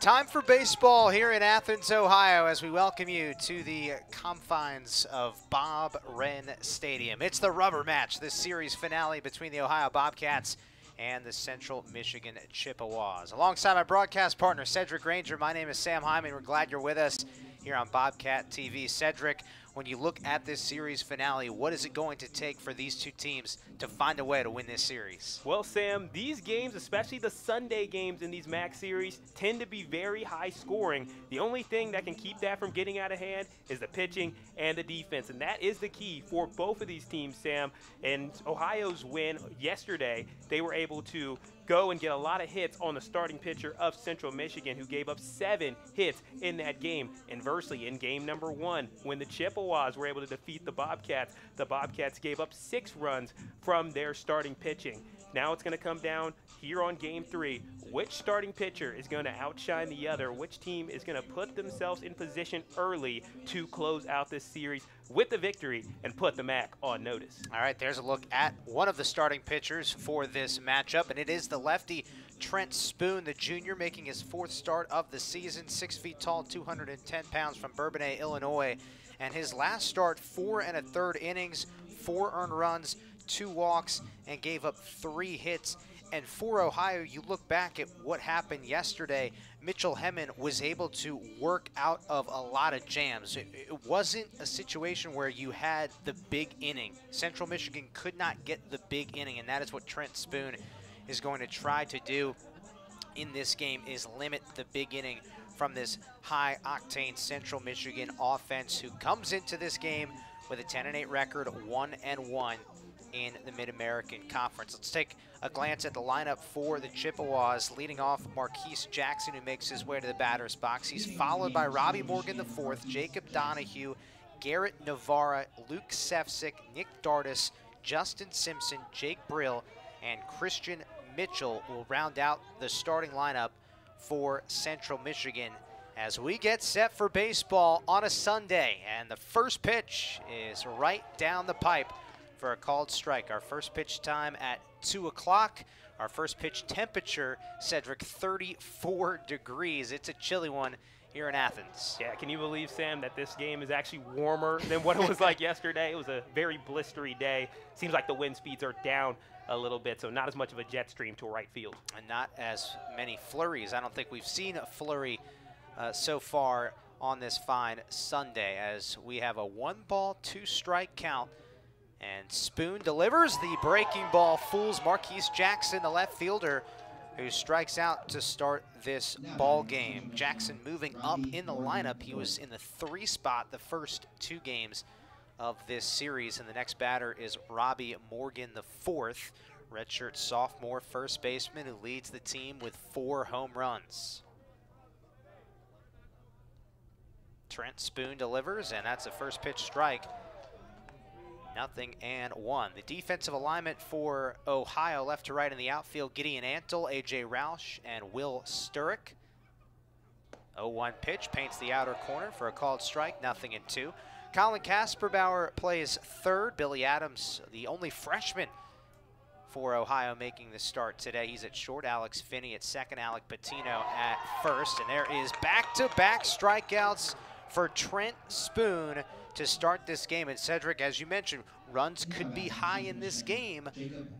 Time for baseball here in Athens, Ohio, as we welcome you to the confines of Bob Wren Stadium. It's the rubber match, the series finale between the Ohio Bobcats and the Central Michigan Chippewas. Alongside my broadcast partner, Cedric Granger, my name is Sam Hyman. We're glad you're with us here on Bobcat TV. Cedric, when you look at this series finale, what is it going to take for these two teams to find a way to win this series? Well, Sam, these games, especially the Sunday games in these MAC series, tend to be very high scoring. The only thing that can keep that from getting out of hand is the pitching and the defense, and that is the key for both of these teams, Sam. And Ohio's win yesterday, they were able to go and get a lot of hits on the starting pitcher of Central Michigan, who gave up seven hits in that game. Inversely, in game number one, when the Chippewas were able to defeat the Bobcats, the Bobcats gave up six runs from their starting pitching. Now it's going to come down here on game three. Which starting pitcher is going to outshine the other? Which team is going to put themselves in position early to close out this series with the victory and put the MAC on notice? All right, there's a look at one of the starting pitchers for this matchup, and it is the lefty Trent Spoon, the junior, making his fourth start of the season. Six feet tall, 210 pounds from Bourbonnais, Illinois. And his last start, four and a third innings, four earned runs, two walks, and gave up three hits. And for Ohio, you look back at what happened yesterday. Mitchell Hemmen was able to work out of a lot of jams. It, it, wasn't a situation where you had the big inning. Central Michigan could not get the big inning, and that is what Trent Spoon is going to try to do in this game is limit the big inning from this high octane Central Michigan offense who comes into this game with a 10 and 8 record, 1 and 1 in the Mid-American Conference. Let's take a glance at the lineup for the Chippewas, leading off Marquise Jackson, who makes his way to the batter's box. He's followed by Robbie Morgan IV, Jacob Donahue, Garrett Navarra, Luke Sefcik, Nick Dardis, Justin Simpson, Jake Brill, and Christian Mitchell will round out the starting lineup for Central Michigan as we get set for baseball on a Sunday. And the first pitch is right down the pipe for a called strike. Our first pitch time at 2 o'clock. Our first pitch temperature, Cedric, 34 degrees. It's a chilly one here in Athens. Yeah, can you believe, Sam, that this game is actually warmer than what it was like yesterday? It was a very blistery day. Seems like the wind speeds are down a little bit, so not as much of a jet stream to right field. And not as many flurries. I don't think we've seen a flurry uh, so far on this fine Sunday as we have a one ball, two strike count and Spoon delivers the breaking ball, fools Marquise Jackson, the left fielder, who strikes out to start this ball game. Jackson moving up in the lineup. He was in the three spot the first two games of this series. And the next batter is Robbie Morgan, the fourth, redshirt sophomore first baseman who leads the team with four home runs. Trent Spoon delivers, and that's a first pitch strike nothing and one. The defensive alignment for Ohio left to right in the outfield, Gideon Antle, A.J. Roush, and Will Sturrock. 0-1 pitch paints the outer corner for a called strike, nothing and two. Colin Kasperbauer plays third. Billy Adams, the only freshman for Ohio making the start today. He's at short. Alex Finney at second. Alec Patino at first. And there is back-to-back -back strikeouts for Trent Spoon to start this game. And Cedric, as you mentioned, runs could be high in this game.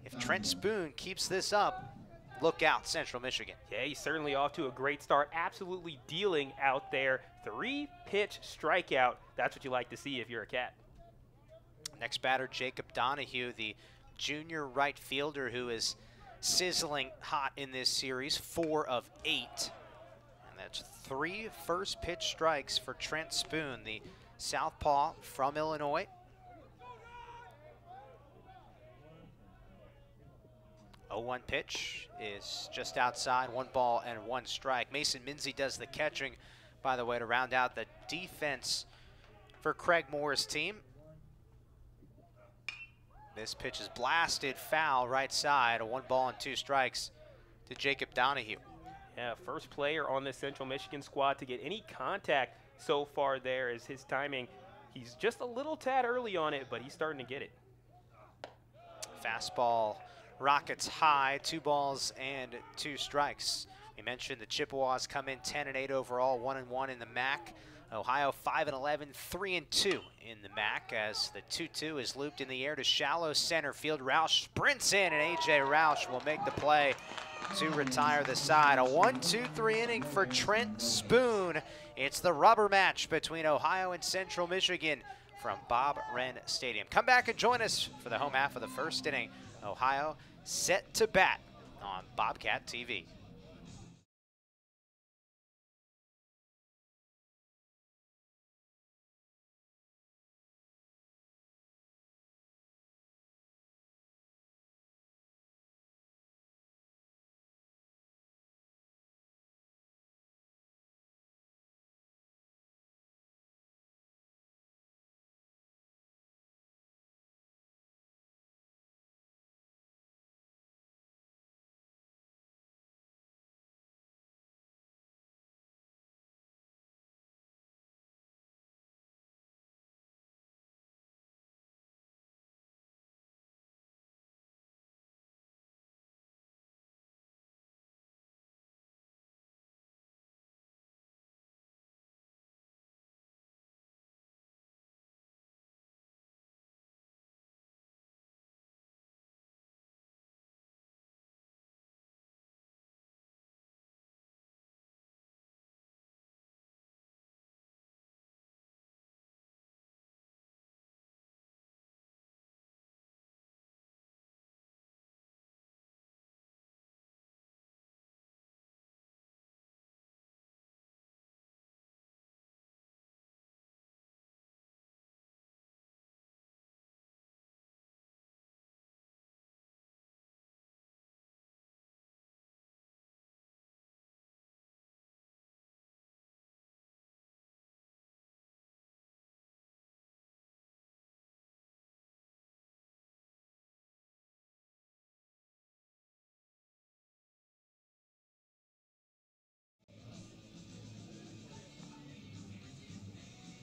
If Trent Spoon keeps this up, look out, Central Michigan. Yeah, he's certainly off to a great start. Absolutely dealing out there. Three pitch strikeout. That's what you like to see if you're a cat. Next batter, Jacob Donahue, the junior right fielder who is sizzling hot in this series, four of eight. And that's three first pitch strikes for Trent Spoon, the Southpaw from Illinois. A one pitch is just outside, one ball and one strike. Mason Minzy does the catching, by the way, to round out the defense for Craig Moore's team. This pitch is blasted foul right side, a one ball and two strikes to Jacob Donahue. Yeah, first player on the Central Michigan squad to get any contact so far there is his timing. He's just a little tad early on it, but he's starting to get it. Fastball rockets high, two balls and two strikes. You mentioned the Chippewas come in 10 and 8 overall, 1 and 1 in the MAC. Ohio 5 and 11, 3 and 2 in the MAC as the 2-2 is looped in the air to shallow center field. Roush sprints in and AJ Roush will make the play to retire the side. A 1-2-3 inning for Trent Spoon. It's the rubber match between Ohio and Central Michigan from Bob Wren Stadium. Come back and join us for the home half of the first inning. Ohio set to bat on Bobcat TV.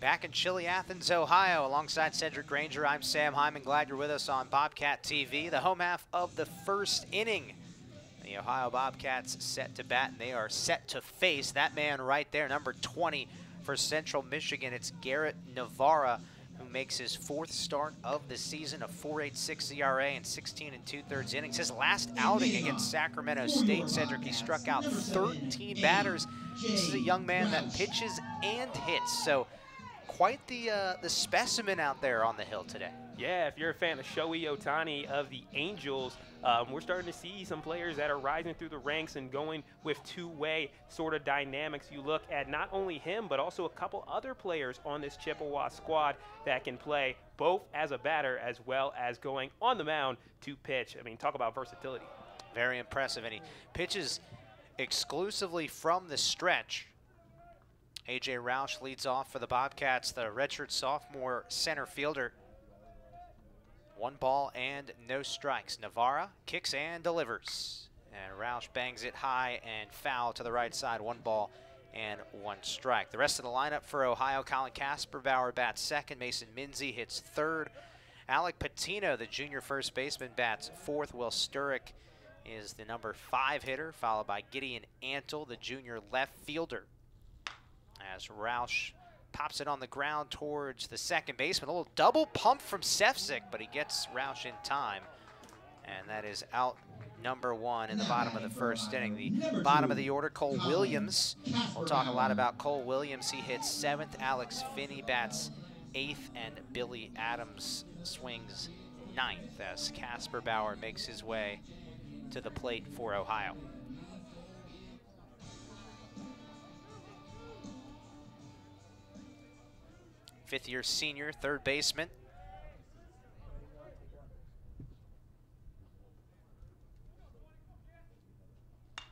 Back in chilly Athens, Ohio, alongside Cedric Granger, I'm Sam Hyman. Glad you're with us on Bobcat TV, the home half of the first inning. The Ohio Bobcats set to bat, and they are set to face that man right there, number 20 for Central Michigan. It's Garrett Navarra, who makes his fourth start of the season, a 4.86 ERA and 16 and two-thirds innings. His last outing against Sacramento State, Cedric, he struck out 13 batters. This is a young man that pitches and hits, so quite the uh, the specimen out there on the hill today. Yeah, if you're a fan of Shohei Ohtani of the Angels, um, we're starting to see some players that are rising through the ranks and going with two-way sort of dynamics. You look at not only him, but also a couple other players on this Chippewa squad that can play both as a batter as well as going on the mound to pitch. I mean, talk about versatility. Very impressive, and he pitches exclusively from the stretch A.J. Roush leads off for the Bobcats, the redshirt sophomore center fielder. One ball and no strikes. Navarra kicks and delivers. And Roush bangs it high and foul to the right side. One ball and one strike. The rest of the lineup for Ohio, Colin Kasperbauer bats second. Mason Minzy hits third. Alec Patino, the junior first baseman, bats fourth. Will Sturrock is the number five hitter, followed by Gideon Antle, the junior left fielder as Roush pops it on the ground towards the second baseman. A little double pump from Sefcik, but he gets Roush in time. And that is out number one in the bottom of the first inning. The bottom of the order, Cole Williams. We'll talk a lot about Cole Williams. He hits seventh. Alex Finney bats eighth, and Billy Adams swings ninth as Kasperbauer makes his way to the plate for Ohio. Fifth year senior, third baseman.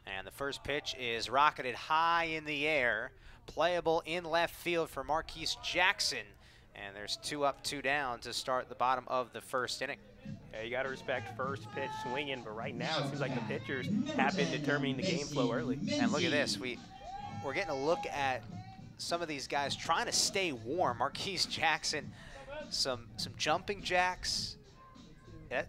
And the first pitch is rocketed high in the air, playable in left field for Marquise Jackson. And there's two up, two down to start the bottom of the first inning. Yeah, you got to respect first pitch swinging, but right now it seems like the pitchers have been determining the game flow early. And look at this, we we're getting a look at some of these guys trying to stay warm. Marquise Jackson, some some jumping jacks.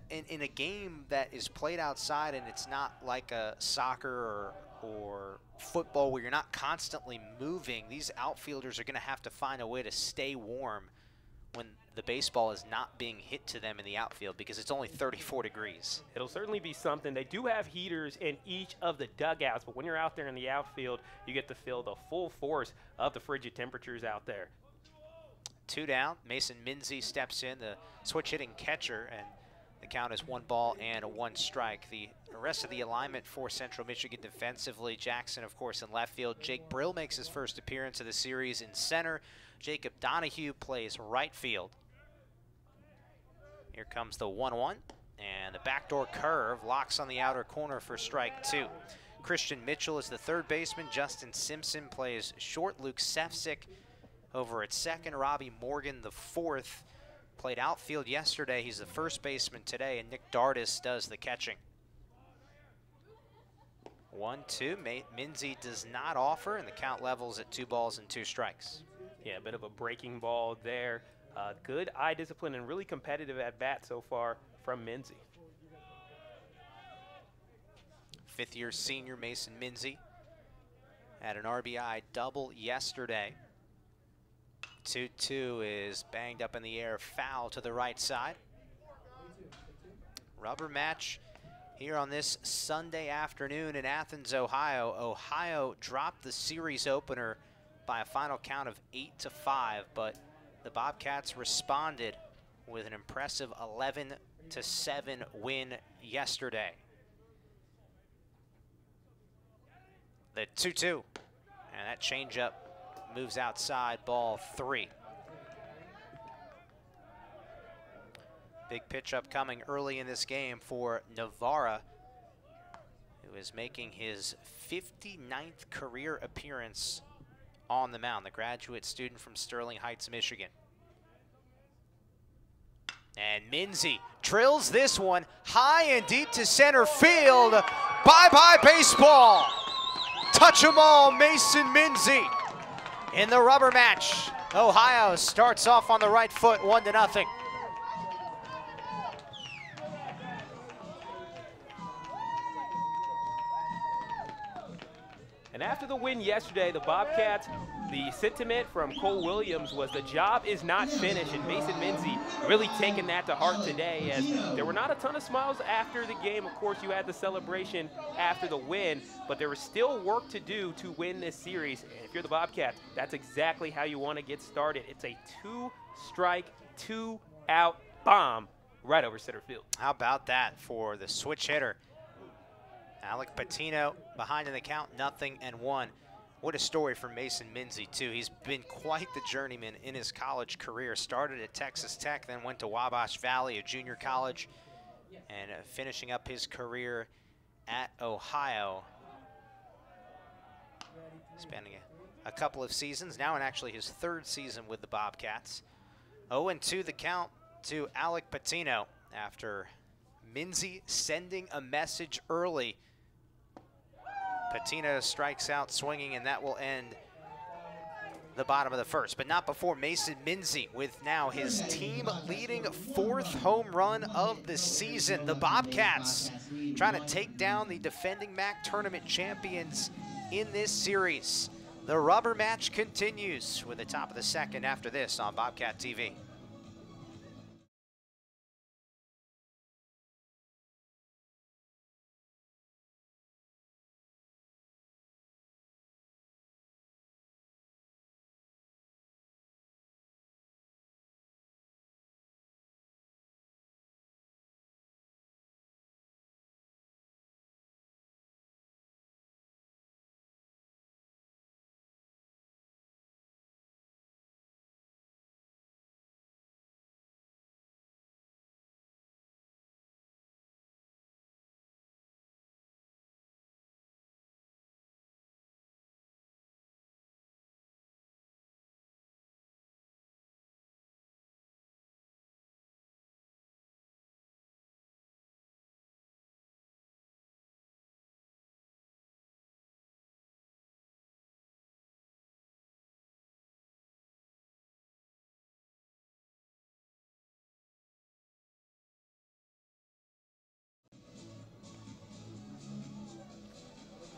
In, in a game that is played outside and it's not like a soccer or or football where you're not constantly moving, these outfielders are going to have to find a way to stay warm when the baseball is not being hit to them in the outfield because it's only 34 degrees. It'll certainly be something. They do have heaters in each of the dugouts, but when you're out there in the outfield, you get to feel the full force of the frigid temperatures out there. Two down. Mason Minzy steps in, the switch hitting catcher, and the count is one ball and one strike. The rest of the alignment for Central Michigan defensively, Jackson, of course, in left field. Jake Brill makes his first appearance of the series in center. Jacob Donahue plays right field. Here comes the 1-1, and the backdoor curve locks on the outer corner for strike two. Christian Mitchell is the third baseman. Justin Simpson plays short. Luke Sefcik over at second. Robbie Morgan, the fourth, played outfield yesterday. He's the first baseman today, and Nick Dardis does the catching. One, two. Minzy does not offer, and the count levels at two balls and two strikes. Yeah, a bit of a breaking ball there. Uh, good eye discipline and really competitive at bat so far from Minzy. Fifth year senior Mason Minzy had an RBI double yesterday. 2 2 is banged up in the air, foul to the right side. Rubber match here on this Sunday afternoon in Athens, Ohio. Ohio dropped the series opener by a final count of 8 to 5, but the Bobcats responded with an impressive 11 to 7 win yesterday. The 2 2, and that changeup moves outside, ball three. Big pitch up coming early in this game for Navarra, who is making his 59th career appearance on the mound, the graduate student from Sterling Heights, Michigan. And Minzy drills this one high and deep to center field. Bye-bye baseball. Touch them all, Mason Minzy in the rubber match. Ohio starts off on the right foot, one to nothing. And after the win yesterday, the Bobcats, the sentiment from Cole Williams was the job is not finished, and Mason Minzy really taking that to heart today as there were not a ton of smiles after the game. Of course, you had the celebration after the win, but there was still work to do to win this series. And if you're the Bobcats, that's exactly how you want to get started. It's a two-strike, two-out bomb right over center field. How about that for the switch hitter? Alec Patino behind in the count, nothing and one. What a story for Mason Minzy, too. He's been quite the journeyman in his college career. Started at Texas Tech, then went to Wabash Valley, a junior college, and uh, finishing up his career at Ohio. Spending a, a couple of seasons, now in actually his third season with the Bobcats. 0-2 the count to Alec Patino after Minzy sending a message early Patino strikes out swinging, and that will end the bottom of the first, but not before Mason Minzy with now his team leading fourth home run of the season. The Bobcats trying to take down the defending MAC tournament champions in this series. The rubber match continues with the top of the second after this on Bobcat TV.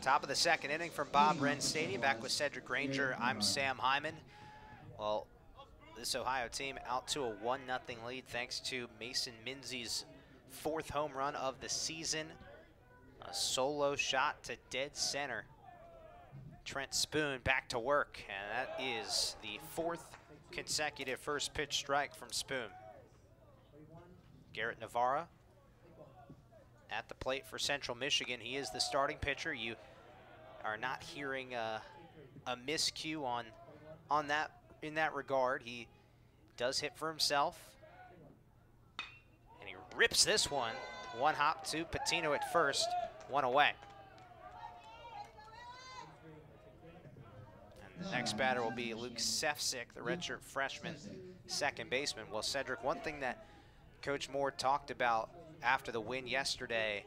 Top of the second inning from Bob Wren Stadium. Back with Cedric Granger. I'm Sam Hyman. Well, this Ohio team out to a 1 0 lead thanks to Mason Minzy's fourth home run of the season. A solo shot to dead center. Trent Spoon back to work, and that is the fourth consecutive first pitch strike from Spoon. Garrett Navarra at the plate for Central Michigan. He is the starting pitcher. You are not hearing a, a miscue on on that in that regard. He does hit for himself. And he rips this one. One hop to Patino at first, one away. And the next batter will be Luke Sefcik, the redshirt freshman second baseman. Well, Cedric, one thing that Coach Moore talked about after the win yesterday,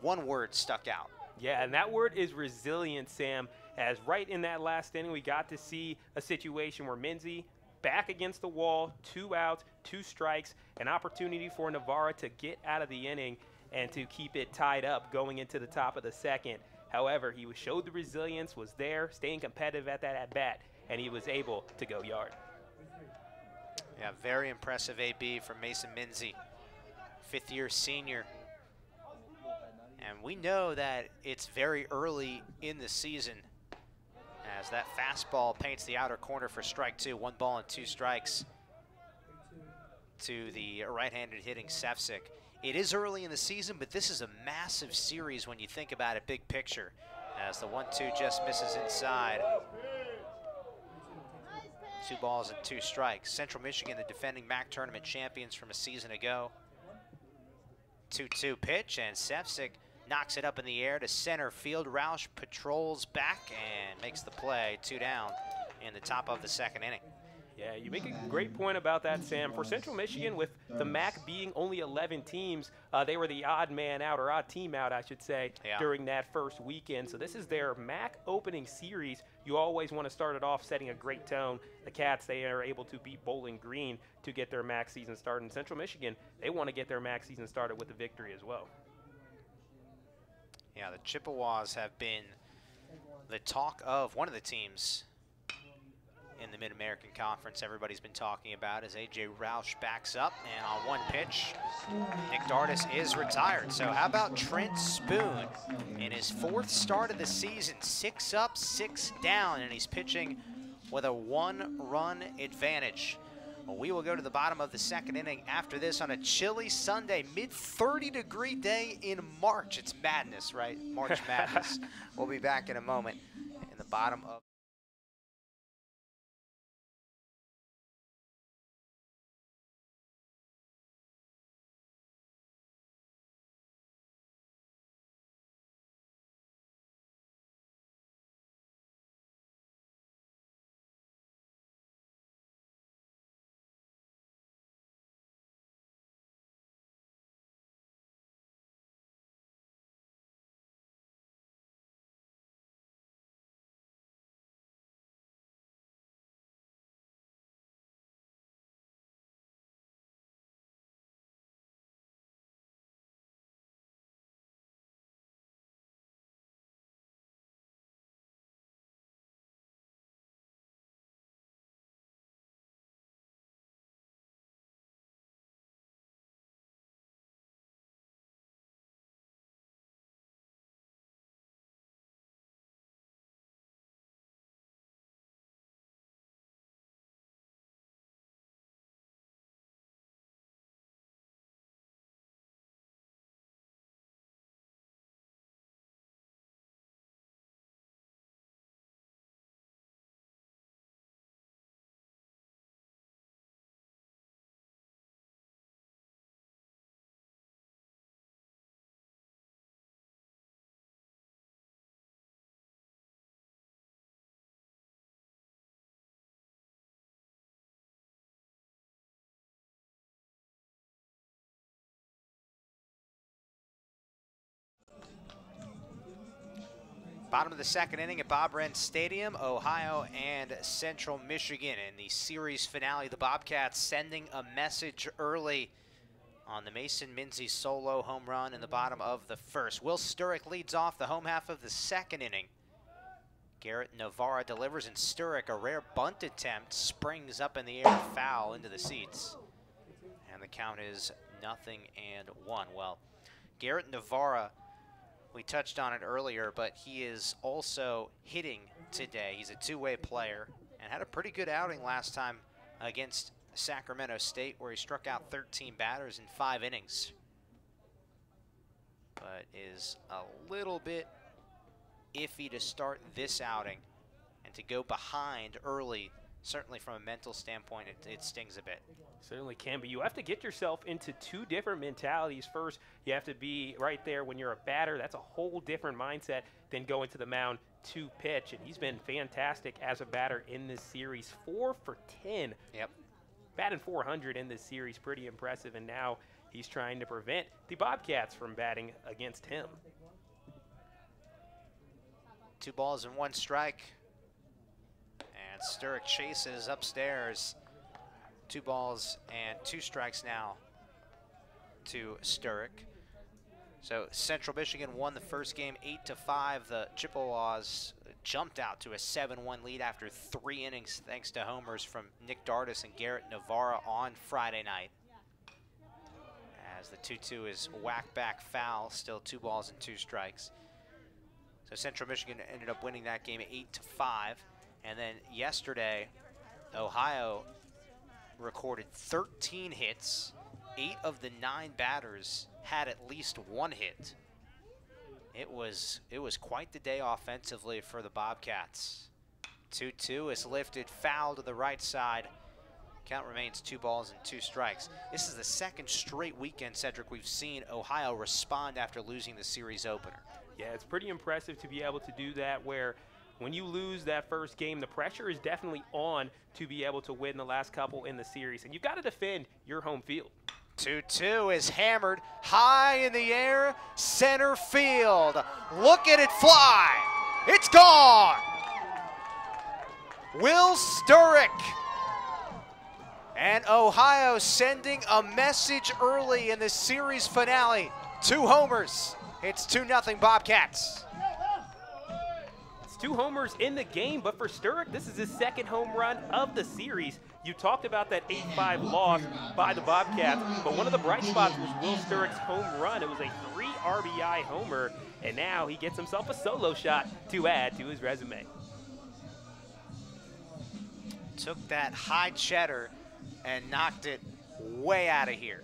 one word stuck out. Yeah, and that word is resilience, Sam. As right in that last inning, we got to see a situation where Minzy back against the wall, two outs, two strikes, an opportunity for Navarra to get out of the inning and to keep it tied up going into the top of the second. However, he was showed the resilience, was there, staying competitive at that at bat, and he was able to go yard. Yeah, very impressive AB from Mason Minzy, fifth year senior. And we know that it's very early in the season as that fastball paints the outer corner for strike two. One ball and two strikes to the right-handed hitting Sefcik. It is early in the season, but this is a massive series when you think about it big picture. As the one-two just misses inside. Two balls and two strikes. Central Michigan, the defending MAC tournament champions from a season ago. 2-2 pitch, and Sefcik knocks it up in the air to center field. Roush patrols back and makes the play, two down in the top of the second inning. Yeah, you make a great point about that, Sam. For Central Michigan, with the MAC being only 11 teams, uh, they were the odd man out, or odd team out, I should say, yeah. during that first weekend. So this is their MAC opening series. You always want to start it off setting a great tone. The Cats, they are able to beat Bowling Green to get their MAC season started. In Central Michigan, they want to get their MAC season started with a victory as well. Yeah, the Chippewas have been the talk of one of the teams in the Mid-American Conference everybody's been talking about as A.J. Roush backs up, and on one pitch, Nick Dardis is retired. So how about Trent Spoon in his fourth start of the season, six up, six down, and he's pitching with a one-run advantage. Well, we will go to the bottom of the second inning after this on a chilly Sunday, mid 30 degree day in March. It's madness, right? March madness. we'll be back in a moment in the bottom of. Bottom of the second inning at Bob Wren Stadium, Ohio and Central Michigan. In the series finale, the Bobcats sending a message early on the Mason Minzy solo home run in the bottom of the first. Will Sturrock leads off the home half of the second inning. Garrett Navarra delivers, and Sturrock, a rare bunt attempt, springs up in the air, foul into the seats. And the count is nothing and one. Well, Garrett Navarra, we touched on it earlier, but he is also hitting today. He's a two-way player and had a pretty good outing last time against Sacramento State where he struck out 13 batters in five innings. But is a little bit iffy to start this outing and to go behind early certainly from a mental standpoint, it, it, stings a bit. Certainly can, but you have to get yourself into two different mentalities. First, you have to be right there when you're a batter. That's a whole different mindset than going to the mound to pitch. And he's been fantastic as a batter in this series. Four for 10. Yep. Batting 400 in this series, pretty impressive. And now he's trying to prevent the Bobcats from batting against him. Two balls and one strike. And Sturrock chases upstairs. Two balls and two strikes now to Sturrock. So Central Michigan won the first game 8 to 5. The Chippewas jumped out to a 7-1 lead after 3 innings thanks to homers from Nick Dardis and Garrett Navarra on Friday night. As the 2-2 is whacked back foul, still 2 balls and 2 strikes. So Central Michigan ended up winning that game 8 to 5. And then yesterday, Ohio recorded 13 hits. Eight of the nine batters had at least one hit. It was it was quite the day offensively for the Bobcats. 2-2 is lifted, foul to the right side. Count remains two balls and two strikes. This is the second straight weekend, Cedric, we've seen Ohio respond after losing the series opener. Yeah, it's pretty impressive to be able to do that where when you lose that first game, the pressure is definitely on to be able to win the last couple in the series. And you've got to defend your home field. 2-2 is hammered high in the air, center field. Look at it fly. It's gone. Will Sturrock. And Ohio sending a message early in the series finale. Two homers. It's 2-0 Bobcats. Two homers in the game, but for Sturrock, this is his second home run of the series. You talked about that 8-5 loss by the Bobcats, but one of the bright spots was Will Sturrock's home run. It was a three RBI homer, and now he gets himself a solo shot to add to his resume. Took that high cheddar and knocked it way out of here.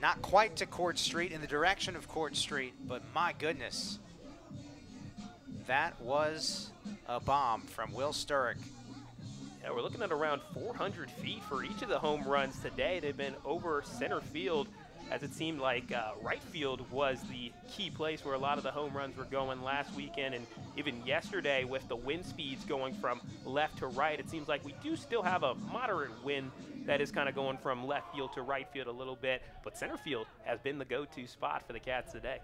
Not quite to Court Street, in the direction of Court Street, but my goodness. That was a bomb from Will Sturrock. Yeah, we're looking at around 400 feet for each of the home runs today. They've been over center field as it seemed like uh, right field was the key place where a lot of the home runs were going last weekend and even yesterday with the wind speeds going from left to right. It seems like we do still have a moderate wind that is kind of going from left field to right field a little bit, but center field has been the go-to spot for the Cats today.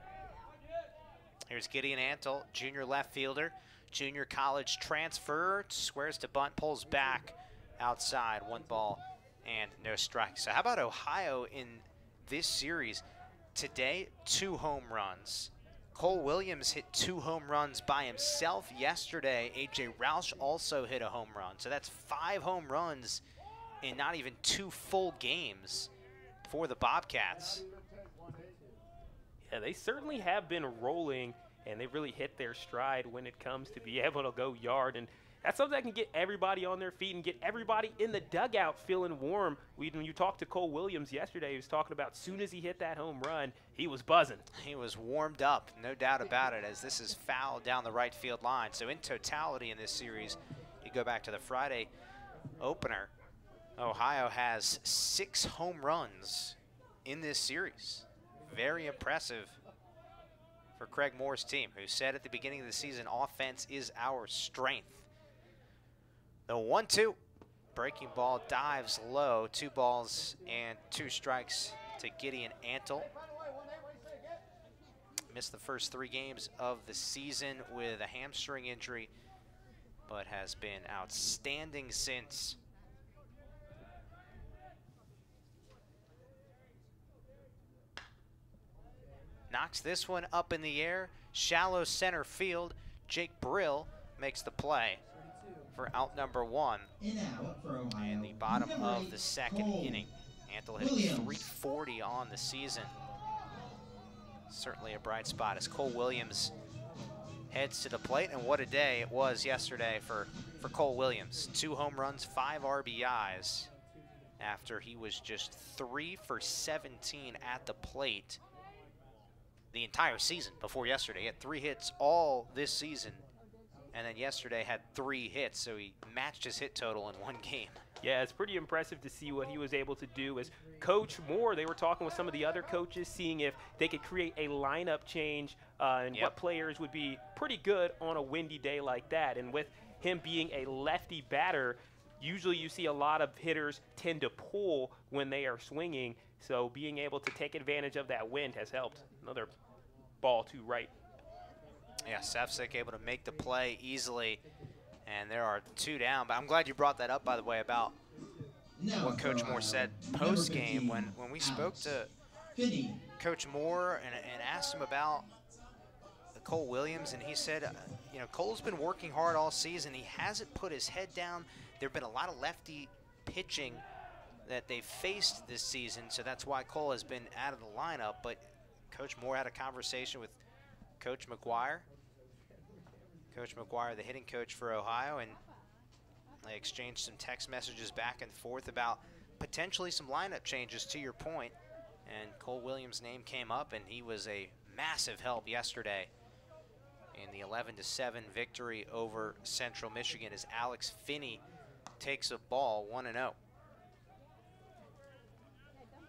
Here's Gideon Antle, junior left fielder, junior college transfer, squares to bunt, pulls back outside, one ball and no strikes. So how about Ohio in this series? Today, two home runs. Cole Williams hit two home runs by himself yesterday. A.J. Roush also hit a home run. So that's five home runs in not even two full games for the Bobcats. Yeah, they certainly have been rolling, and they've really hit their stride when it comes to be able to go yard. And that's something that can get everybody on their feet and get everybody in the dugout feeling warm. when you talked to Cole Williams yesterday, he was talking about soon as he hit that home run, he was buzzing. He was warmed up, no doubt about it, as this is foul down the right field line. So in totality in this series, you go back to the Friday opener, Ohio has six home runs in this series very impressive for Craig Moore's team, who said at the beginning of the season, offense is our strength. The 1-2, breaking ball dives low, two balls and two strikes to Gideon Antle. Missed the first three games of the season with a hamstring injury, but has been outstanding since. Knocks this one up in the air. Shallow center field. Jake Brill makes the play for out number one In out for Ohio. in the bottom of the second Cole. inning. Antle hitting Williams. 340 on the season. Certainly a bright spot as Cole Williams heads to the plate, and what a day it was yesterday for, for Cole Williams. Two home runs, five RBIs after he was just three for 17 at the plate the entire season before yesterday. He had three hits all this season, and then yesterday had three hits, so he matched his hit total in one game. Yeah, it's pretty impressive to see what he was able to do as Coach Moore. They were talking with some of the other coaches, seeing if they could create a lineup change uh, and Yep. what players would be pretty good on a windy day like that. And with him being a lefty batter, usually you see a lot of hitters tend to pull when they are swinging. So being able to take advantage of that wind has helped. Another ball to right. Yeah, Sefcik able to make the play easily, and there are two down. But I'm glad you brought that up, by the way, about what Coach Moore said post game 15, when, when we spoke to. Coach Moore and, and asked him about Cole Williams, and he said, uh, you know, Cole's been working hard all season. He hasn't put his head down. There have been a lot of lefty pitching that they've faced this season, so that's why Cole has been out of the lineup. But Coach Moore had a conversation with Coach McGuire. Coach McGuire, the hitting coach for Ohio, and they exchanged some text messages back and forth about potentially some lineup changes, to your point. And Cole Williams' name came up, and he was a massive help yesterday in the 11 to 7 victory over Central Michigan as Alex Finney takes a ball 1 0.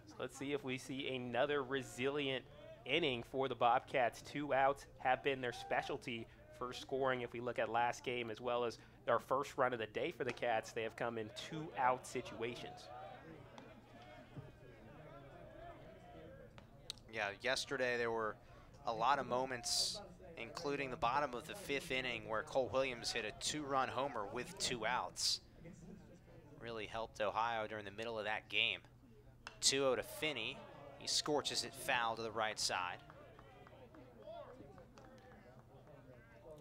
So let's see if we see another resilient inning for the Bobcats. Two outs have been their specialty for scoring. If we look at last game as well as our first run of the day for the Cats, they have come in two out situations. Yeah, yesterday there were a lot of moments, including the bottom of the fifth inning, where Cole Williams hit a two run homer with two outs. Really helped Ohio during the middle of that game. 2 0 to Finney. He scorches it foul to the right side.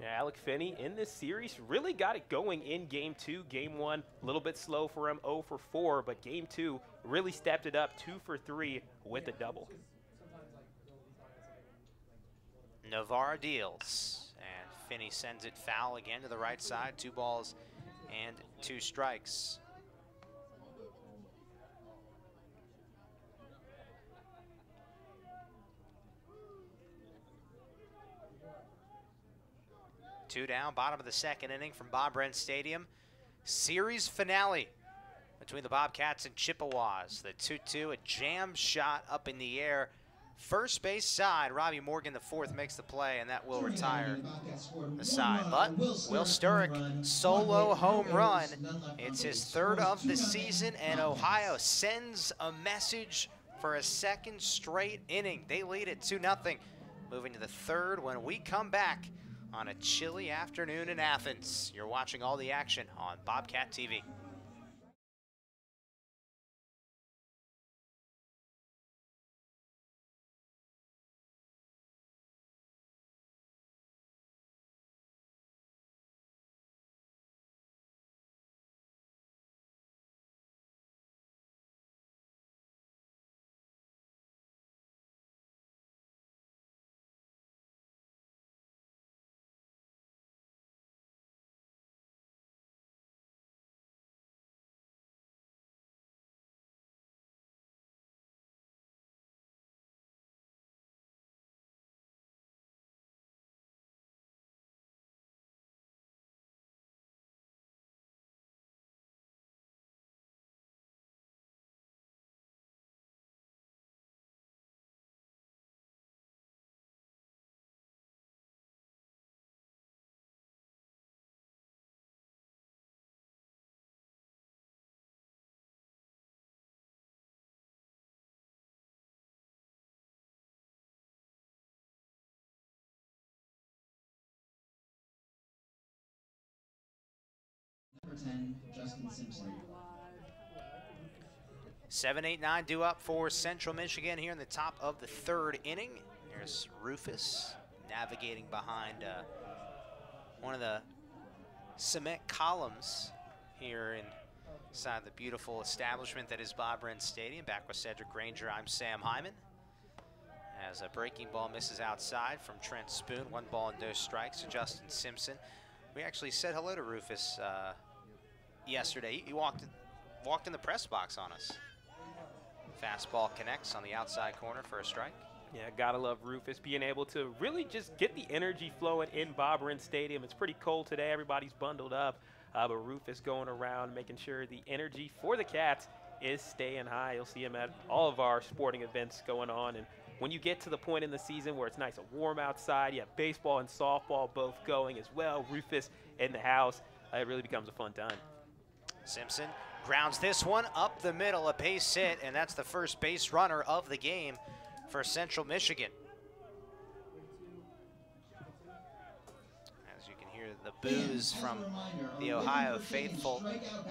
Yeah, Alec Finney in this series really got it going in game two. Game one, a little bit slow for him, 0 for 4, but game two really stepped it up, 2 for 3 with a double. Navarre deals, and Finney sends it foul again to the right side. Two balls and two strikes. Two down, bottom of the second inning from Bob Wren Stadium. Series finale between the Bobcats and Chippewas. The 2-2, a jam shot up in the air. First base side, Robbie Morgan the fourth makes the play, and that will retire the side. But Will Sturrock, solo home run. It's his third of the season, and Ohio sends a message for a second straight inning. They lead it 2 0. Moving to the third when we come back on a chilly afternoon in Athens. You're watching all the action on Bobcat TV. 10, Justin Simpson. 7 8 9 due up for Central Michigan here in the top of the third inning. There's Rufus navigating behind uh, one of the cement columns here inside the beautiful establishment that is Bob Wren Stadium. Back with Cedric Granger, I'm Sam Hyman. As a breaking ball misses outside from Trent Spoon, one ball and no strikes to Justin Simpson. We actually said hello to Rufus uh, yesterday. He walked walked in the press box on us. Fastball connects on the outside corner for a strike. Yeah, gotta love Rufus being able to really just get the energy flowing in Bob Wren Stadium. It's pretty cold today. Everybody's bundled up. Uh, but Rufus going around making sure the energy for the Cats is staying high. You'll see him at all of our sporting events going on. And when you get to the point in the season where it's nice and warm outside, you have baseball and softball both going as well. Rufus in the house, uh, it really becomes a fun time. Simpson grounds this one up the middle, a base hit, and that's the first base runner of the game for Central Michigan. As you can hear the boos from the Ohio faithful,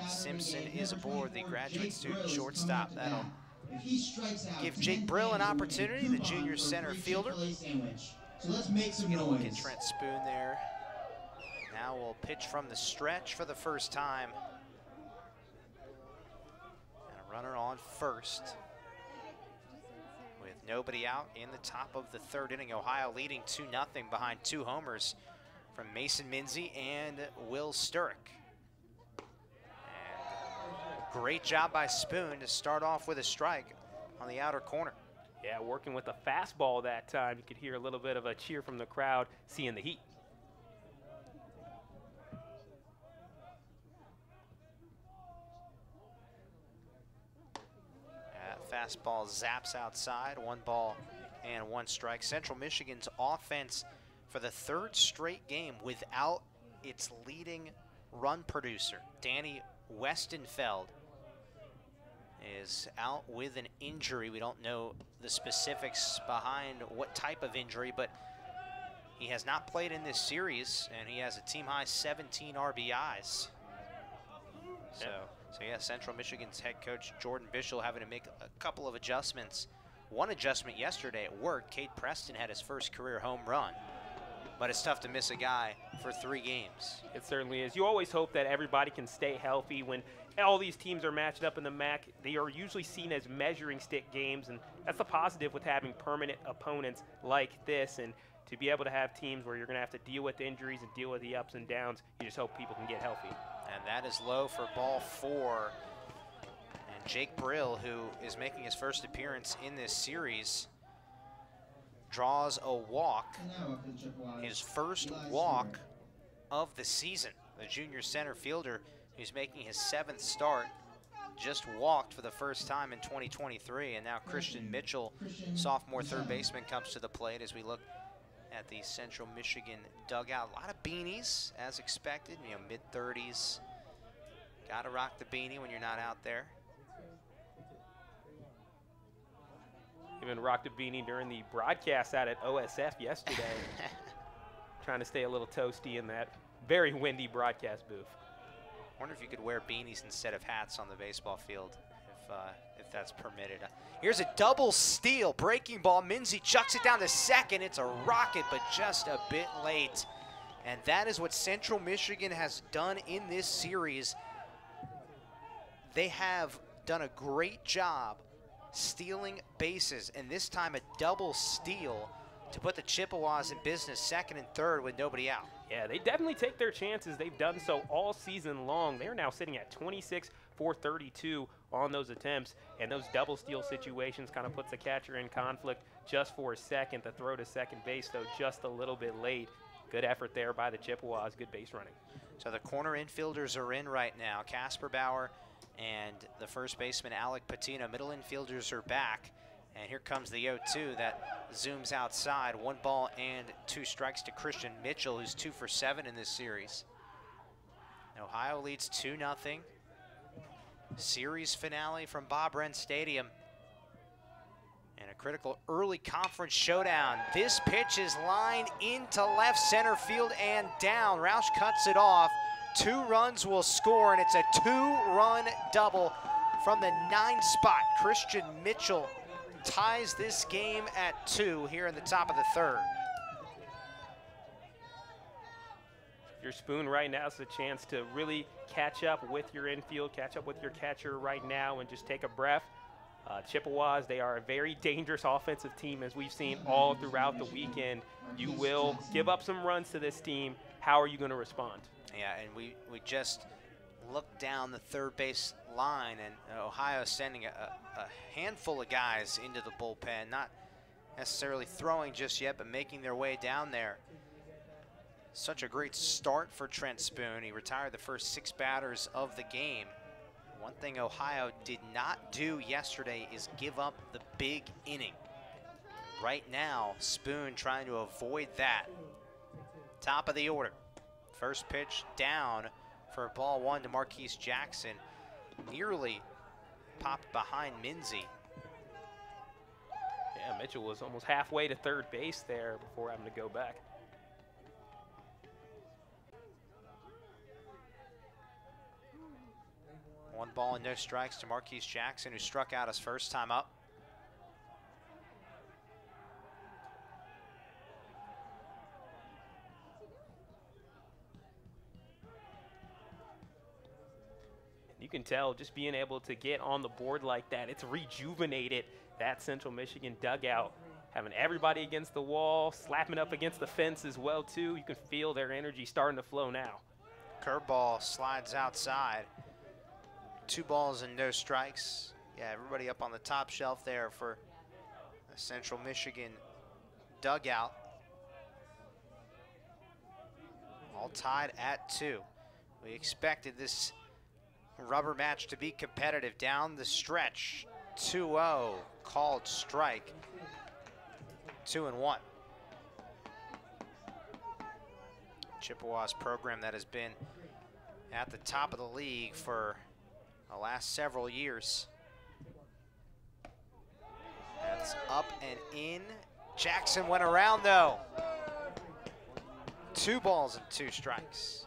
Simpson is aboard the graduate student shortstop. That'll give Jake Brill an opportunity, the junior center fielder. Get a look at. Trent Spoon there. Now we'll pitch from the stretch for the first time. Runner on first. With nobody out in the top of the third inning, Ohio leading 2 0 behind two homers from Mason Minzy and Will Sturrock. And great job by Spoon to start off with a strike on the outer corner. Yeah, working with a fastball that time. You could hear a little bit of a cheer from the crowd seeing the heat. Uh, fastball zaps outside, one ball and one strike. Central Michigan's offense for the third straight game without its leading run producer, Danny Westenfeld, is out with an injury. We don't know the specifics behind what type of injury, but he has not played in this series, and he has a team high 17 RBIs. So, so yeah, Central Michigan's head coach Jordan Bischel having to make a couple of adjustments. One adjustment yesterday at work, Kate Preston had his first career home run, but it's tough to miss a guy for three games. It certainly is. You always hope that everybody can stay healthy when all these teams are matched up in the MAC. They are usually seen as measuring stick games, and that's the positive with having permanent opponents like this. And to be able to have teams where you're going to have to deal with injuries and deal with the ups and downs, you just hope people can get healthy. That is low for ball four. And Jake Brill, who is making his first appearance in this series, draws a walk, his first walk of the season. The junior center fielder who's making his seventh start just walked for the first time in 2023. And now Christian Mitchell, sophomore third baseman, comes to the plate as we look at the Central Michigan dugout. A lot of beanies, as expected, you know, mid-30s, Gotta rock the beanie when you're not out there. Even rocked a beanie during the broadcast out at OSF yesterday. Trying to stay a little toasty in that very windy broadcast booth. I wonder if you could wear beanies instead of hats on the baseball field, if, uh, if that's permitted. Here's a double steal, breaking ball. Minzy chucks it down to second. It's a rocket, but just a bit late. And that is what Central Michigan has done in this series. They have done a great job stealing bases, and this time a double steal to put the Chippewas in business second and third with nobody out. Yeah, they definitely take their chances. They've done so all season long. They are now sitting at 26 for 32 on those attempts, and those double steal situations kind of puts the catcher in conflict just for a second. The throw to second base, though, just a little bit late. Good effort there by the Chippewas. Good base running. So the corner infielders are in right now. Kasperbauer and the first baseman Alec Patino. Middle infielders are back. And here comes the 0-2 that zooms outside. One ball and two strikes to Christian Mitchell, who's two for seven in this series. Ohio leads 2-0. Series finale from Bob Wren Stadium. And a critical early conference showdown. This pitch is lined into left center field and down. Roush cuts it off. Two runs will score, and it's a two-run double from the nine spot. Christian Mitchell ties this game at two here in the top of the third. Your spoon right now is a chance to really catch up with your infield, catch up with your catcher right now, and just take a breath. Uh, Chippewas, they are a very dangerous offensive team, as we've seen all throughout the weekend. You will give up some runs to this team. How are you going to respond? Yeah, and we, we just looked down the third base line, and Ohio sending a, a handful of guys into the bullpen, not necessarily throwing just yet, but making their way down there. Such a great start for Trent Spoon. He retired the first six batters of the game. One thing Ohio did not do yesterday is give up the big inning. Right now, Spoon trying to avoid that. Top of the order. First pitch down for ball one to Marquise Jackson. Nearly popped behind Minzy. Yeah, Mitchell was almost halfway to third base there before having to go back. One ball and no strikes to Marquise Jackson, who struck out his first time up. You can tell just being able to get on the board like that, it's rejuvenated that Central Michigan dugout. Having everybody against the wall, slapping up against the fence as well too. You can feel their energy starting to flow now. Curveball slides outside. Two balls and no strikes. Yeah, everybody up on the top shelf there for the Central Michigan dugout. All tied at two. We expected this rubber match to be competitive down the stretch. 2-0 called strike. Two and one. Chippewa's program that has been at the top of the league for the last several years. That's up and in. Jackson went around though. Two balls and two strikes.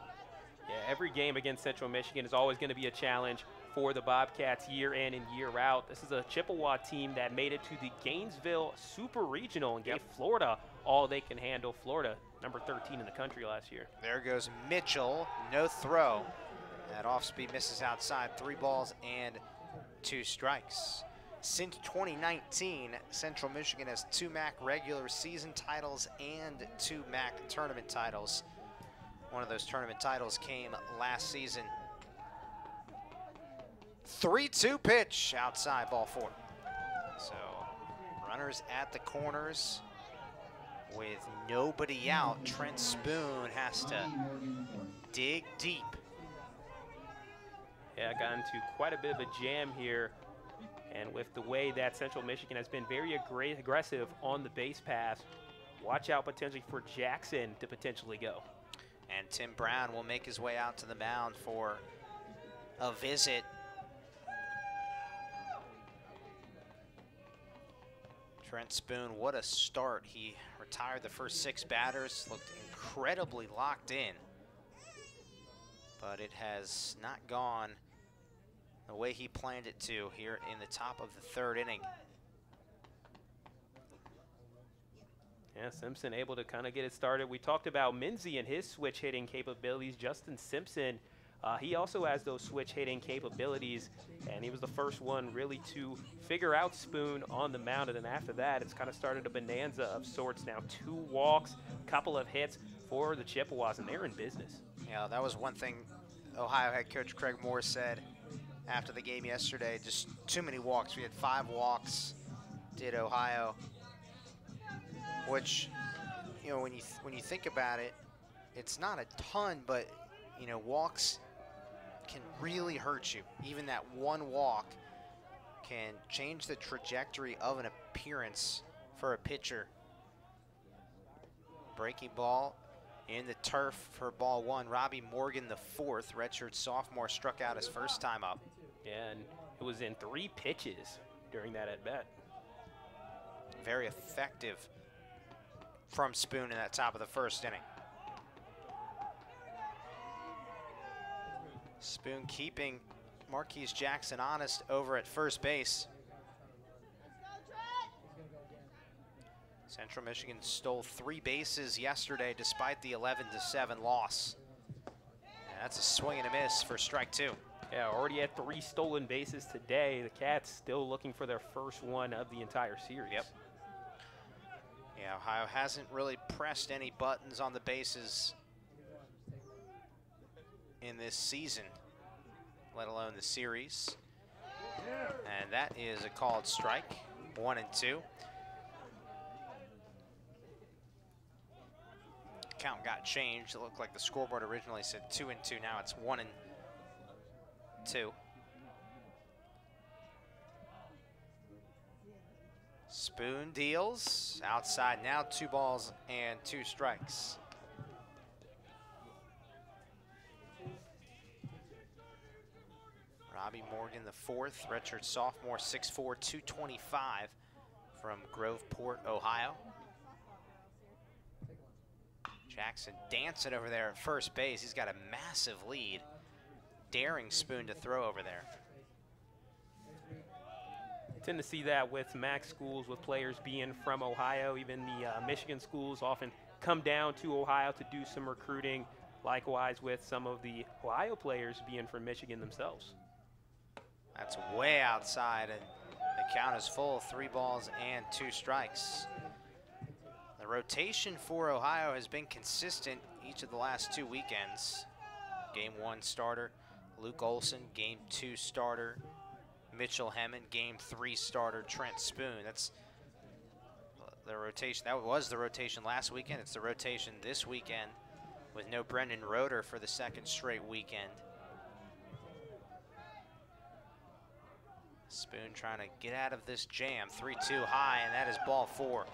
Yeah, every game against Central Michigan is always going to be a challenge for the Bobcats year in and year out. This is a Chippewa team that made it to the Gainesville Super Regional and gave yep. Florida all they can handle. Florida, number 13 in the country last year. There goes Mitchell, no throw. That off speed misses outside, three balls and two strikes. Since 2019, Central Michigan has two MAC regular season titles and two MAC tournament titles. One of those tournament titles came last season. 3-2 pitch outside ball four. So runners at the corners with nobody out. Trent Spoon has to dig deep yeah, got into quite a bit of a jam here. And with the way that Central Michigan has been very aggressive on the base pass, watch out potentially for Jackson to potentially go. And Tim Brown will make his way out to the mound for a visit. Trent Spoon, what a start. He retired the first six batters, looked incredibly locked in. But it has not gone the way he planned it to here in the top of the third inning. Yeah, Simpson able to kind of get it started. We talked about Minzy and his switch hitting capabilities. Justin Simpson, uh, he also has those switch hitting capabilities, and he was the first one really to figure out Spoon on the mound. And then after that, it's kind of started a bonanza of sorts now. Two walks, couple of hits for the Chippewas, and they're in business. Yeah, that was one thing Ohio head coach Craig Moore said after the game yesterday. Just too many walks. We had five walks, did Ohio, which, you know, when you when you think about it, it's not a ton, but you know, walks can really hurt you. Even that one walk can change the trajectory of an appearance for a pitcher. Breaking ball in the turf for ball one. Robbie Morgan, the fourth, redshirt sophomore, struck out his first time up. Yeah, and it was in three pitches during that at bat. Very effective from Spoon in that top of the first inning. Spoon keeping Marquise Jackson honest over at first base. Central Michigan stole three bases yesterday despite the 11 to 7 loss. And that's a swing and a miss for strike two. Yeah, already had three stolen bases today. The Cats still looking for their first one of the entire series. Yep. Yeah, Ohio hasn't really pressed any buttons on the bases in this season, let alone the series. And that is a called strike, one and two. Count got changed. It looked like the scoreboard originally said two and two. Now it's one and two. Spoon deals outside now, two balls and two strikes. Robbie Morgan, the fourth, redshirt sophomore, 6'4", 225 from Groveport, Ohio. Jackson dancing over there at first base. He's got a massive lead. Daring Spoon to throw over there. Tend to see that with MAC schools, with players being from Ohio. Even the uh, Michigan schools often come down to Ohio to do some recruiting. Likewise, with some of the Ohio players being from Michigan themselves. That's way outside, and the count is full. Three balls and two strikes. The rotation for Ohio has been consistent each of the last two weekends. Game one starter, Luke Olson. Game two starter, Mitchell Hemmond. Game three starter, Trent Spoon. That's the rotation. That was the rotation last weekend. It's the rotation this weekend with no Brendan Roeder for the second straight weekend. Spoon trying to get out of this jam. 3-2 high, and that is ball four.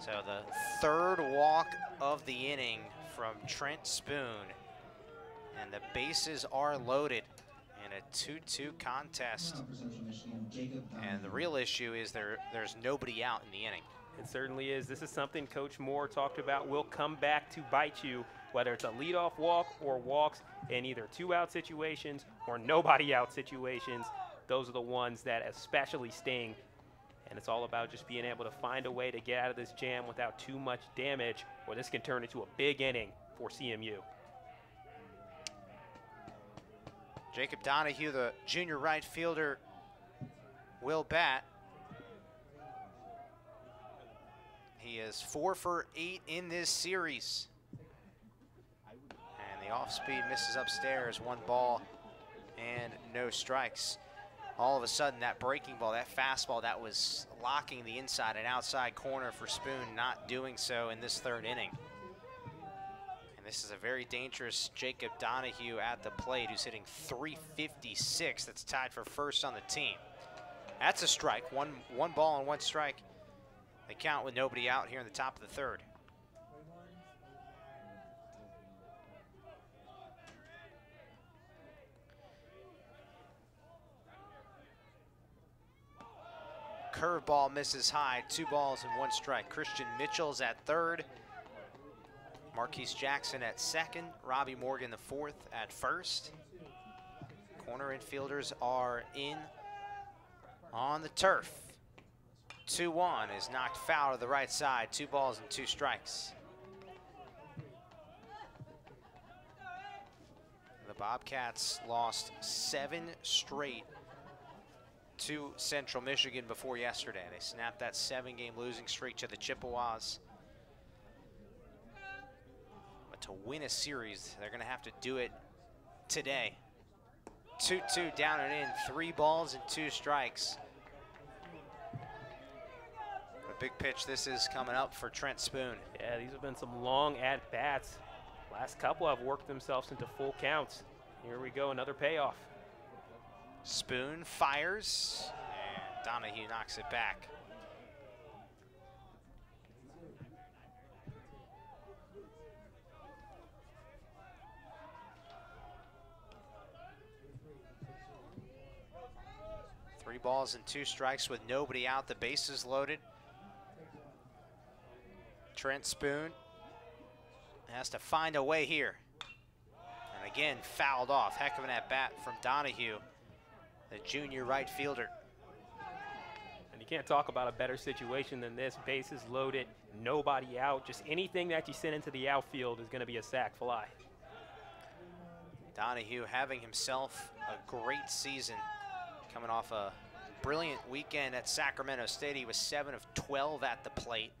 So the third walk of the inning from Trent Spoon. And the bases are loaded in a 2-2 contest. And the real issue is there there's nobody out in the inning. It certainly is. This is something Coach Moore talked about will come back to bite you, whether it's a leadoff walk or walks in either two-out situations or nobody-out situations those are the ones that especially sting. And it's all about just being able to find a way to get out of this jam without too much damage, or this can turn into a big inning for CMU. Jacob Donahue, the junior right fielder, will bat. He is four for eight in this series. And the off speed misses upstairs, one ball and no strikes all of a sudden that breaking ball, that fastball that was locking the inside and outside corner for Spoon, not doing so in this third inning. This is a very dangerous Jacob Donahue at the plate who's hitting 356. That's tied for first on the team. That's a strike, one, one ball and one strike. They count with nobody out here in the top of the third. curveball misses high. Two balls and one strike. Christian Mitchell's at third. Marquise Jackson at second. Robbie Morgan the fourth at first. Corner infielders are in on the turf. 2-1 is knocked foul to the right side. Two balls and two strikes. The Bobcats lost seven straight to Central Michigan before yesterday. They snapped that seven-game losing streak to the Chippewas. But to win a series, they're going to have to do it today. 2-2 down and in, three balls and two strikes. A big pitch this is coming up for Trent Spoon. Yeah, these have been some long at-bats. Last couple have worked themselves into full counts. Here we go, another payoff. Spoon fires, and Donahue knocks it back. Three balls and two strikes with nobody out. The bases loaded. Trent Spoon has to find a way here. And again, fouled off. Heck of an at-bat from Donahue the junior right fielder. And you can't talk about a better situation than this. Bases loaded, nobody out. Just anything that you send into the outfield is going to be a sac fly. Donahue having himself a great season coming off a brilliant weekend at Sacramento State. He was 7 of 12 at the plate.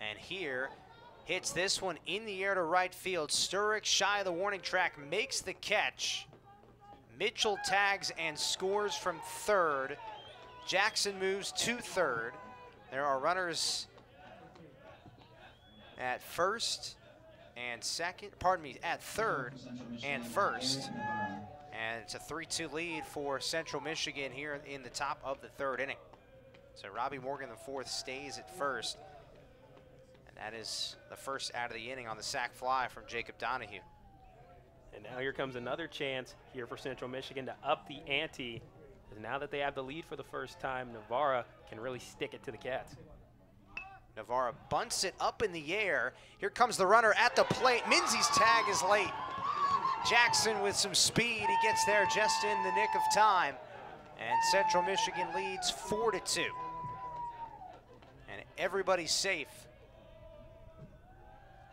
And here hits this one in the air to right field. Sturrock shy of the warning track makes the catch. Mitchell tags and scores from third. Jackson moves to third. There are runners at first and second, pardon me, at third and first. And it's a 3-2 lead for Central Michigan here in the top of the third inning. So Robbie Morgan, the fourth, stays at first. And that is the first out of the inning on the sac fly from Jacob Donahue. And now here comes another chance here for Central Michigan to up the ante. Now that they have the lead for the first time, Navarra can really stick it to the Cats. Navarra bunts it up in the air. Here comes the runner at the plate. Minzy's tag is late. Jackson with some speed. He gets there just in the nick of time. And Central Michigan leads 4 to 2. And everybody's safe.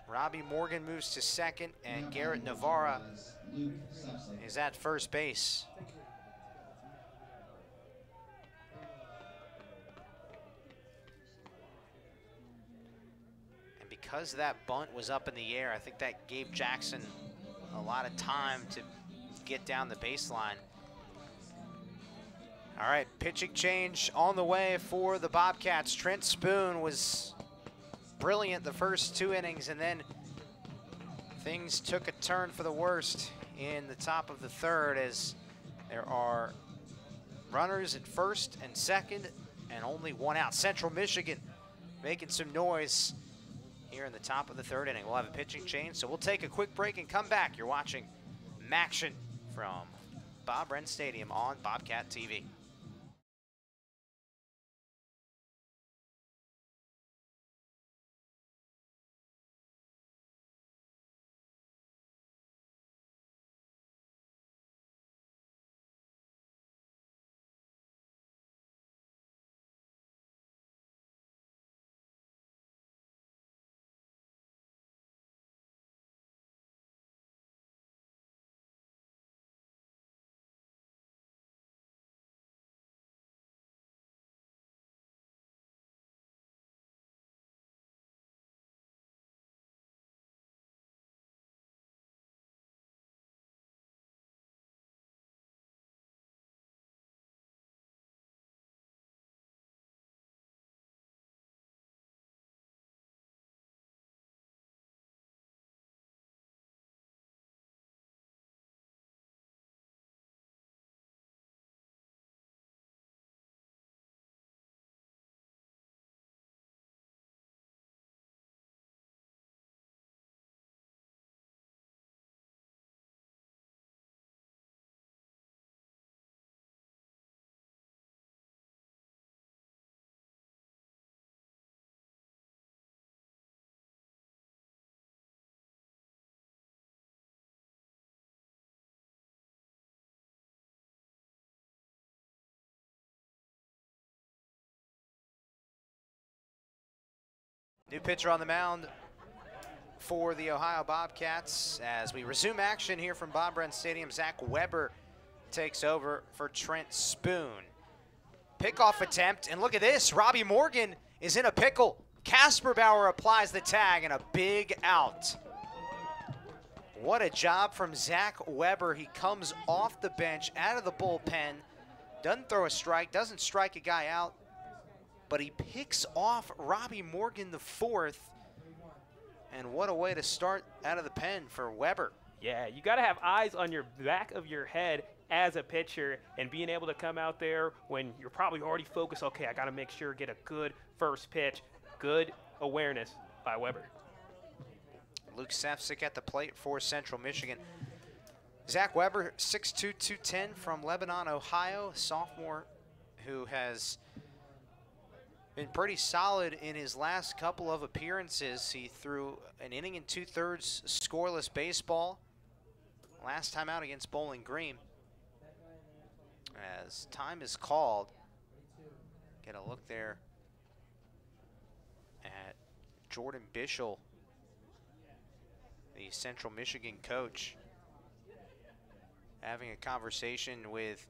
Robbie Morgan moves to second, and Garrett Navarra is at first base. And because that bunt was up in the air, I think that gave Jackson a lot of time to get down the baseline. All right, pitching change on the way for the Bobcats. Trent Spoon was brilliant the first two innings, and then things took a turn for the worst in the top of the third as there are runners at first and second and only one out. Central Michigan making some noise here in the top of the third inning. We'll have a pitching change, so we'll take a quick break and come back. You're watching Maction from Bob Wren Stadium on Bobcat TV. New pitcher on the mound for the Ohio Bobcats as we resume action here from Bob Wren Stadium. Zach Weber takes over for Trent Spoon. Pickoff attempt, and look at this. Robbie Morgan is in a pickle. Kasperbauer applies the tag and a big out. What a job from Zach Weber. He comes off the bench, out of the bullpen, doesn't throw a strike, doesn't strike a guy out, but he picks off Robbie Morgan the fourth. And what a way to start out of the pen for Weber. Yeah, you got to have eyes on your back of your head as a pitcher and being able to come out there when you're probably already focused. Okay, I got to make sure get a good first pitch, good awareness by Weber. Luke Sefcik at the plate for Central Michigan. Zach Weber, 6'2", 210 from Lebanon, Ohio, sophomore who has been pretty solid in his last couple of appearances. He threw an inning and two-thirds scoreless baseball last time out against Bowling Green. As time is called, Get a look there at Jordan Bischel, the Central Michigan coach, having a conversation with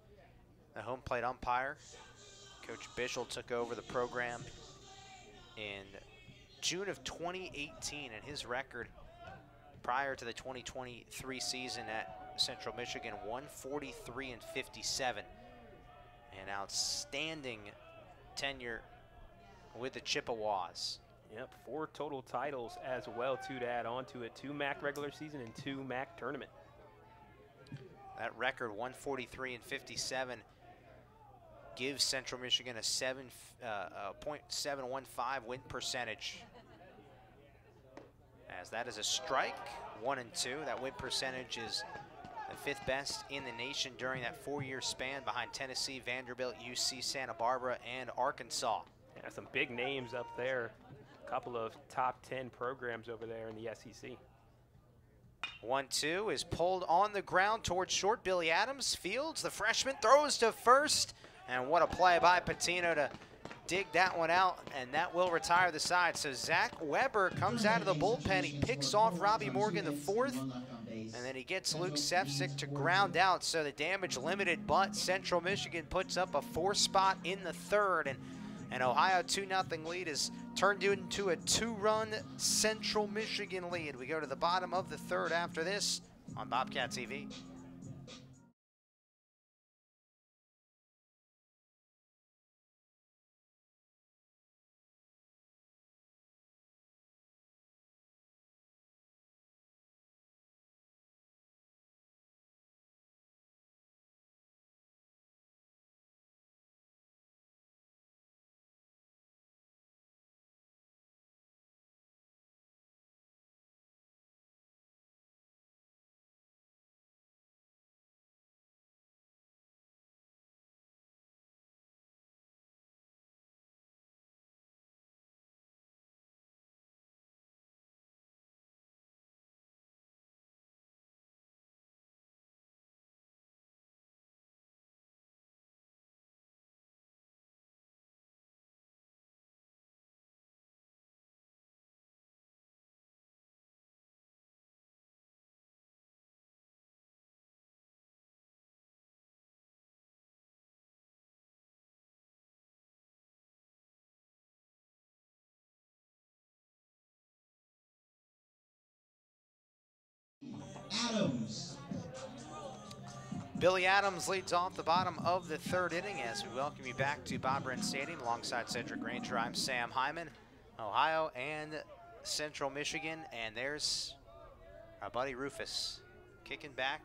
the home plate umpire. Coach Bischel took over the program in June of 2018, and his record prior to the 2023 season at Central Michigan, 143 and 57. An outstanding tenure with the Chippewas. Yep, four total titles as well to add on to it. Two MAC regular season and two MAC tournament. That record, 143 and 57, gives Central Michigan a seven uh, a .715 win percentage. As that is a strike, one and two. That win percentage is the fifth best in the nation during that four-year span behind Tennessee, Vanderbilt, UC Santa Barbara, and Arkansas. Yeah, some big names up there. A couple of top 10 programs over there in the SEC. One two is pulled on the ground towards short. Billy Adams fields the freshman throws to first, and what a play by Patino to dig that one out, and that will retire the side. So Zach Weber comes out of the bullpen. He picks off Robbie Morgan the fourth, and then he gets Luke Sefcik to ground out. So the damage limited, but Central Michigan puts up a four spot in the third, and an Ohio 2 0 lead is turned into a two run Central Michigan lead. We go to the bottom of the third after this on Bobcat TV. Adams. Billy Adams leads off the bottom of the third inning as we welcome you back to Bob Wren Stadium alongside Cedric Granger. I'm Sam Hyman, Ohio and Central Michigan, and there's our buddy Rufus kicking back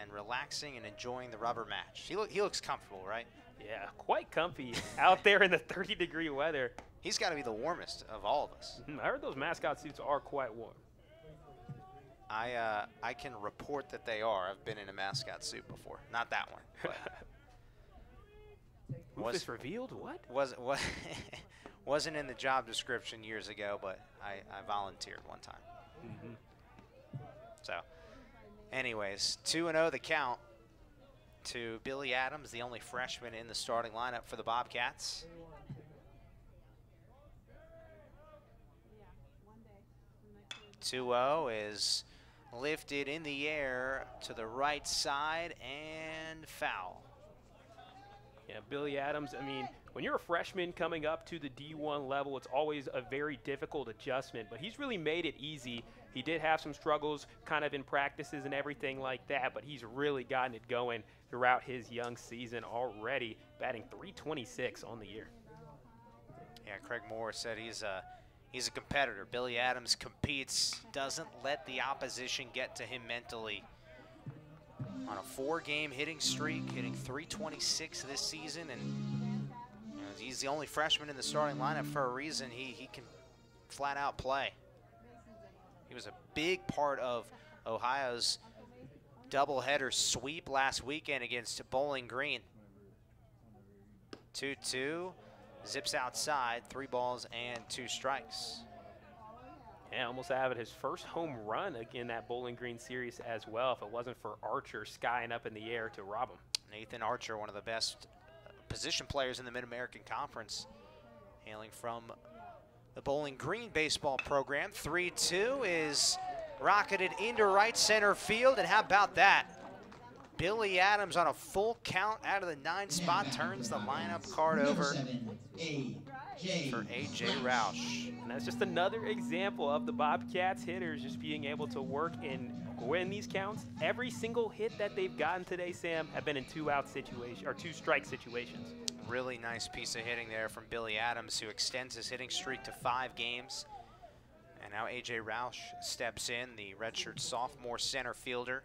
and relaxing and enjoying the rubber match. He, look, he looks comfortable, right? Yeah, quite comfy out there in the 30 degree weather. He's got to be the warmest of all of us. Mhm, I heard those mascot suits are quite warm. I uh, I can report that they are. I've been in a mascot suit before. Not that one, but Was- Rufus revealed? What? wasn't wasn't in the job description years ago, but I, I volunteered one time. Mhm. So, anyways, two and zero the count to Billy Adams, the only freshman in the starting lineup for the Bobcats. Two zero is lifted in the air to the right side and foul. Yeah, Billy Adams, I mean, when you're a freshman coming up to the D1 level, it's always a very difficult adjustment, but he's really made it easy. He did have some struggles kind of in practices and everything like that, but he's really gotten it going throughout his young season already, batting 326 on the year. Yeah, Craig Moore said he's a he's a competitor. Billy Adams competes, doesn't let the opposition get to him mentally. On a four-game hitting streak, hitting 326 this season, and you know, he's the only freshman in the starting lineup for a reason. He he can flat out play. He was a big part of Ohio's doubleheader sweep last weekend against Bowling Green. 2-2. Zips outside, three balls and two strikes. Yeah, almost having his first home run in that Bowling Green series as well, if it wasn't for Archer skying up in the air to rob him. Nathan Archer, one of the best position players in the Mid-American Conference, hailing from the Bowling Green baseball program. 3-2 is rocketed into right center field, and how about that? Billy Adams on a full count out of the nine spot turns the lineup card over for AJ Roush. And that's just another example of the Bobcats hitters just being able to work and win these counts. Every single hit that they've gotten today, Sam, have been in two out situation or two strike situations. Really nice piece of hitting there from Billy Adams, who extends his hitting streak to five games. And now AJ Roush steps in, the redshirt sophomore center fielder,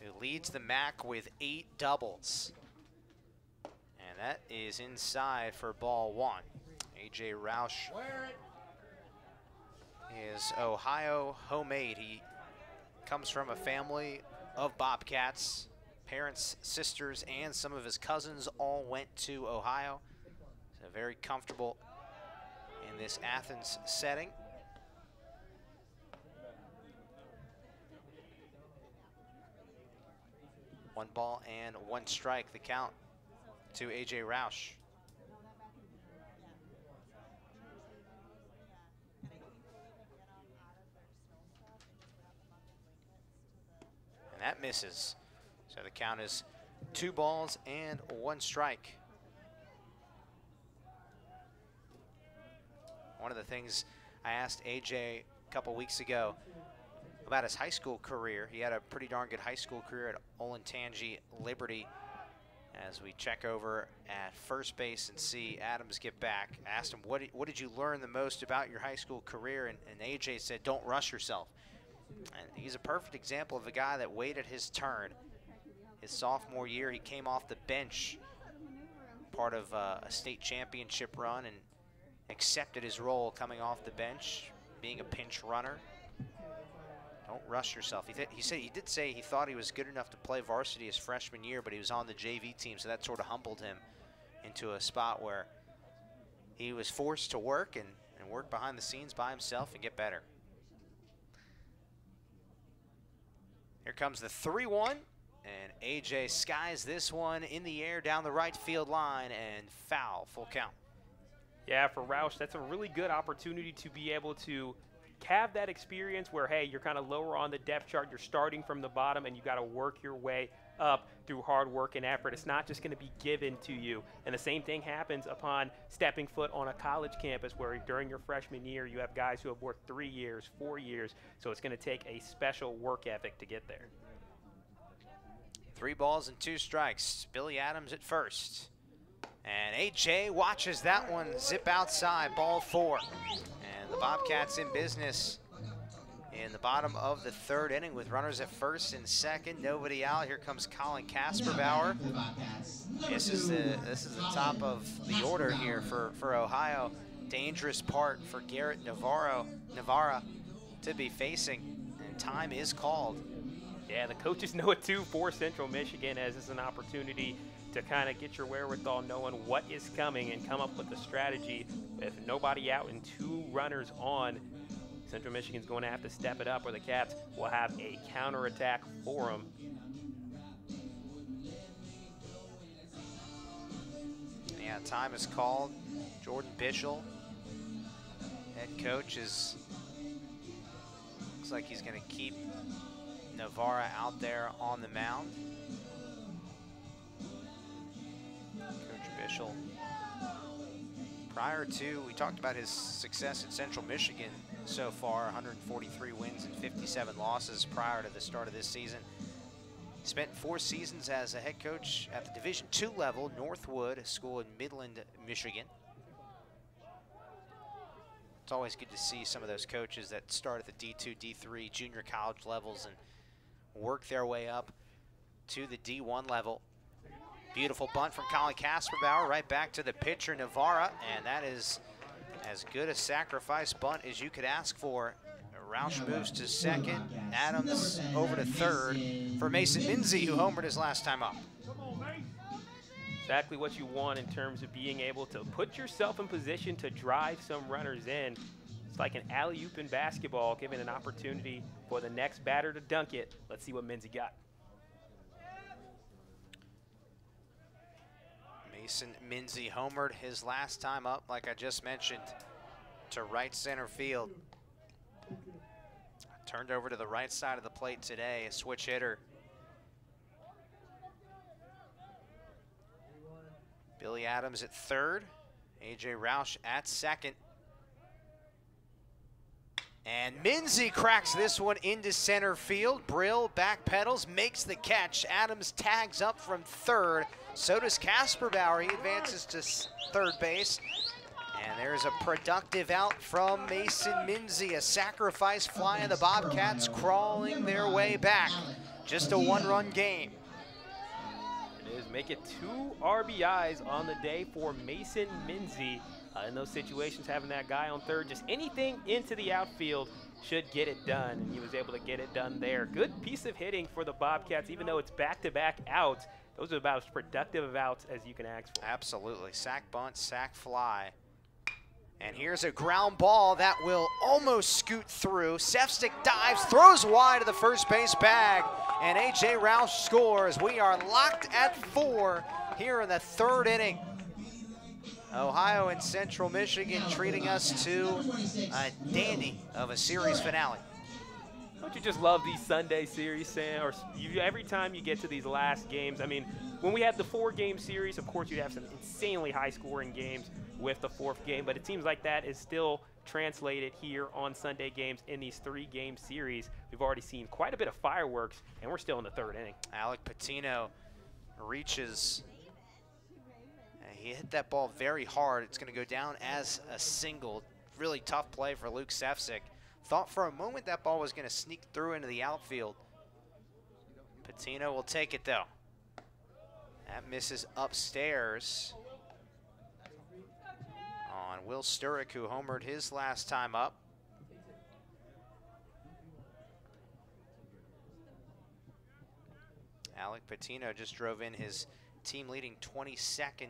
who leads the MAC with eight doubles. And that is inside for ball one. AJ Roush is Ohio homemade. He comes from a family of Bobcats. Parents, sisters, and some of his cousins all went to Ohio. So very comfortable in this Athens setting. One ball and one strike, the count to AJ Roush. And that misses. So the count is two balls and one strike. One of the things I asked AJ a couple weeks ago about his high school career. He had a pretty darn good high school career at Olentangy Liberty. As we check over at first base and see Adams get back, I asked him, what did, what did you learn the most about your high school career? And, and AJ said, don't rush yourself. And he's a perfect example of a guy that waited his turn. His sophomore year, he came off the bench, part of a state championship run, and accepted his role coming off the bench, being a pinch runner. Don't rush yourself. He, he said he did say he thought he was good enough to play varsity his freshman year, but he was on the JV team, so that sort of humbled him into a spot where he was forced to work and, and work behind the scenes by himself and get better. Here comes the 3 1, and AJ skies this one in the air down the right field line and foul, full count. Yeah, for Roush, that's a really good opportunity to be able to have that experience where, hey, you're kind of lower on the depth chart, you're starting from the bottom, and you got to work your way up through hard work and effort. It's not just going to be given to you. And the same thing happens upon stepping foot on a college campus where during your freshman year, you have guys who have worked three years, four years. So it's going to take a special work ethic to get there. Three balls and two strikes. Billy Adams at first. And AJ watches that one zip outside, ball four. And the Bobcats in business in the bottom of the third inning with runners at first and second. Nobody out. Here comes Colin. Number This is the this is the top of the order here for, for Ohio. Dangerous part for Garrett Navarro Navarra to be facing. And time is called. Yeah, the coaches know it too for Central Michigan as it's an opportunity to kind of get your wherewithal knowing what is coming and come up with a strategy. If nobody out and two runners on, Central Michigan's going to have to step it up or the Cats will have a counterattack for them. Yeah, time is called. Jordan Bischel, head coach, is looks like he's going to keep Navarra out there on the mound. Bischel, prior to, we talked about his success at Central Michigan so far, 143 wins and 57 losses prior to the start of this season. Spent four seasons as a head coach at the Division II level, Northwood School in Midland, Michigan. It's always good to see some of those coaches that start at the D2, D3, junior college levels and work their way up to the D1 level. Beautiful bunt from Colin Kasperbauer, right back to the pitcher Navarra, and that is as good a sacrifice bunt as you could ask for. Roush moves to second, Adams over to third for Mason Minzy, who homered his last time up. Exactly what you want in terms of being able to put yourself in position to drive some runners in. It's like an alley-oop in basketball, giving an opportunity for the next batter to dunk it. Let's see what Minzy got. Mason Minzy homered his last time up, like I just mentioned, to right center field. Turned over to the right side of the plate today, a switch hitter. Billy Adams at third, AJ Roush at second. And Minzy cracks this one into center field. Brill backpedals, makes the catch. Adams tags up from third. So does Kasperbauer. He advances to third base. And there's a productive out from Mason Minzy. A sacrifice fly and the Bobcats crawling their way back. Just a one-run game. It is make it two RBIs on the day for Mason Minzy. Uh, in those situations, having that guy on third, just anything into the outfield should get it done, and he was able to get it done there. Good piece of hitting for the Bobcats, even though it's back-to-back -back outs. Those are about as productive of outs as you can ask for. Absolutely. Sack bunt, sack fly. And here's a ground ball that will almost scoot through. Sefcik dives, throws wide of the first base bag, and A.J. Roush scores. We are locked at four here in the third inning. Ohio and Central Michigan treating us to a dandy of a series finale. Don't you just love these Sunday series, Sam? Or you, every time you get to these last games, I mean, when we had the four-game series, of course, you'd have some insanely high-scoring games with the fourth game, but it seems like that is still translated here on Sunday games in these three-game series. We've already seen quite a bit of fireworks, and we're still in the third inning. Alec Patino reaches he hit that ball very hard. It's going to go down as a single. Really tough play for Luke Sefcik. Thought for a moment that ball was going to sneak through into the outfield. Patino will take it though. That misses upstairs on Will Sturrock, who homered his last time up. Alec Patino just drove in his team leading 22nd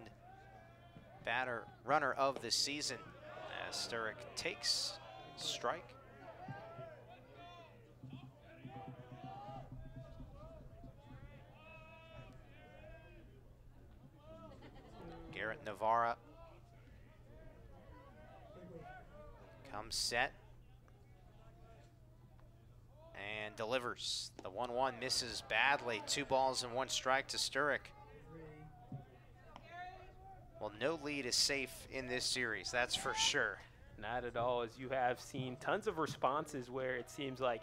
batter runner of the season as Sturrock takes strike. Navarra comes set and delivers. The 1-1 misses badly. Two balls and one strike to Sturrock. Well, no lead is safe in this series, that's for sure. Not at all, as you have seen tons of responses where it seems like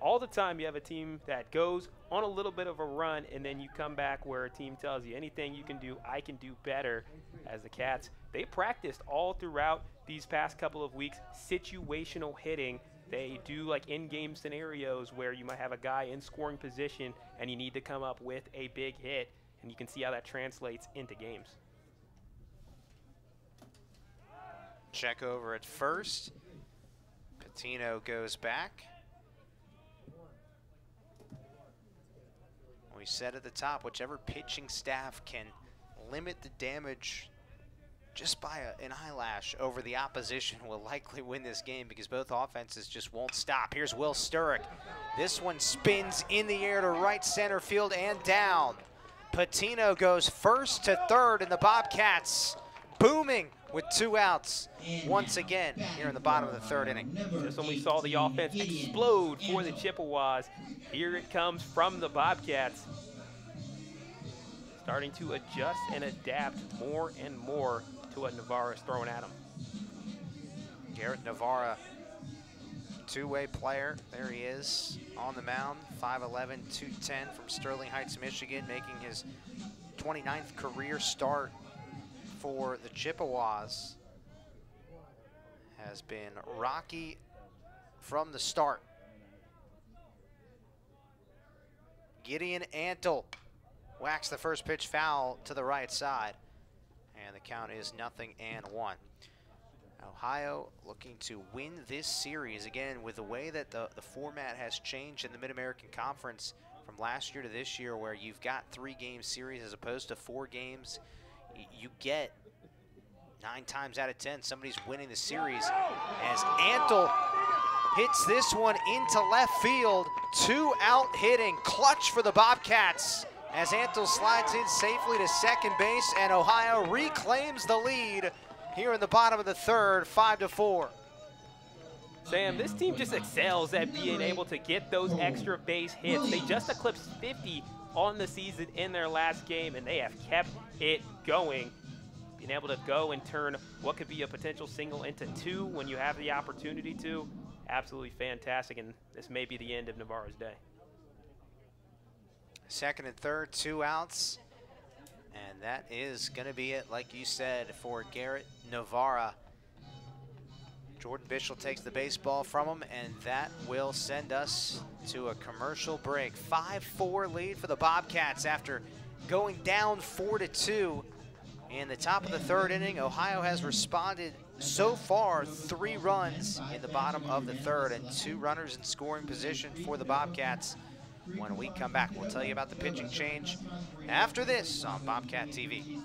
all the time you have a team that goes on a little bit of a run and then you come back where a team tells you anything you can do, I can do better. As the Cats, they practiced all throughout these past couple of weeks situational hitting. They do like in-game scenarios where you might have a guy in scoring position and you need to come up with a big hit, and you can see how that translates into games. Check over at first. Patino goes back. We said at the top, whichever pitching staff can limit the damage just by a, an eyelash over the opposition will likely win this game because both offenses just won't stop. Here's Will Sturrock. This one spins in the air to right center field and down. Patino goes first to third, and the Bobcats booming with two outs once again here in the bottom of the third inning. Just when we saw the offense explode for the Chippewas, here it comes from the Bobcats. Starting to adjust and adapt more and more to what Navarra is throwing at them. Garrett Navarra, two-way player. There he is on the mound, 5'11", 210 from Sterling Heights, Michigan, making his 29th career start for the Chippewas has been rocky from the start. Gideon Antle whacks the first pitch foul to the right side. And the count is nothing and one. Ohio looking to win this series again with the way that the, the format has changed in the Mid-American Conference from last year to this year where you've got three game series as opposed to four games you get nine times out of 10, somebody's winning the series as Antle hits this one into left field. Two out hitting, clutch for the Bobcats as Antle slides in safely to second base, and Ohio reclaims the lead here in the bottom of the third, five to four. Sam, this team just excels at being able to get those extra base hits. They just eclipsed 50 on the season in their last game, and they have kept it going. Being able to go and turn what could be a potential single into two when you have the opportunity to, absolutely fantastic, and this may be the end of Navarra's day. Second and third, two outs. And that is going to be it, like you said, for Garrett Navarra. Jordan Bischel takes the baseball from him, and that will send us to a commercial break. 5-4 lead for the Bobcats after going down four to two in the top of the third inning. Ohio has responded so far, three runs in the bottom of the third and two runners in scoring position for the Bobcats. When we come back, we'll tell you about the pitching change after this on Bobcat TV.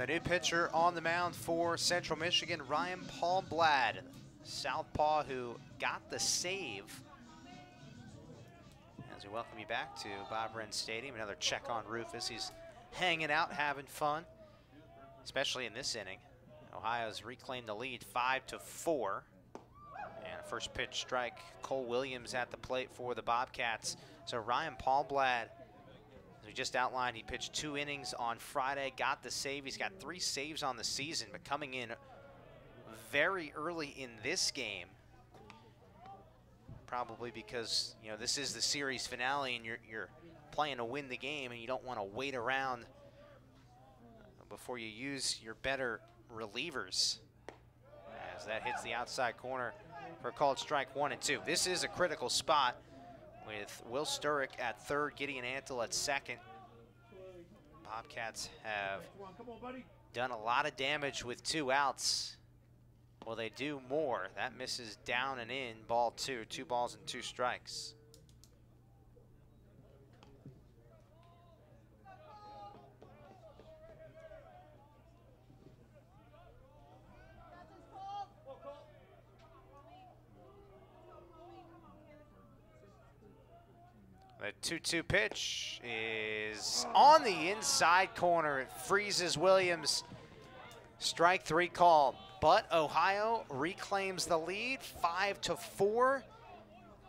The new pitcher on the mound for Central Michigan, Ryan Palmblad, Southpaw who got the save. As we welcome you back to Bob Wren Stadium, another check on Rufus. He's hanging out, having fun, especially in this inning. Ohio's reclaimed the lead five to four. And first pitch strike, Cole Williams at the plate for the Bobcats. So Ryan Palmblad we just outlined, he pitched two innings on Friday, got the save. He's got three saves on the season, but coming in very early in this game, probably because you know this is the series finale and you're you're playing to win the game and you don't want to wait around before you use your better relievers. As that hits the outside corner for a called strike one and two. This is a critical spot with Will Sturrock at third, Gideon Antle at second. Bobcats have done a lot of damage with two outs. Will they do more? That misses down and in, ball two, two balls and two strikes. The 2-2 pitch is on the inside corner. It freezes Williams. Strike three call. But Ohio reclaims the lead, five to four.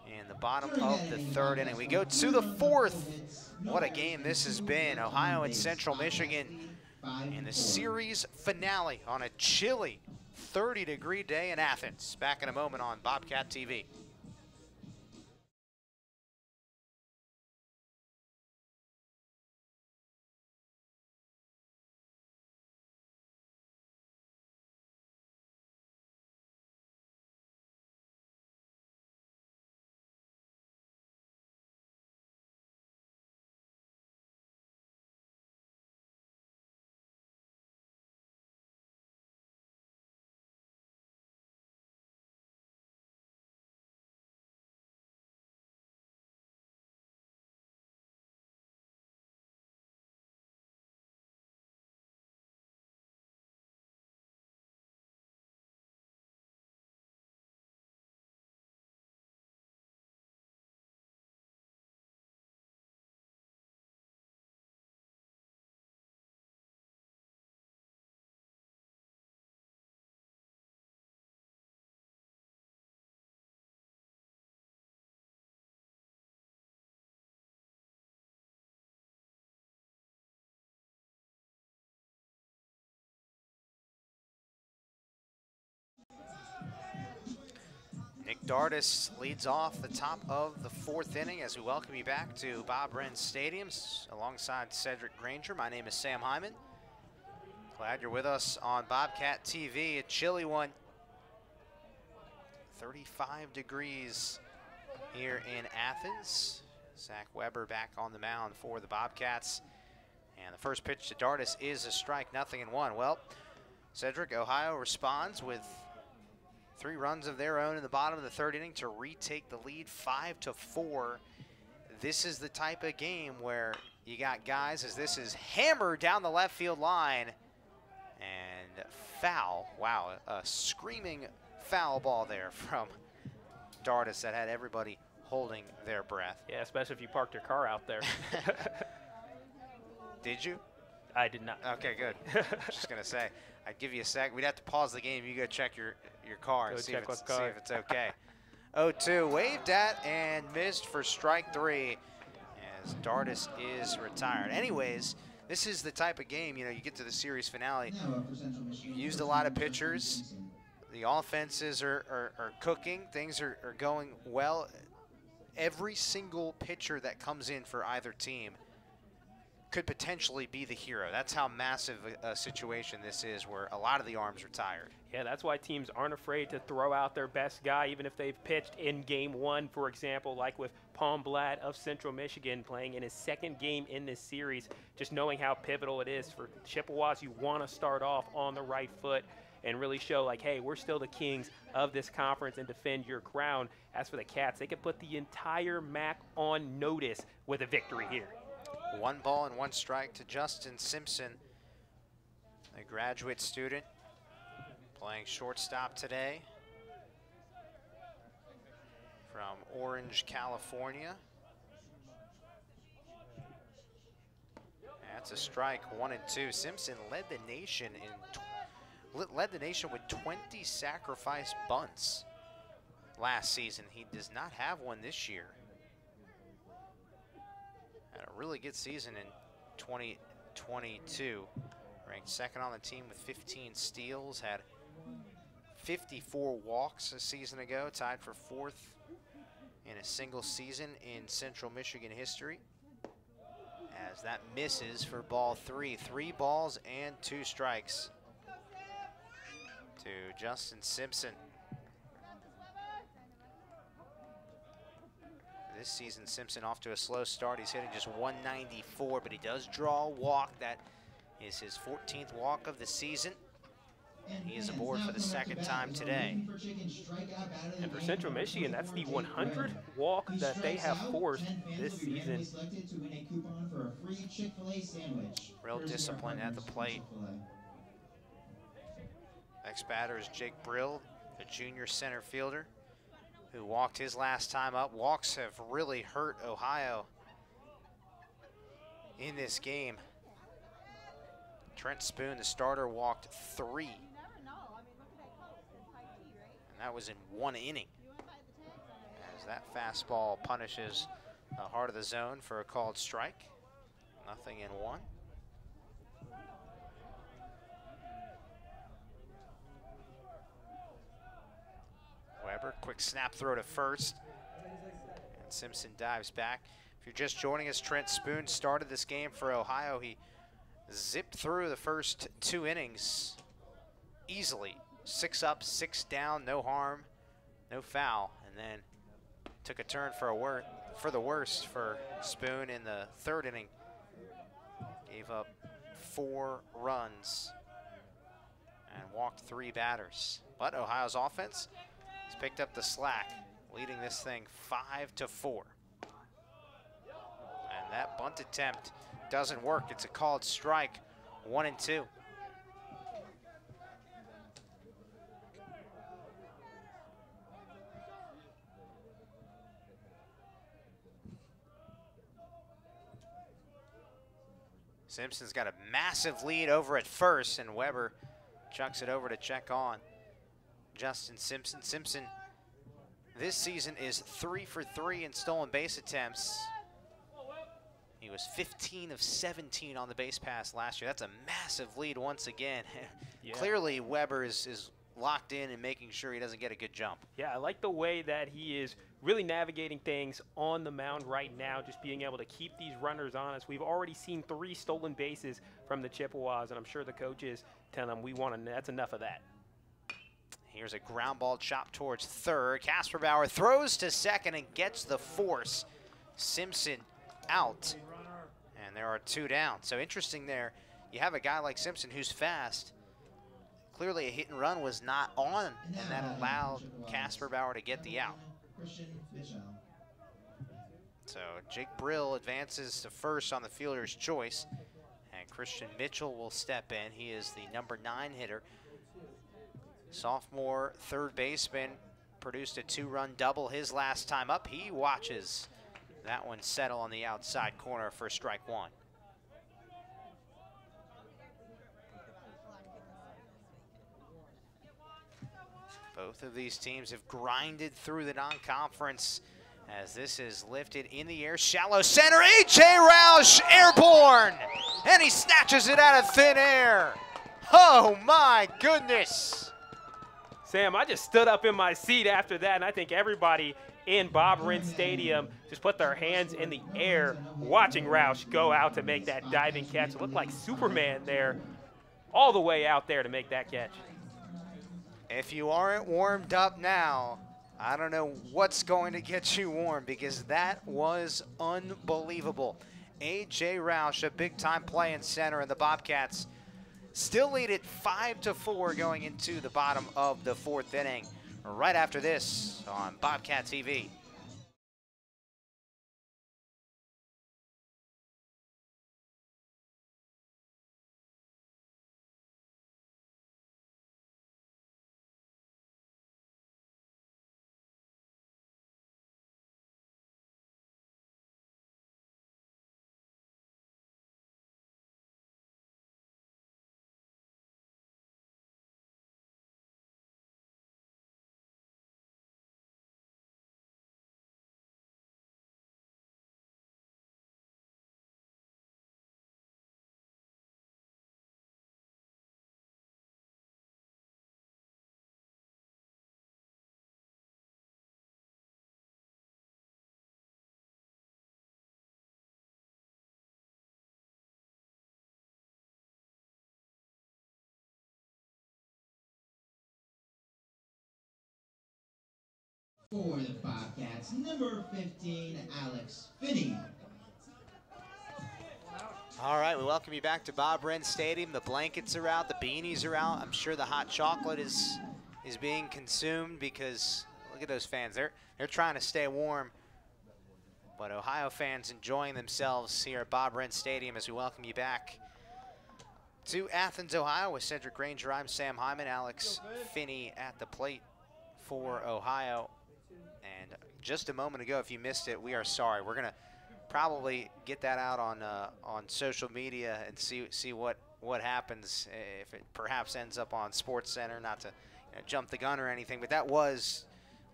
In the bottom of the third inning. We go to the fourth. What a game this has been. Ohio and Central Michigan in the series finale on a chilly 30 degree day in Athens. Back in a moment on Bobcat TV. Nick Dardis leads off the top of the fourth inning as we welcome you back to Bob Wren Stadium alongside Cedric Granger. My name is Sam Hyman. Glad you're with us on Bobcat TV, a chilly one. 35 degrees here in Athens. Zach Weber back on the mound for the Bobcats. And the first pitch to Dardis is a strike, nothing in one. Well, Cedric, Ohio responds with three runs of their own in the bottom of the third inning to retake the lead five to four. This is the type of game where you got guys as this is hammered down the left field line and foul. Wow, a screaming foul ball there from Dardis that had everybody holding their breath. Yeah, especially if you parked your car out there. Did you? I did not. Okay, good. Just gonna say, I'd give you a sec. We'd have to pause the game. You go check your your car Go see check if, it's, car. see if it's okay. 0-2, waved at and missed for strike three as Dardis is retired. Anyways, this is the type of game, you know, you get to the series finale. Now for Central Michigan. Used a lot of pitchers. The offenses are, are, are cooking. Things are, are going well. Every single pitcher that comes in for either team could potentially be the hero. That's how massive a, a situation this is where a lot of the arms are tired. Yeah, that's why teams aren't afraid to throw out their best guy, even if they've pitched in game one, for example, like with Palmblad of Central Michigan playing in his second game in this series. Just knowing how pivotal it is for Chippewas, you want to start off on the right foot and really show, like, hey, we're still the kings of this conference and defend your crown. As for the Cats, they could put the entire MAC on notice with a victory here. One ball and one strike to Justin Simpson, a graduate student playing shortstop today from Orange, California. That's a strike, one and two. Simpson led the nation in led the nation with 20 sacrifice bunts last season. He does not have one this year. Had a really good season in 2022. Ranked second on the team with 15 steals. Had 54 walks a season ago. Tied for fourth in a single season in Central Michigan history. As that misses for ball three. Three balls and two strikes to Justin Simpson. This season, Simpson off to a slow start. He's hitting just 194, but he does draw a walk. That is his 14th walk of the season. And He is aboard for the second time today. Waiting for Chicken strikeout batted in And for Central Michigan, that's the 100th walk that they have forced this will be season. selected to win a coupon for a free Chick-fil-A sandwich. Real courtesy of our discipline at the plate. Chick-fil-A. Next batter is Jake Brill, the junior center fielder, who walked his last time up. Walks have really hurt Ohio in this game. Trent Spoon, the starter, walked three, that was in one inning. As that fastball punishes the heart of the zone for a called strike. Nothing in one. Weber, quick snap throw to first. And Simpson dives back. If you're just joining us, Trent Spoon started this game for Ohio. He zipped through the first two innings easily. Six up, six down, no harm, no foul. And then took a turn for a wor- for the worst for Spoon in the third inning. Gave up four runs and walked three batters. But Ohio's offense has picked up the slack, leading this thing five to four. And that bunt attempt doesn't work. It's a called strike, one and two. Simpson's got a massive lead over at first, and Weber chucks it over to check on Justin Simpson. Simpson this season is three for three in stolen base attempts. He was 15 of 17 on the base pass last year. That's a massive lead once again. Yeah. Clearly, Weber is, is locked in and making sure he doesn't get a good jump. Yeah, I like the way that he is really navigating things on the mound right now, just being able to keep these runners honest. We've already seen three stolen bases from the Chippewas, and I'm sure the coaches tell them we want to. Know that's enough of that. Here's a ground ball chop towards third. Kasperbauer throws to second and gets the force. Simpson out. And there are two down. So interesting there. You have a guy like Simpson who's fast. Clearly a hit and run was not on, and that allowed Kasperbauer to get the out. Christian. So Jake Brill advances to first on the fielder's choice. And Christian Mitchell will step in. He is the number nine hitter. Sophomore third baseman produced a two-run double his last time up. He watches that one settle on the outside corner for strike one. Both of these teams have grinded through the non-conference as this is lifted in the air. Shallow center, A.J. Roush airborne! And he snatches it out of thin air. Oh my goodness! Sam, I just stood up in my seat after that, and I think everybody in Bob Wren Stadium just put their hands in the air watching Roush go out to make that diving catch. It looked like Superman there, all the way out there to make that catch. If you aren't warmed up now, I don't know what's going to get you warm because that was unbelievable. A.J. Roush, a big time play in center, and the Bobcats still lead it 5 to 4 going into the bottom of the fourth inning. Right after this on Bobcat TV. For the Bobcats, number 15, Alex Finney. All right, we welcome you back to Bob Wren Stadium. The blankets are out, the beanies are out. I'm sure the hot chocolate is is being consumed because look at those fans. They're they're trying to stay warm. But Ohio fans enjoying themselves here at Bob Wren Stadium as we welcome you back to Athens, Ohio with Cedric Granger. I'm Sam Hyman, Alex Finney at the plate for Ohio. Just a moment ago, if you missed it, we are sorry. We're gonna probably get that out on uh, on social media and see see what what happens if it perhaps ends up on Sports Center. Not to you know, jump the gun or anything, but that was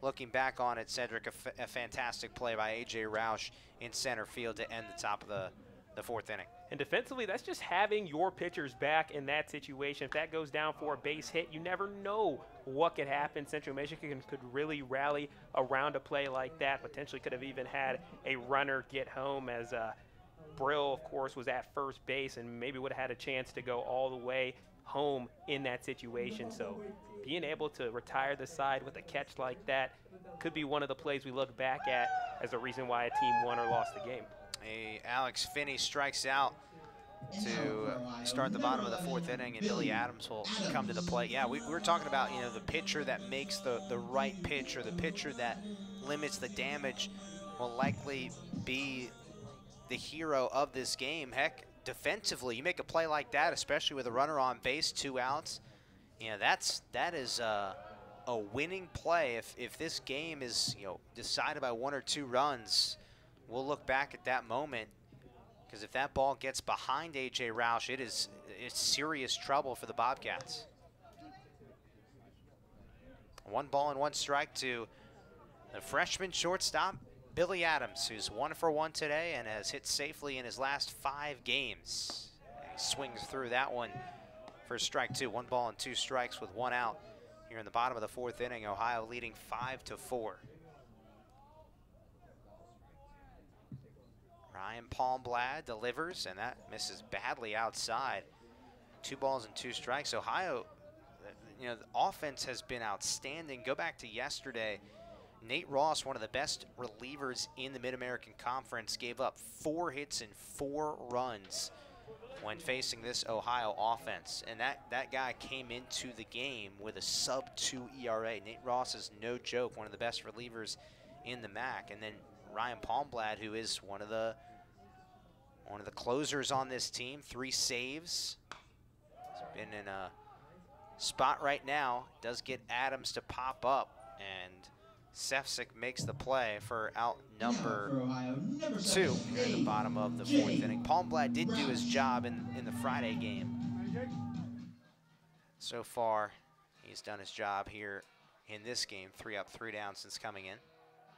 looking back on it, Cedric, a, a fantastic play by AJ Roush in center field to end the top of the the fourth inning. And defensively, that's just having your pitchers back in that situation. If that goes down for a base hit, you never know what could happen. Central Michigan could really rally around a play like that. Potentially could have even had a runner get home as uh, Brill, of course, was at first base and maybe would have had a chance to go all the way home in that situation. So being able to retire the side with a catch like that could be one of the plays we look back at as a reason why a team won or lost the game. A Alex Finney strikes out to start the bottom of the fourth inning, and Billy Adams will come to the plate. Yeah, we, we were talking about you know the pitcher that makes the the right pitch or the pitcher that limits the damage will likely be the hero of this game. Heck, defensively, you make a play like that, especially with a runner on base, two outs. You know that's that is. Uh, a winning play if, if this game is you know decided by one or two runs we'll look back at that moment because if that ball gets behind AJ Roush, it is it's serious trouble for the Bobcats. One ball and one strike to the freshman shortstop, Billy Adams, who's one for one today and has hit safely in his last five games. He swings through that one for strike two. One ball and two strikes with one out here in the bottom of the fourth inning. Ohio leading five to four. Ryan Palmblad delivers, and that misses badly outside. Two balls and two strikes. Ohio, you know, the offense has been outstanding. Go back to yesterday. Nate Ross, one of the best relievers in the Mid American Conference, gave up four hits and four runs when facing this Ohio offense. And that, that guy came into the game with a sub two ERA. Nate Ross is no joke, one of the best relievers in the MAC. And then Ryan Palmblad, who is one of the one of the closers on this team, three saves. He's been in a spot right now. Does get Adams to pop up, and Sefcik makes the play for out number For Ohio, number two here in the bottom of the fourth inning. Palmblad did do his job in, in the Friday game. So far, he's done his job here in this game. Three up, three down since coming in.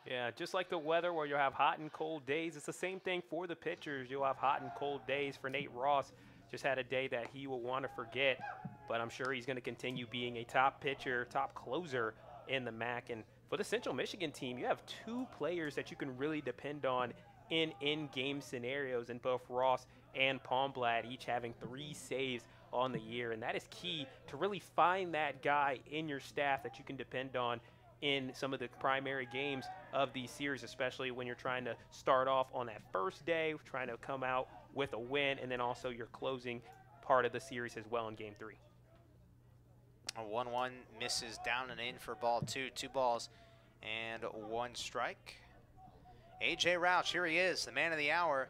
Yeah, just like the weather where you'll have hot and cold days, it's the same thing for the pitchers. You'll have hot and cold days for Nate Ross. Just had a day that he will want to forget, but I'm sure he's going to continue being a top pitcher, top closer in the MAC. And for the Central Michigan team, you have two players that you can really depend on in in-game scenarios and both Ross and Palmblad, each having three saves on the year. And that is key to really find that guy in your staff that you can depend on in some of the primary games of these series, especially when you're trying to start off on that first day, trying to come out with a win, and then also your closing part of the series as well in game three. A 1 1 misses down and in for ball two. Two balls and one strike. AJ Roush, here he is, the man of the hour.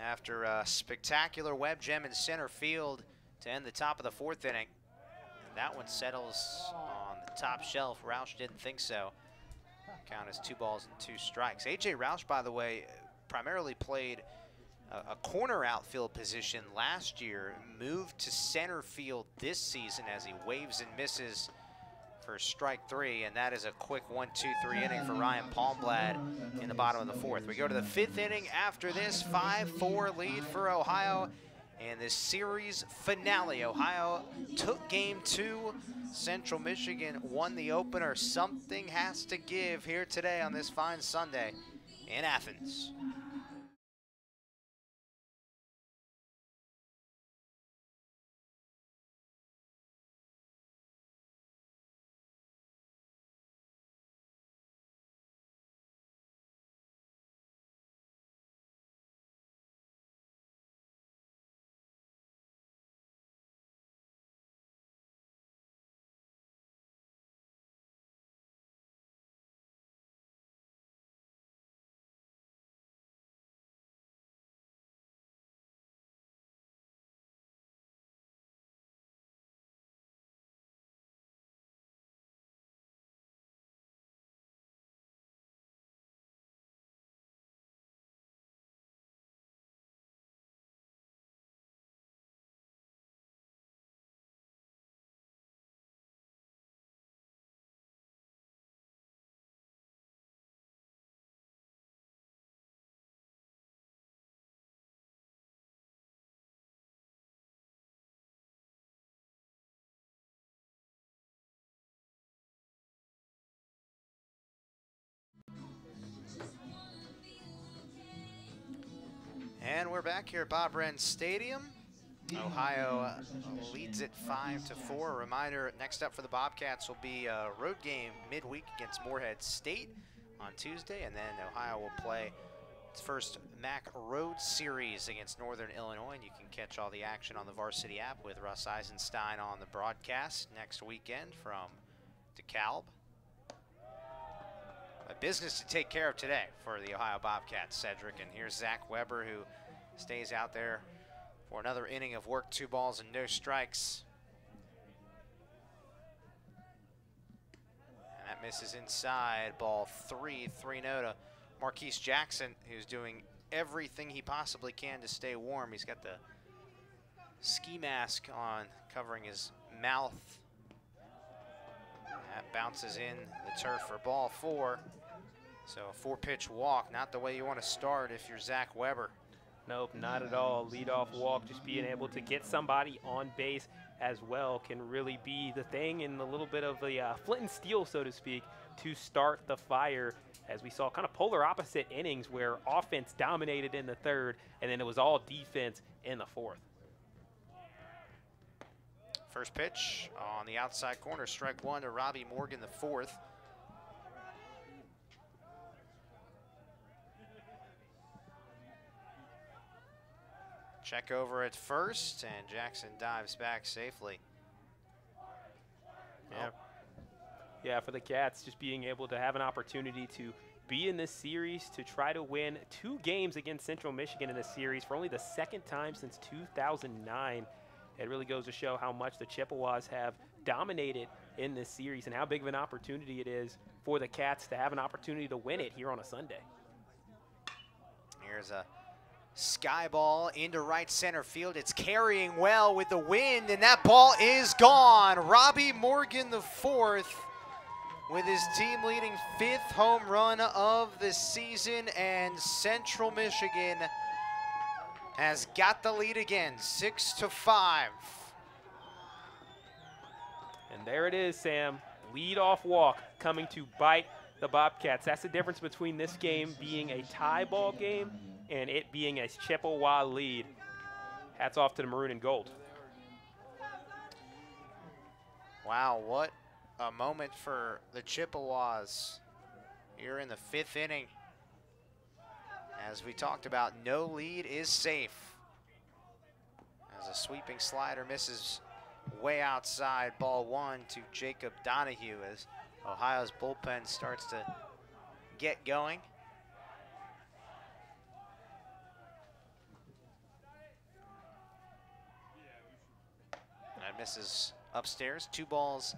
After a spectacular web gem in center field to end the top of the fourth inning. And that one settles top shelf. Roush didn't think so. Count as two balls and two strikes. AJ Roush, by the way, primarily played a, a corner outfield position last year, moved to center field this season as he waves and misses for strike three, and that is a quick one, two, three inning for Ryan Palmblad in the bottom of the fourth. We go to the fifth inning after this, 5-4 lead for Ohio, and this series finale. Ohio took game two. Central Michigan won the opener. Something has to give here today on this fine Sunday in Athens. And we're back here at Bob Wren Stadium. Ohio leads it five to four. A reminder: next up for the Bobcats will be a road game midweek against Morehead State on Tuesday, and then Ohio will play its first MAC Road Series against Northern Illinois. And you can catch all the action on the Varsity app with Russ Eisenstein on the broadcast next weekend from DeKalb. A business to take care of today for the Ohio Bobcats, Cedric. And here's Zach Weber, who stays out there for another inning of work, two balls and no strikes. And that misses inside, ball three, 3 0 to Marquise Jackson, who's doing everything he possibly can to stay warm. He's got the ski mask on, covering his mouth. That bounces in the turf for ball four. So a four pitch walk, not the way you want to start if you're Zach Weber. Nope, not at all. Lead off walk, just being able to get somebody on base as well can really be the thing in a little bit of the uh, flint and steel, so to speak, to start the fire. As we saw, kind of polar opposite innings where offense dominated in the third, and then it was all defense in the fourth. First pitch on the outside corner, strike one to Robbie Morgan, the fourth. Check over at first, and Jackson dives back safely. Yeah. Yeah, for the Cats, just being able to have an opportunity to be in this series, to try to win two games against Central Michigan in this series for only the second time since 2009. It really goes to show how much the Chippewas have dominated in this series and how big of an opportunity it is for the Cats to have an opportunity to win it here on a Sunday. Here's a sky ball into right center field. It's carrying well with the wind, and that ball is gone. Robbie Morgan, the fourth, with his team leading fifth home run of the season, and Central Michigan has got the lead again, six to five. And there it is, Sam. Lead off walk coming to bite the Bobcats. That's the difference between this game being a tie ball game and it being a Chippewa lead. Hats off to the maroon and gold. Wow, what a moment for the Chippewas here in the fifth inning. As we talked about, no lead is safe. As a sweeping slider misses way outside, ball one to Jacob Donahue as Ohio's bullpen starts to get going. Misses upstairs, two balls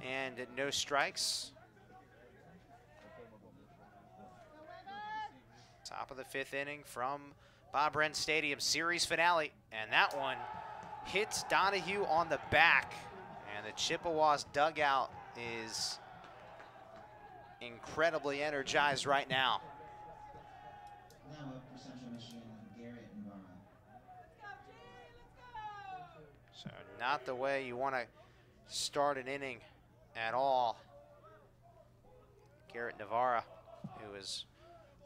and no strikes. Top of the fifth inning from Bob Wren Stadium series finale. And that one hits Donahue on the back. And the Chippewas dugout is incredibly energized right. Now not the way you want to start an inning at all. Garrett Navarra, who is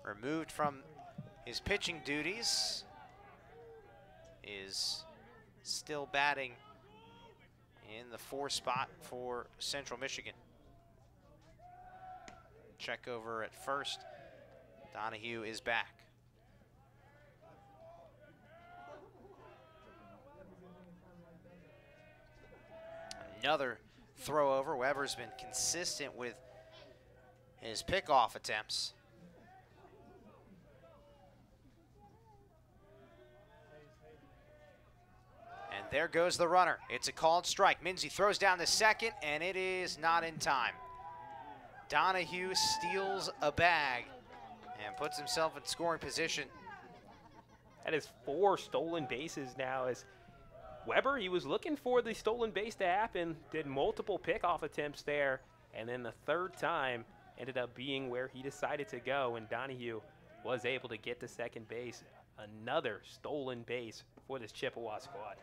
removed from his pitching duties, is still batting in the four spot for Central Michigan. Check over at first. Donahue is back. Another throw over. Weber's been consistent with his pickoff attempts. And there goes the runner. It's a called strike. Minzy throws down the second, and it is not in time. Donahue steals a bag and puts himself in scoring position. That is four stolen bases now as Weber, he was looking for the stolen base to happen, did multiple pickoff attempts there, and then the third time ended up being where he decided to go, and Donahue was able to get to second base. Another stolen base for this Chippewa squad.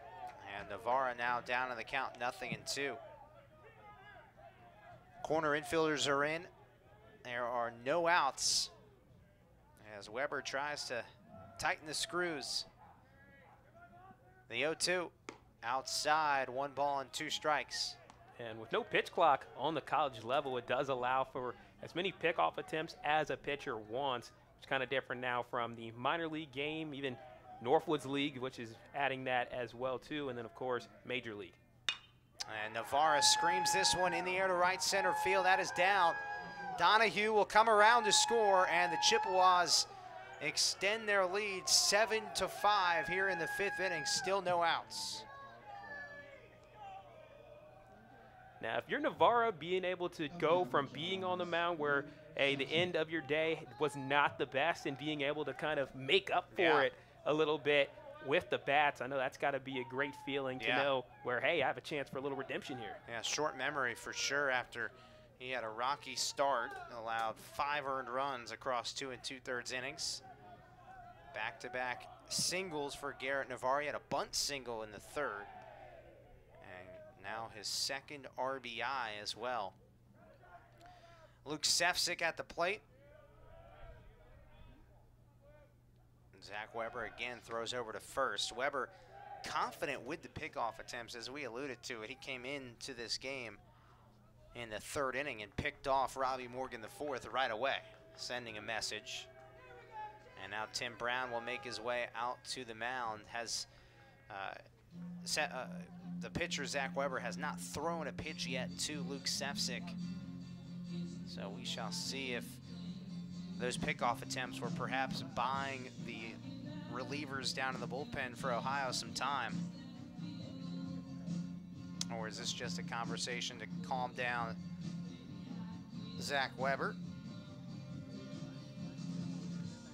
And Navarra now down in the count, nothing and two. Corner infielders are in. There are no outs as Weber tries to tighten the screws. The 0-2 outside, one ball and two strikes. And with no pitch clock on the college level, it does allow for as many pickoff attempts as a pitcher wants. It's kind of different now from the minor league game, even Northwoods League, which is adding that as well too, and then of course Major League. And Navarra screams this one in the air to right center field. That is down. Donahue will come around to score, and the Chippewas extend their lead seven to five here in the fifth inning. Still no outs. Now, if you're Navarra, being able to go from being on the mound where hey, the end of your day was not the best and being able to kind of make up for Yeah. it a little bit with the bats, I know that's got to be a great feeling to Yeah. know where, hey, I have a chance for a little redemption here. Yeah, short memory for sure after he had a rocky start, allowed five earned runs across two and two thirds innings. Back to back singles for Garrett Navarra. He had a bunt single in the third. And Now his second RBI as well. Luke Sefcik at the plate. Zach Weber again throws over to first. Weber confident with the pickoff attempts, as we alluded to it. He came into this game in the third inning and picked off Robbie Morgan the fourth right away, sending a message. And now Tim Brown will make his way out to the mound. Has uh, set, uh, the pitcher Zach Weber has not thrown a pitch yet to Luke Sefcik. So we shall see if those pickoff attempts were perhaps buying the relievers down in the bullpen for Ohio some time. Or is this just a conversation to calm down Zach Weber?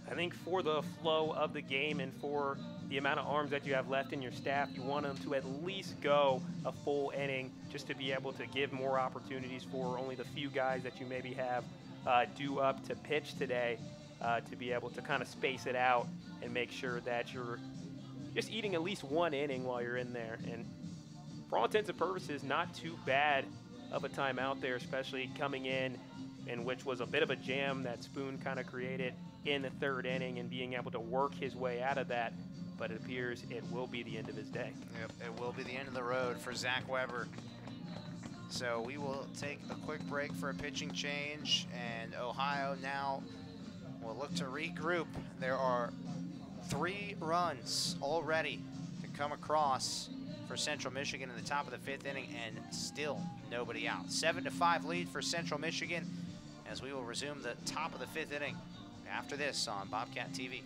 I think for the flow of the game and for the amount of arms that you have left in your staff, you want them to at least go a full inning just to be able to give more opportunities for only the few guys that you maybe have uh, due up to pitch today uh, to be able to kind of space it out and make sure that you're just eating at least one inning while you're in there. And for all intents and purposes, not too bad of a time out there, especially coming in, in which was a bit of a jam that Spoon kind of created in the third inning and being able to work his way out of that. But it appears it will be the end of his day. Yep, it will be the end of the road for Zach Weber. So we will take a quick break for a pitching change, and Ohio now will look to regroup. There are three runs already to come across for Central Michigan in the top of the fifth inning, and still nobody out. Seven to five lead for Central Michigan as we will resume the top of the fifth inning after this on Bobcat TV.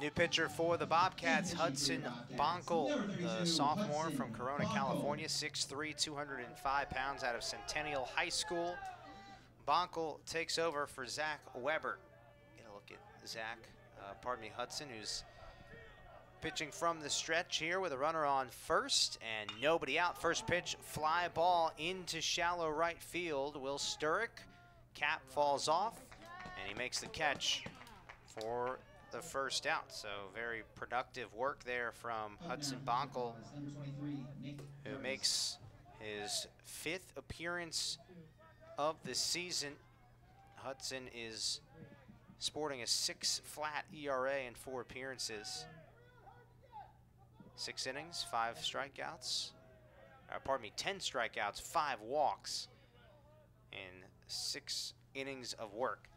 New pitcher for the Bobcats, Hudson Bonkel, the sophomore from Corona, California, 6'3", 205 pounds out of Centennial High School. Bonkel takes over for Zach Weber. Get a look at Zach, uh, pardon me, Hudson, who's pitching from the stretch here with a runner on first and nobody out. First pitch, fly ball into shallow right field. Will Sturrock, cap falls off, and he makes the catch for the first out. So very productive work there from Hudson Bonkel, who makes his fifth appearance of the season. Hudson is sporting a six flat ERA in four appearances. Six innings, five strikeouts. Uh, pardon me, 10 strikeouts, five walks in six innings of work.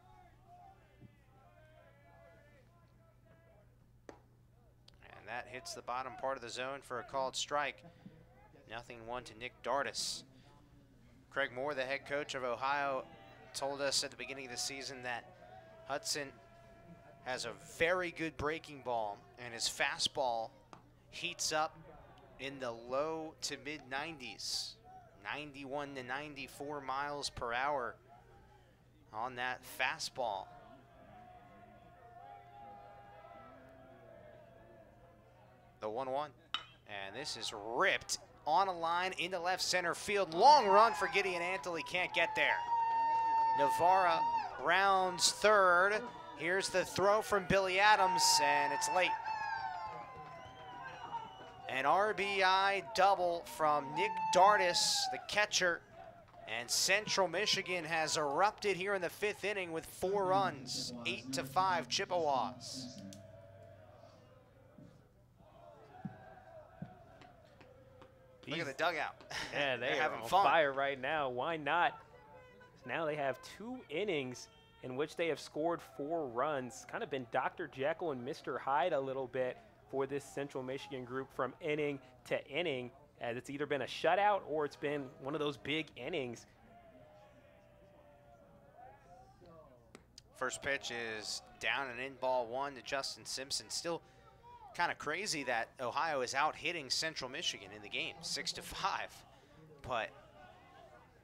That hits the bottom part of the zone for a called strike. Nothing one to Nick Dardis. Craig Moore, the head coach of Ohio, told us at the beginning of the season that Hudson has a very good breaking ball and his fastball heats up in the low to mid 90s, 91 to 94 miles per hour. on that fastball. The 1 1. And this is ripped on a line into left center field. Long run for Gideon Antle, can't get there. Navarra rounds third. Here's the throw from Billy Adams, and it's late. An RBI double from Nick Dardis, the catcher. And Central Michigan has erupted here in the fifth inning with four runs, eight to five Chippewas. Look at the dugout. Yeah, they are having on fun. fire right now. Why not? Now they have two innings in which they have scored four runs. Kind of been Dr. Jekyll and Mr. Hyde a little bit for this Central Michigan group from inning to inning, as it's either been a shutout or it's been one of those big innings. First pitch is down and in ball one to Justin Simpson. Still kind of crazy that Ohio is out hitting Central Michigan in the game, six to five. But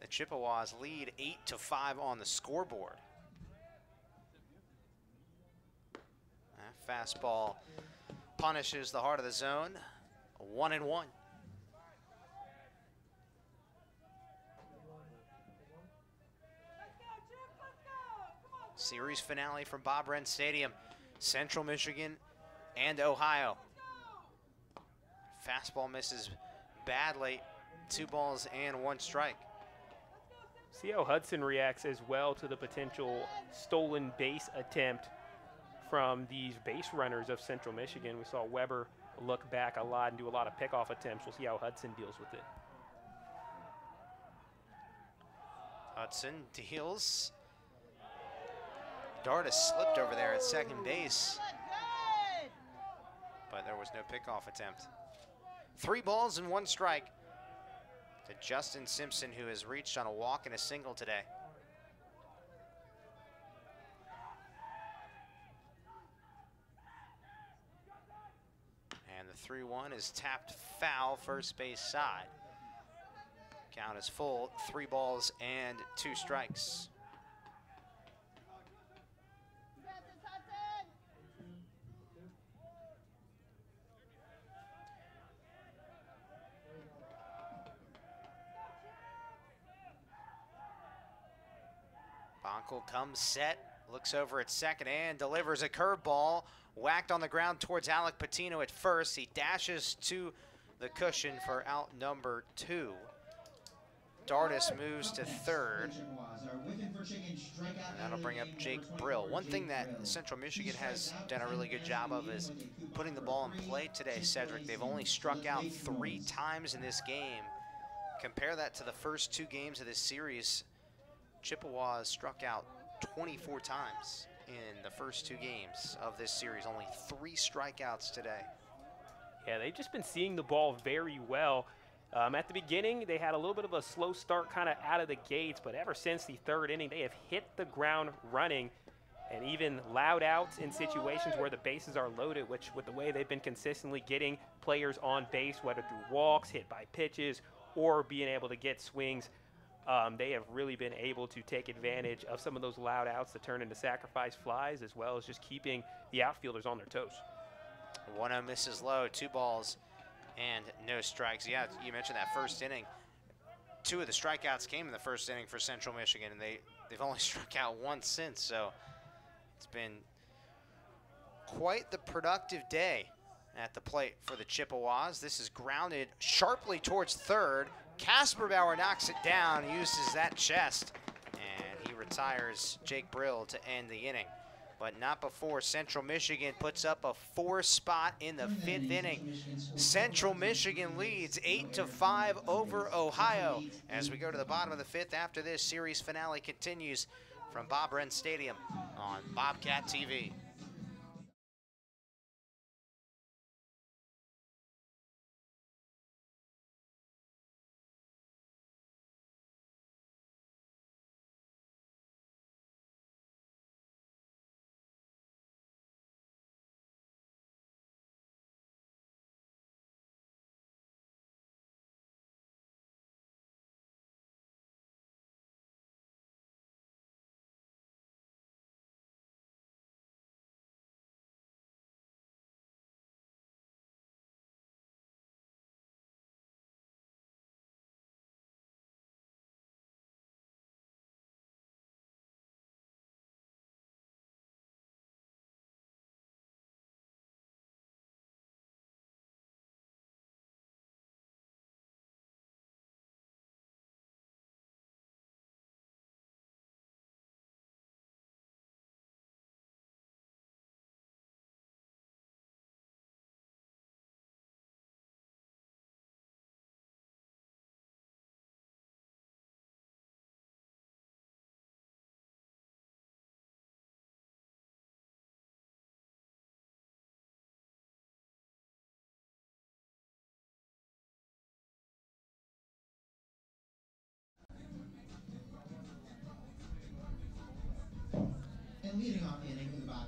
the Chippewas lead eight to five on the scoreboard. That fastball punishes the heart of the zone. One and one. Series finale from Bob Wren Stadium. Central Michigan and Ohio. Fastball misses badly. Two balls and one strike. See how Hudson reacts as well to the potential stolen base attempt from these base runners of Central Michigan. We saw Weber look back a lot and do a lot of pickoff attempts. We'll see how Hudson deals with it. Hudson deals. Dardis slipped over there at second base. But there was no pickoff attempt. Three balls and one strike to Justin Simpson, who has reached on a walk and a single today. And the 3 1 is tapped foul, first base side. Count is full, three balls and two strikes. Bonkel comes set, looks over at second and delivers a curveball. Whacked on the ground towards Alec Patino at first. He dashes to the cushion for out number two. Dardis moves to third. That'll bring up Jake Brill. One thing that Central Michigan has done a really good job of is putting the ball in play today, Cedric. They've only struck out three times in this game. Compare that to the first two games of this series. Chippewas struck out 24 times in the first two games of this series. Only three strikeouts today. Yeah, they've just been seeing the ball very well. Um, at the beginning, they had a little bit of a slow start kind of out of the gates, but ever since the third inning, they have hit the ground running and even loud outs in situations where the bases are loaded, which with the way they've been consistently getting players on base, whether through walks, hit by pitches, or being able to get swings, um, they have really been able to take advantage of some of those loud outs to turn into sacrifice flies, as well as just keeping the outfielders on their toes. 1 0 misses low, two balls and no strikes. Yeah, you mentioned that first inning. Two of the strikeouts came in the first inning for Central Michigan, and they, they've only struck out once since, so it's been quite the productive day at the plate for the Chippewas. This is grounded sharply towards third. Kasperbauer knocks it down, uses that chest, and he retires Jake Brill to end the inning. But not before Central Michigan puts up a four spot in the fifth inning. Central Michigan leads 8 to 5 over Ohio. As we go to the bottom of the fifth after this series finale continues from Bob Wren Stadium on Bobcat TV.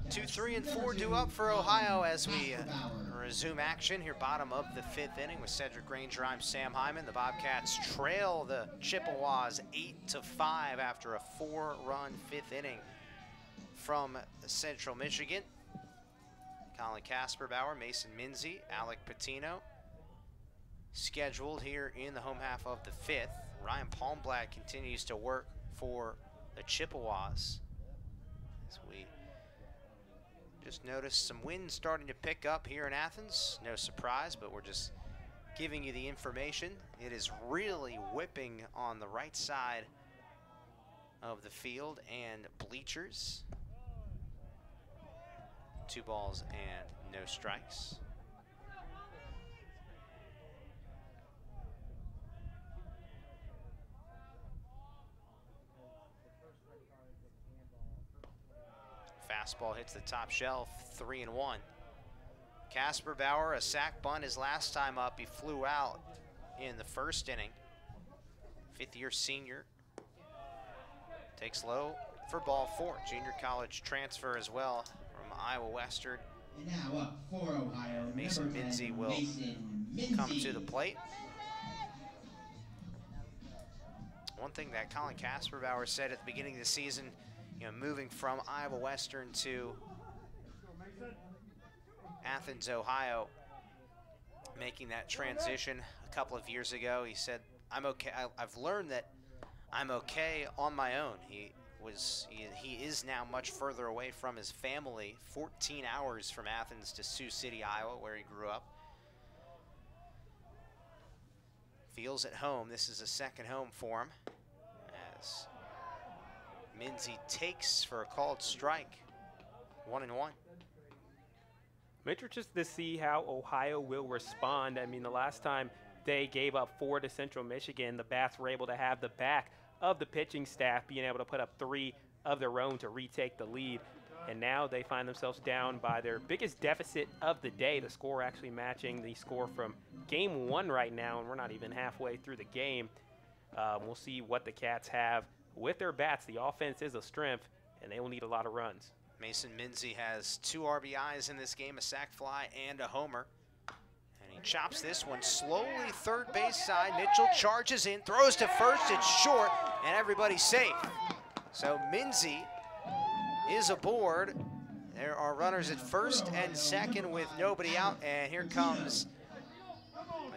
Two, three, and four due up for Ohio as we uh, resume action here, bottom of the fifth inning with Cedric Granger. I'm Sam Hyman. The Bobcats trail the Chippewas eight to five after a four-run fifth inning from Central Michigan. Colin Kasperbauer, Mason Minzy, Alec Patino scheduled here in the home half of the fifth. Ryan Palmblad continues to work for the Chippewas. As we just noticed some wind starting to pick up here in Athens. No surprise, but we're just giving you the information. It is really whipping on the right side of the field and bleachers. Two balls and no strikes. Fastball hits the top shelf, three and one. Kasperbauer, a sac bunt his last time up. He flew out in the first inning. Fifth year senior. Takes low for ball four. Junior college transfer as well from Iowa Western. And now up for Ohio. Mason number 10, Minzy will Mason come to the plate. One thing that Colin Kasperbauer said at the beginning of the season, you know, moving from Iowa Western to Athens, Ohio, making that transition a couple of years ago, he said, "I'm okay. I, I've learned that I'm okay on my own." He was he, he is now much further away from his family, 14 hours from Athens to Sioux City, Iowa, where he grew up. Feels at home. This is a second home for him. As Minzy takes for a called strike. One and one. I'm interested to see how Ohio will respond. I mean, the last time they gave up four to Central Michigan, the Bats were able to have the back of the pitching staff being able to put up three of their own to retake the lead. And now they find themselves down by their biggest deficit of the day. The score actually matching the score from game one right now, and we're not even halfway through the game. Um, we'll see what the Cats have with their bats. The offense is a strength, and they will need a lot of runs. Mason Minzy has two RBIs in this game, a sac fly and a homer. And he chops this one slowly third base side. Mitchell charges in, throws to first, it's short, and everybody's safe. So Minzy is aboard. There are runners at first and second with nobody out, and here comes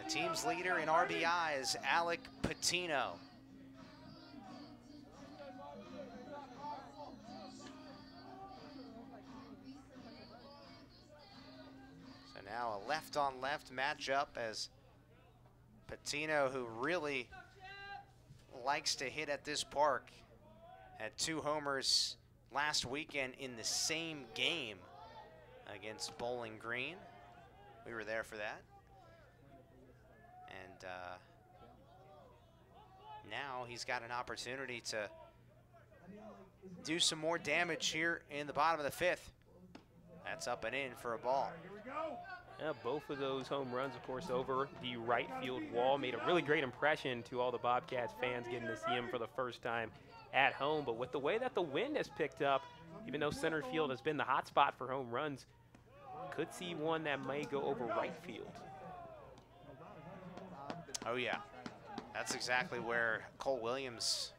the team's leader in RBIs, Alec Patino. Now a left on left matchup as Patino, who really likes to hit at this park, had two homers last weekend in the same game against Bowling Green. We were there for that. And uh, now he's got an opportunity to do some more damage here in the bottom of the fifth. That's up and in for a ball. Yeah, both of those home runs, of course, over the right field wall made a really great impression to all the Bobcats fans getting to see him for the first time at home. But with the way that the wind has picked up, even though center field has been the hot spot for home runs, could see one that may go over right field. Oh yeah, that's exactly where Cole Williams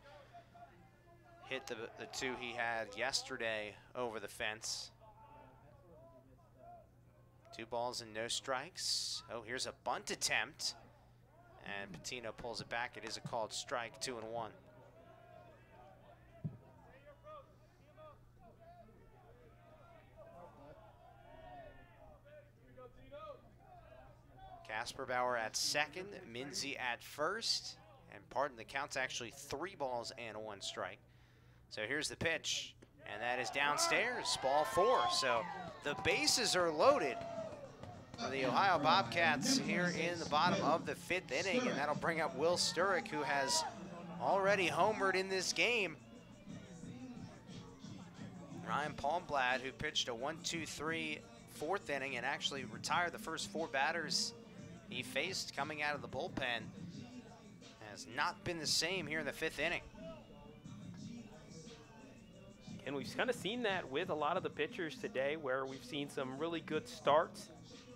hit the, the two he had yesterday over the fence. Two balls and no strikes. Oh, here's a bunt attempt. And Patino pulls it back. It is a called strike, two and one. Kasperbauer at second, Minzy at first, and pardon the count's actually three balls and one strike. So here's the pitch, and that is downstairs, ball four. So the bases are loaded the Ohio Bobcats here in the bottom of the fifth inning, and that'll bring up Will Sturrock, who has already homered in this game. Ryan Palmblad, who pitched a one-two-three fourth inning and actually retired the first four batters he faced coming out of the bullpen, has not been the same here in the fifth inning. And we've kind of seen that with a lot of the pitchers today where we've seen some really good starts.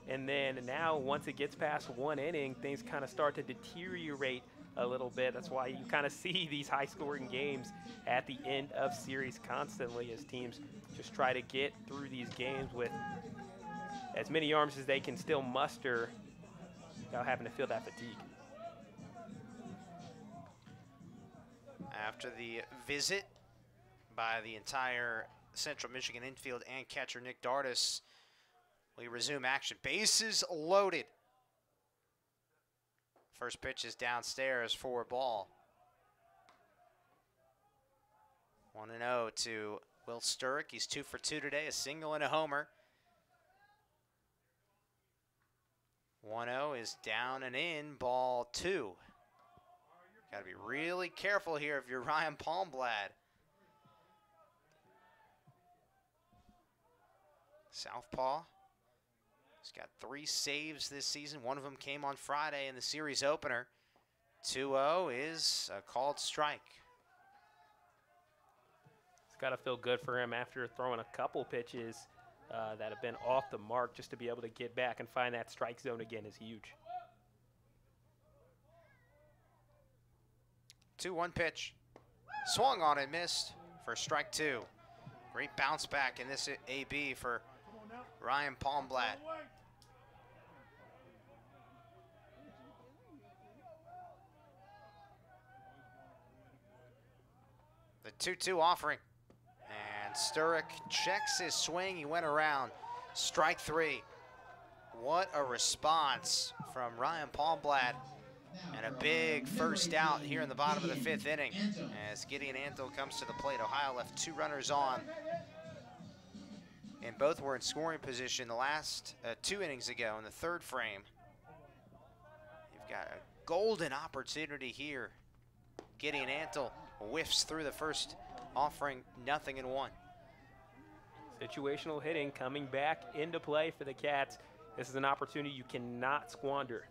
And then now, once it gets past one inning, things kind of start to deteriorate a little bit. That's why you kind of see these high scoring games at the end of series constantly as teams just try to get through these games with as many arms as they can still muster without having to feel that fatigue. After the visit by the entire Central Michigan infield and catcher Nick Dardis, we resume action. Bases loaded. First pitch is downstairs for ball. 1 0 to Will Sturrock. He's two for two today, a single and a homer. 1 0 is down and in, ball two. Got to be really careful here if you're Ryan Palmblad. Southpaw. He's got three saves this season. One of them came on Friday in the series opener. 2-0 is a called strike. It's got to feel good for him after throwing a couple pitches uh, that have been off the mark just to be able to get back and find that strike zone again is huge. 2 1 pitch. Swung on and missed for strike two. Great bounce back in this AB for Ryan Palmblad. The 2 2 offering. And Sturrock checks his swing. He went around. Strike three. What a response from Ryan Palmblad. And a big first out here in the bottom of the fifth inning as Gideon Antle comes to the plate. Ohio left two runners on. And both were in scoring position the last uh, two innings ago in the third frame. You've got a golden opportunity here. Gideon Antle whiffs through the first offering nothing in one. Situational hitting coming back into play for the Cats. This is an opportunity you cannot squander.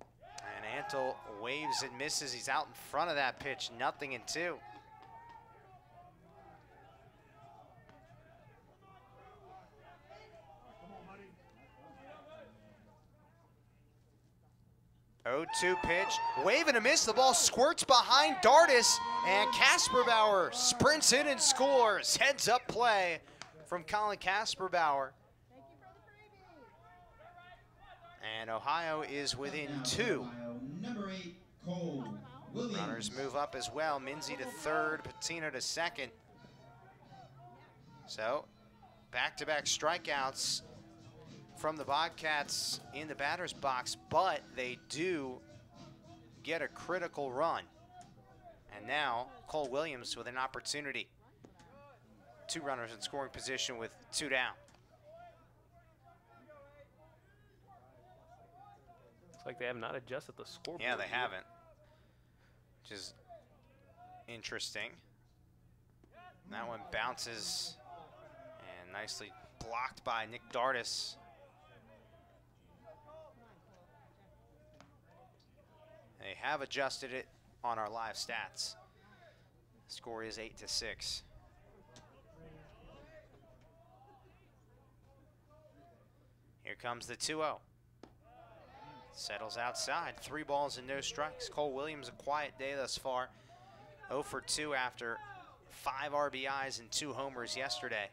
And Antle waves and misses. He's out in front of that pitch. Nothing in two. O two pitch, wave and a miss. The ball squirts behind Dardis, and Kasperbauer sprints in and scores. Heads up play from Colin Kasperbauer. And Ohio is within two. Runners move up as well. Minzy to third, Patino to second. So, back-to-back strikeouts from the Bobcats in the batter's box, but they do get a critical run. And now, Cole Williams with an opportunity. Two runners in scoring position with two down. Looks like they have not adjusted the scoreboard. Yeah, they yet. haven't. Which is interesting. That one bounces and nicely blocked by Nick Dardis. They have adjusted it on our live stats. Score is eight to six. Here comes the 2-0. Settles outside. Three balls and no strikes. Cole Williams, a quiet day thus far. 0 for 2 after five RBIs and two homers yesterday.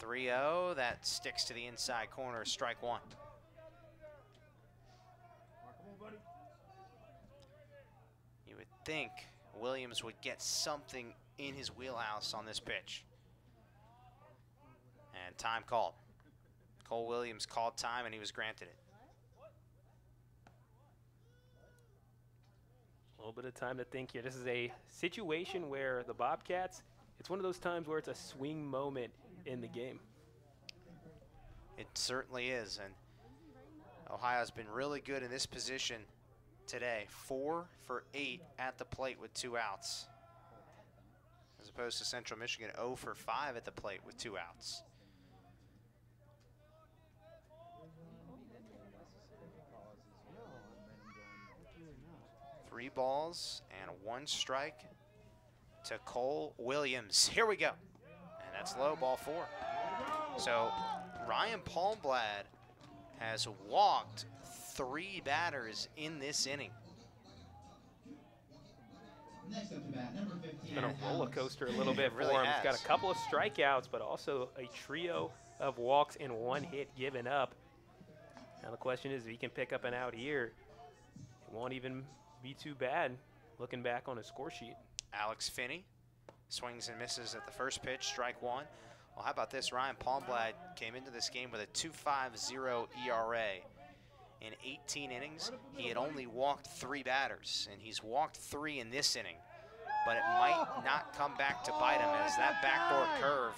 3-0, that sticks to the inside corner, strike one. You would think Williams would get something in his wheelhouse on this pitch. And time called. Cole Williams called time and he was granted it. A little bit of time to think here. This is a situation where the Bobcats, it's one of those times where it's a swing moment in the game. It certainly is. And Ohio's been really good in this position today. Four for eight at the plate with two outs. As opposed to Central Michigan 0 for 5 at the plate with two outs. Three balls and one strike to Cole Williams. Here we go. And that's low, ball four. So Ryan Palmblad has walked three batters in this inning. Next up to bat, number 15. It's been a roller coaster a little It bit for really him. He's got a couple of strikeouts, but also a trio of walks and one hit given up. Now the question is if he can pick up an out here, it won't even be too bad looking back on his score sheet. Alex Finney swings and misses at the first pitch, strike one. Well, how about this? Ryan Palmblad came into this game with a 2.50 ERA. In 18 innings, he had only walked three batters, and he's walked three in this inning. But it might not come back to bite him as that backdoor curve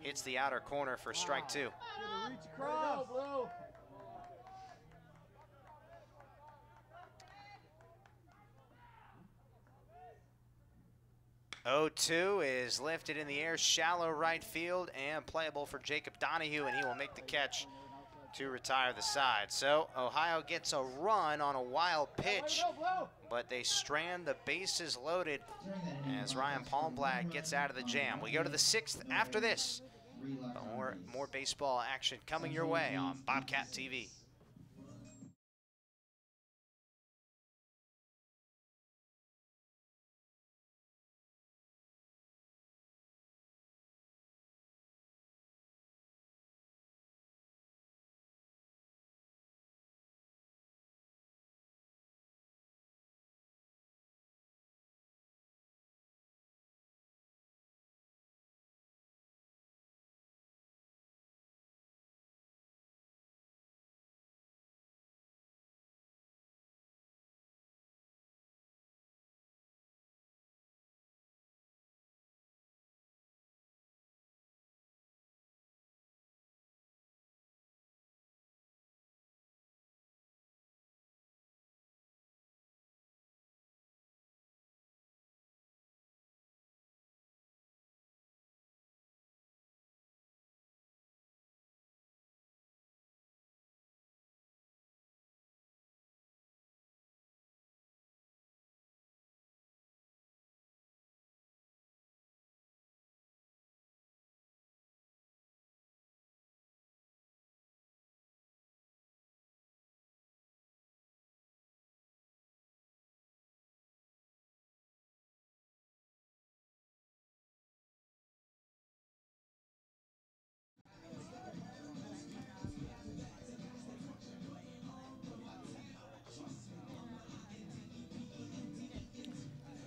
hits the outer corner for strike two. Cross. 0-2 is lifted in the air, shallow right field, and playable for Jacob Donahue, and he will make the catch to retire the side. So Ohio gets a run on a wild pitch, but they strand the bases loaded as Ryan Palmblad gets out of the jam. We go to the sixth after this. More, more baseball action coming your way on Bobcat TV.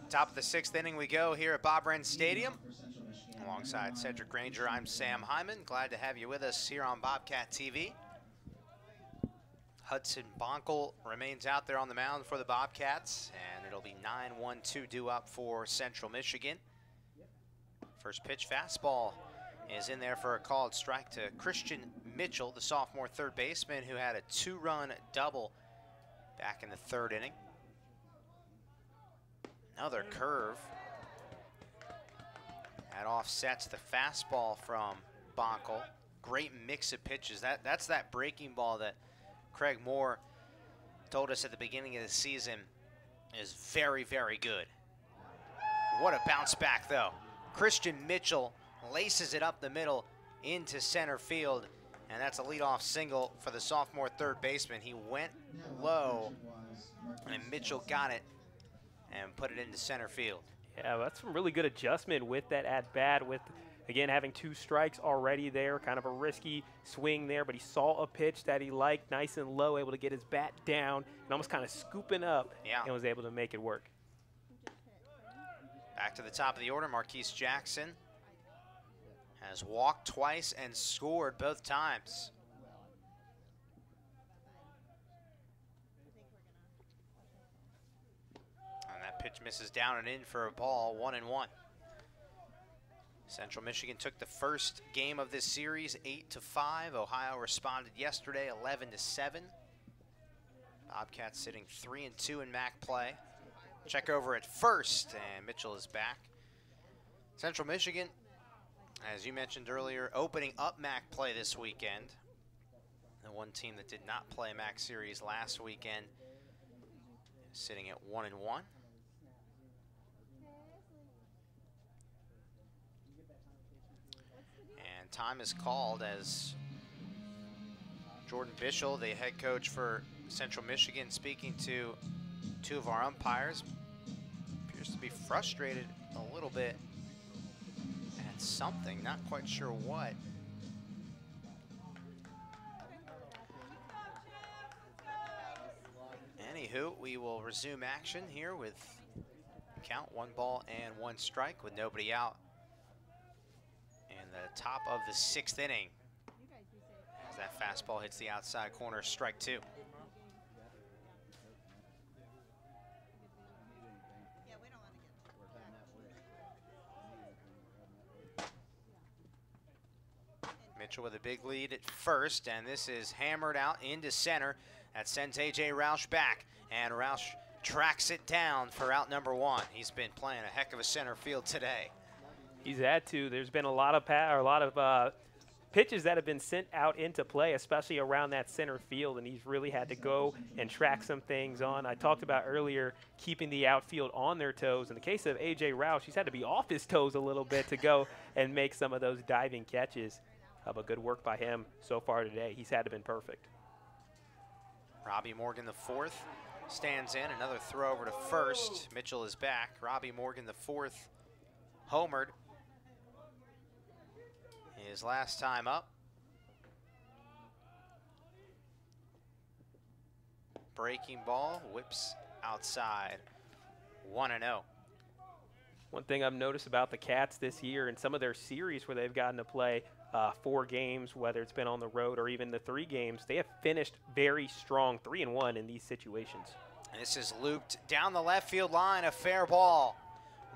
Top of the sixth inning we go here at Bob Wren Stadium. Alongside Cedric Granger, I'm Sam Hyman. Glad to have you with us here on Bobcat TV. Hudson Bonkel remains out there on the mound for the Bobcats, and it'll be 9-1-2 due up for Central Michigan. First pitch fastball is in there for a called strike to Christian Mitchell, the sophomore third baseman who had a two-run double back in the third inning. Another curve. That offsets the fastball from Bonkel. Great mix of pitches. That That's that breaking ball that Craig Moore told us at the beginning of the season is very, very good. What a bounce back, though. Christian Mitchell laces it up the middle into center field, and that's a leadoff single for the sophomore third baseman. He went low, and Mitchell got it and put it into center field. Yeah, that's some really good adjustment with that at bat. With again having two strikes already there, kind of a risky swing there, but he saw a pitch that he liked, nice and low, able to get his bat down and almost kind of scooping up, Yeah. and was able to make it work. Back to the top of the order, Marquise Jackson has walked twice and scored both times. And that pitch misses down and in for a ball, one and one. Central Michigan took the first game of this series, eight to five. Ohio responded yesterday, eleven to seven. Bobcats sitting three and two in MAC play. Check over at first, and Mitchell is back. Central Michigan, as you mentioned earlier, opening up MAC play this weekend. The one team that did not play MAC series last weekend sitting at one and one. And time is called as Jordan Bischel, the head coach for Central Michigan, speaking to two of our umpires, appears to be frustrated a little bit at something, not quite sure what. Anywho, we will resume action here with count one ball and one strike with nobody out the top of the sixth inning. As that fastball hits the outside corner, strike two. Mitchell with a big lead at first, and this is hammered out into center. That sends A.J. Roush back, and Roush tracks it down for out number one. He's been playing a heck of a center field today. He's had to. There's been a lot of a lot of uh, pitches that have been sent out into play, especially around that center field, and he's really had to go and track some things on. I talked about earlier keeping the outfield on their toes. In the case of A.J. Roush, he's had to be off his toes a little bit to go and make some of those diving catches. Uh, but good work by him so far today. He's had to been perfect. Robbie Morgan, the fourth, stands in. Another throw over to first. Mitchell is back. Robbie Morgan, the fourth, homered. His last time up. Breaking ball, whips outside. 1 0. One thing I've noticed about the Cats this year and some of their series where they've gotten to play uh, four games, whether it's been on the road or even the three games, they have finished very strong, three and one in these situations. And this is looped down the left field line, a fair ball.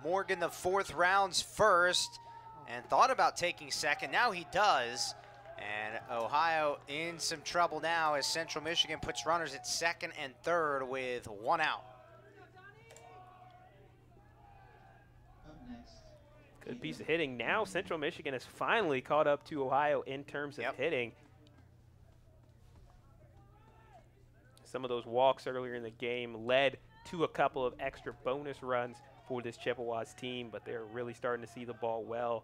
Morgan, the fourth rounds first, and thought about taking second. Now he does. And Ohio in some trouble now as Central Michigan puts runners at second and third with one out. Good piece of hitting. Now Central Michigan has finally caught up to Ohio in terms of Yep. hitting. Some of those walks earlier in the game led to a couple of extra bonus runs for this Chippewas team, but they're really starting to see the ball well.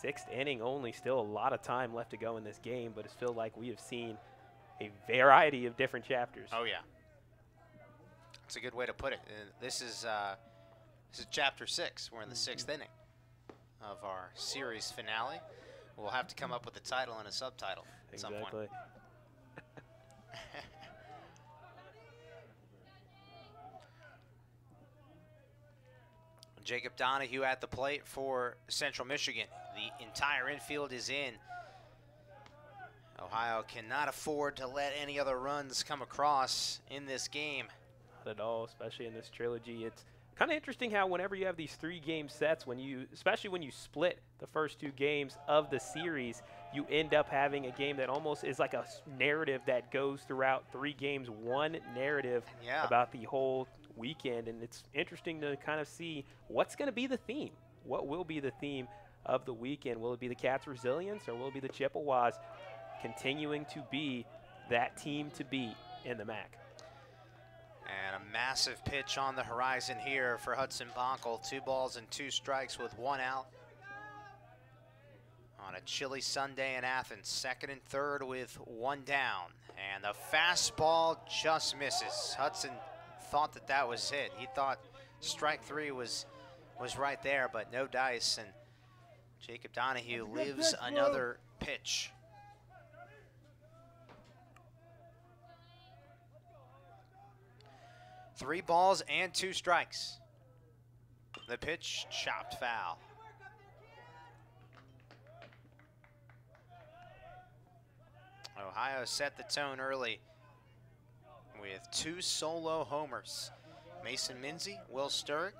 Sixth inning only, still a lot of time left to go in this game, but it's feel like we have seen a variety of different chapters. Oh yeah, that's a good way to put it. And this is uh, this is chapter six. We're in the sixth inning of our series finale. We'll have to come up with a title and a subtitle at some point. exactly. Jacob Donahue at the plate for Central Michigan. The entire infield is in. Ohio cannot afford to let any other runs come across in this game. Not at all, especially in this trilogy. It's kind of interesting how whenever you have these three game sets, when you, especially when you split the first two games of the series, you end up having a game that almost is like a narrative that goes throughout three games, one narrative Yeah. about the whole weekend. And it's interesting to kind of see what's going to be the theme. What will be the theme of the weekend? Will it be the Cats' resilience or will it be the Chippewas continuing to be that team to beat in the MAC? And a massive pitch on the horizon here for Hudson Bonkel. Two balls and two strikes with one out. On a chilly Sunday in Athens, second and third with one down. And the fastball just misses. Hudson thought that that was it. He thought strike three was was right there, but no dice. And Jacob Donahue lives pitch, another pitch. Three balls and two strikes. The pitch chopped foul. Ohio set the tone early with two solo homers. Mason Minzy, Will Sturrock,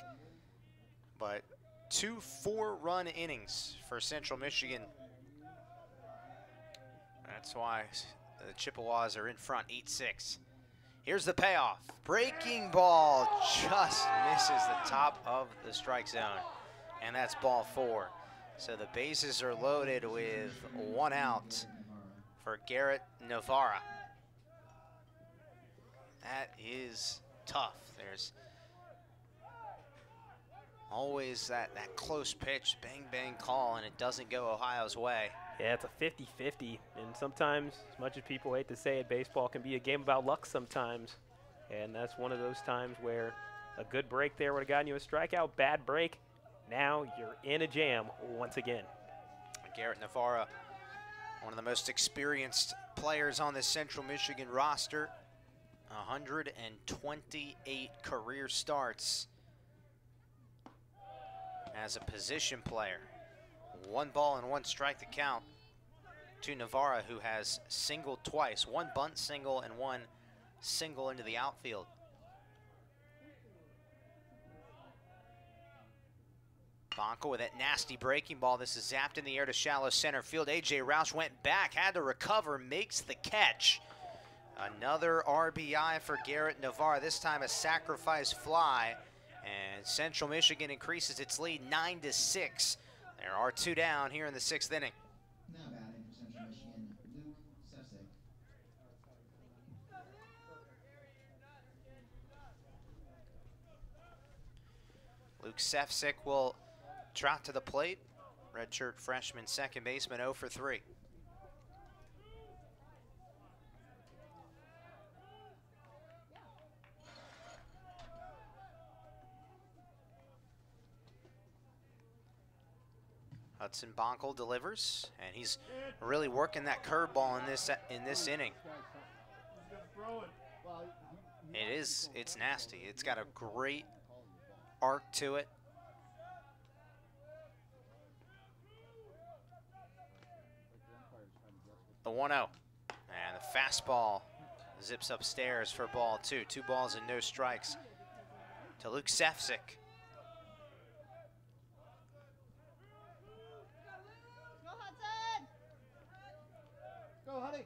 but two four-run innings for Central Michigan. That's why the Chippewas are in front, 8-6. Here's the payoff. Breaking ball just misses the top of the strike zone. And that's ball four. So the bases are loaded with one out for Garrett Navarra. That is tough. There's always that, that close pitch, bang, bang call, and it doesn't go Ohio's way. Yeah, it's a 50-50, and sometimes, as much as people hate to say it, baseball can be a game about luck sometimes, and that's one of those times where a good break there would have gotten you a strikeout, bad break, now you're in a jam once again. Garrett Navarra, one of the most experienced players on this Central Michigan roster, 128 career starts as a position player. One ball and one strike to count to Navarra, who has singled twice, one bunt single and one single into the outfield. Bonkel with that nasty breaking ball. This is zapped in the air to shallow center field. A.J. Roush went back, had to recover, makes the catch. Another RBI for Garrett Navarra, this time a sacrifice fly. And Central Michigan increases its lead 9 to 6. There are two down here in the sixth inning. Now batting for Central Michigan, Luke Sefcik. Luke Sefcik will trot to the plate. Redshirt freshman second baseman 0 for 3. Hudson Bonkel delivers, and he's really working that curveball in this in this inning. It is, it's nasty. It's got a great arc to it. The 1 0. And the fastball zips upstairs for ball two. Two balls and no strikes to Luke Sefcik. Go, Hudson! Go, honey.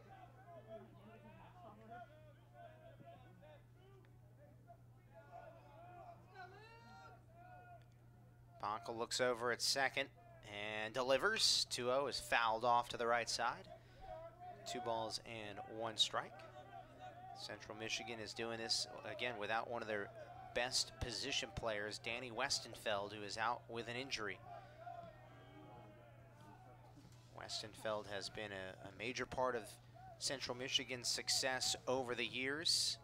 Bonkel looks over at second and delivers. 2 0 is fouled off to the right side. Two balls and one strike. Central Michigan is doing this again without one of their best position players, Danny Westenfeld, who is out with an injury. Westenfeld has been a, a major part of Central Michigan's success over the years.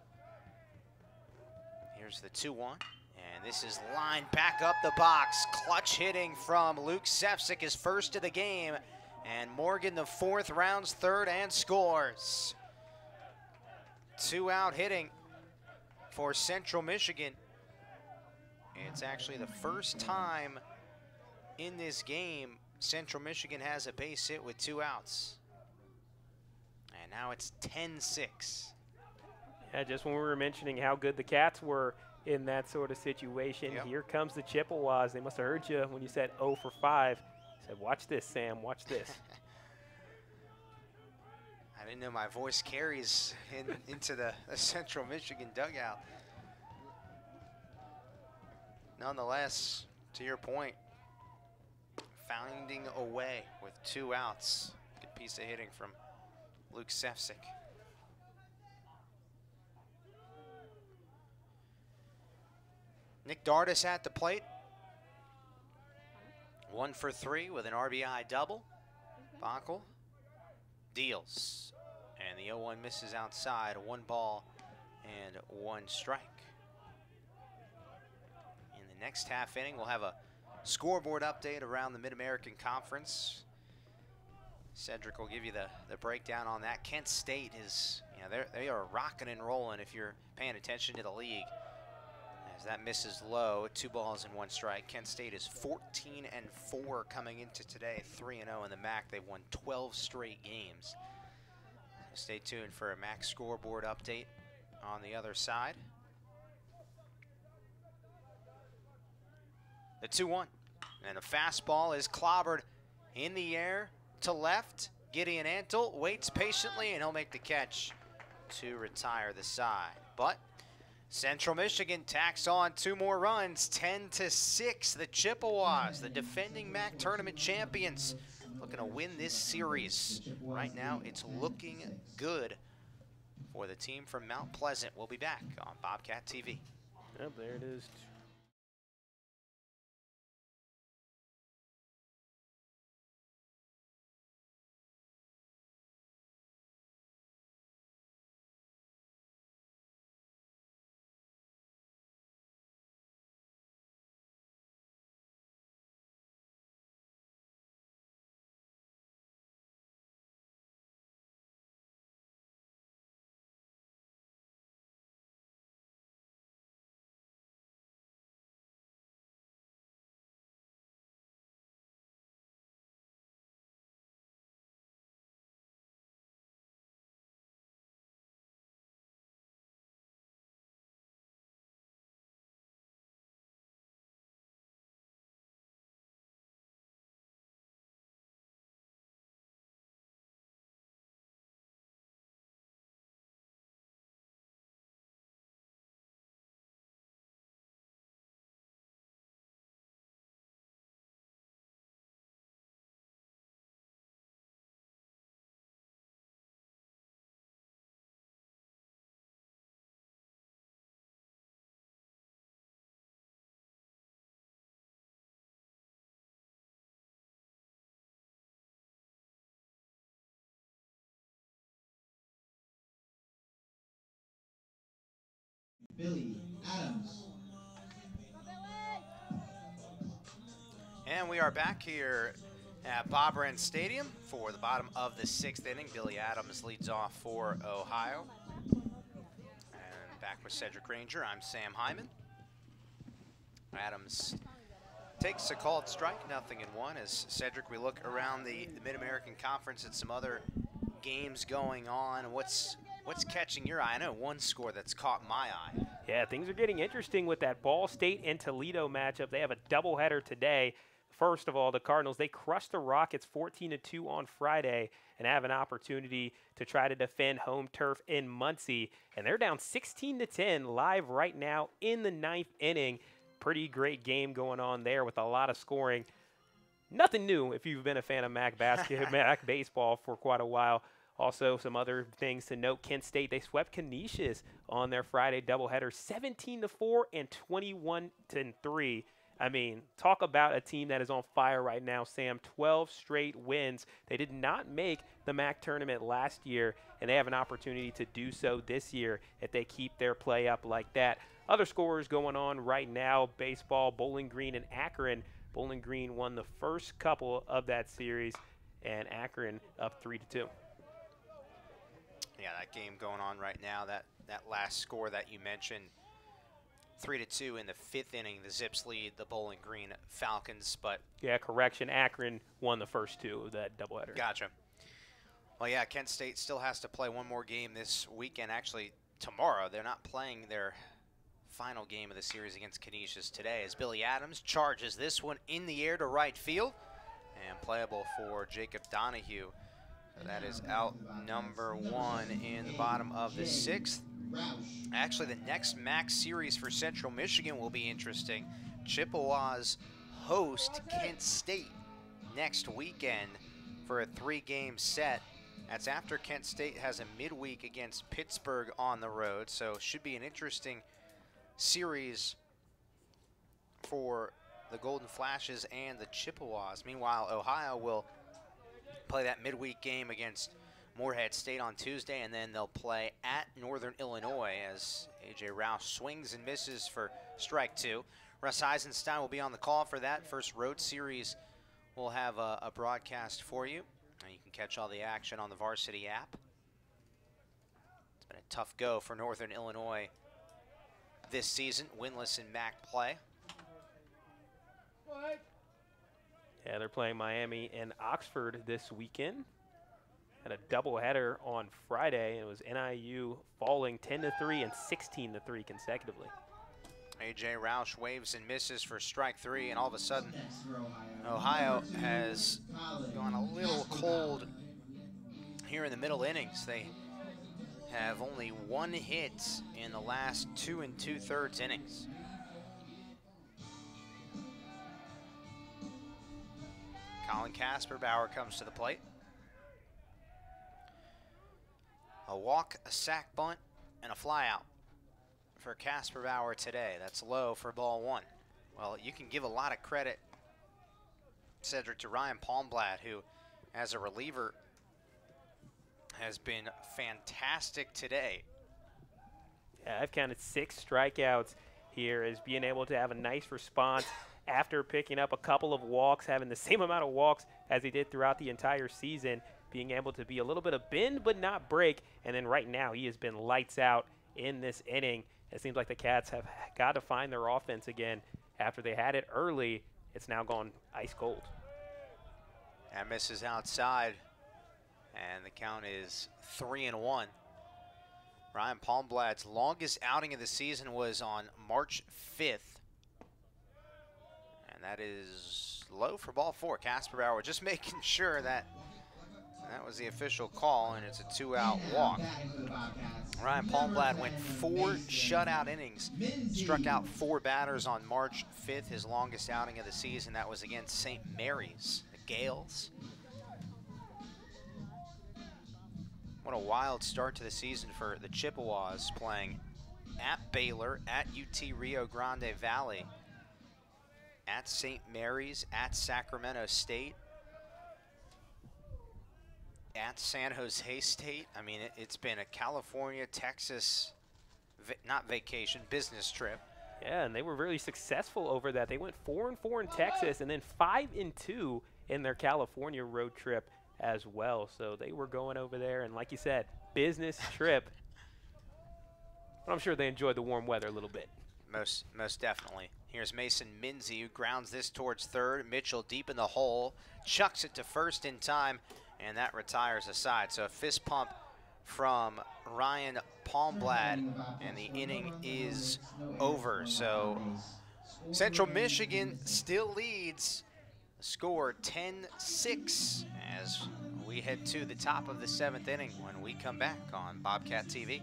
Here's the 2 1. And this is lined back up the box. Clutch hitting from Luke Sefcik, his first of the game. And Morgan, the fourth, rounds third and scores. Two out hitting for Central Michigan. It's actually the first time in this game Central Michigan has a base hit with two outs. And now it's 10-6. Yeah, just when we were mentioning how good the Cats were in that sort of situation, Yep. here comes the Chippewas. They must have heard you when you said 0 for 5. Said, watch this, Sam, watch this. I didn't know my voice carries in, into the, the Central Michigan dugout. Nonetheless, to your point, finding a way with two outs. Good piece of hitting from Luke Sefcik. Nick Dardis at the plate. One for three with an RBI double. Bonkel deals. And the 0-1 misses outside. One ball and one strike. In the next half inning, we'll have a scoreboard update around the Mid-American Conference. Cedric will give you the, the breakdown on that. Kent State is, you know, they are rocking and rolling if you're paying attention to the league. As that misses low, two balls and one strike. Kent State is 14 and 4 coming into today, 3 and 0 in the MAC. They've won 12 straight games. So stay tuned for a MAC scoreboard update on the other side. The 2 1. And a fastball is clobbered in the air to left. Gideon Antle waits patiently and he'll make the catch to retire the side. But Central Michigan tacks on two more runs, 10 to 6. The Chippewas, the defending MAC tournament champions, looking to win this series. Right now, it's looking good for the team from Mount Pleasant. We'll be back on Bobcat TV. Yep, there it is. Billy Adams. And we are back here at Bob Wren Stadium for the bottom of the sixth inning. Billy Adams leads off for Ohio. And back with Cedric Granger, I'm Sam Hyman. Adams takes a called strike, nothing in one. As Cedric, we look around the, the Mid-American Conference at some other games going on. What's what's catching your eye? I know one score that's caught my eye. Yeah, things are getting interesting with that Ball State and Toledo matchup. They have a doubleheader today. First of all, the Cardinals, they crushed the Rockets 14 to 2 on Friday and have an opportunity to try to defend home turf in Muncie. And they're down 16 to 10 live right now in the ninth inning. Pretty great game going on there with a lot of scoring. Nothing new if you've been a fan of Mac basket, Mac baseball for quite a while. Also, some other things to note: Kent State they swept Canisius on their Friday doubleheader, 17 to four and 21 to three. I mean, talk about a team that is on fire right now, Sam. 12 straight wins. They did not make the MAC tournament last year, and they have an opportunity to do so this year if they keep their play up like that. Other scores going on right now baseball, Bowling Green, and Akron. Bowling Green won the first couple of that series, and Akron up 3 to 2. Yeah, that game going on right now. That that last score that you mentioned, three to two in the fifth inning. The Zips lead the Bowling Green Falcons, but Yeah, correction. Akron won the first two of that doubleheader. gotcha. Well, yeah, Kent State still has to play one more game this weekend. Actually, tomorrow they're not playing their final game of the series against Canisius today. As Billy Adams charges this one in the air to right field, and playable for Jacob Donahue. That is out number one in the bottom of the sixth. Actually, the next MAC series for Central Michigan will be interesting. Chippewas host Kent State next weekend for a three-game set. That's after Kent State has a midweek against Pittsburgh on the road, so should be an interesting series for the Golden Flashes and the Chippewas. Meanwhile, Ohio will play that midweek game against Morehead State on Tuesday, and then they'll play at Northern Illinois as A.J. Roush swings and misses for strike two. Russ Eisenstein will be on the call for that first road series. We'll have a, a broadcast for you. And you can catch all the action on the Varsity app. It's been a tough go for Northern Illinois this season, winless in MAC play. Yeah, they're playing Miami and Oxford this weekend. Had a doubleheader on Friday, and it was NIU falling 10 to 3 and 16 to 3 consecutively. A.J. Roush waves and misses for strike three, and all of a sudden, Ohio. Ohio has gone a little cold here in the middle innings. They have only one hit in the last two and two thirds innings. Colin Kasperbauer comes to the plate. A walk, a sack bunt, and a flyout for Kasperbauer today. That's low for ball one. Well, you can give a lot of credit, Cedric, to Ryan Palmblad, who, as a reliever, has been fantastic today. Yeah, I've counted six strikeouts here as being able to have a nice response after picking up a couple of walks, having the same amount of walks as he did throughout the entire season, being able to be a little bit of bend but not break. And then right now, he has been lights out in this inning. It seems like the Cats have got to find their offense again after they had it early. It's now gone ice cold. That misses outside, and the count is three and one. Ryan Palmblad's longest outing of the season was on March 5th. That is low for ball four. Kasperbauer just making sure that that was the official call, and it's a two-out walk. Ryan Palmblad went four shutout innings, struck out four batters on March 5th, his longest outing of the season. That was against St. Mary's, the Gales. What a wild start to the season for the Chippewas playing at Baylor, at UT Rio Grande Valley, at St. Mary's, at Sacramento State, at San Jose State. I mean, it, has been a California, Texas, va not vacation, business trip. Yeah, and they were really successful over that. They went four and four in Texas, and then five and two in their California road trip as well. So they were going over there, and like you said, business trip. But I'm sure they enjoyed the warm weather a little bit. Most, most definitely. Here's Mason Minzy who grounds this towards third. Mitchell deep in the hole, chucks it to first in time, and that retires aside. So a fist pump from Ryan Palmblad, and the inning is over. So Central Michigan still leads score 10-6 as we head to the top of the seventh inning when we come back on Bobcat TV.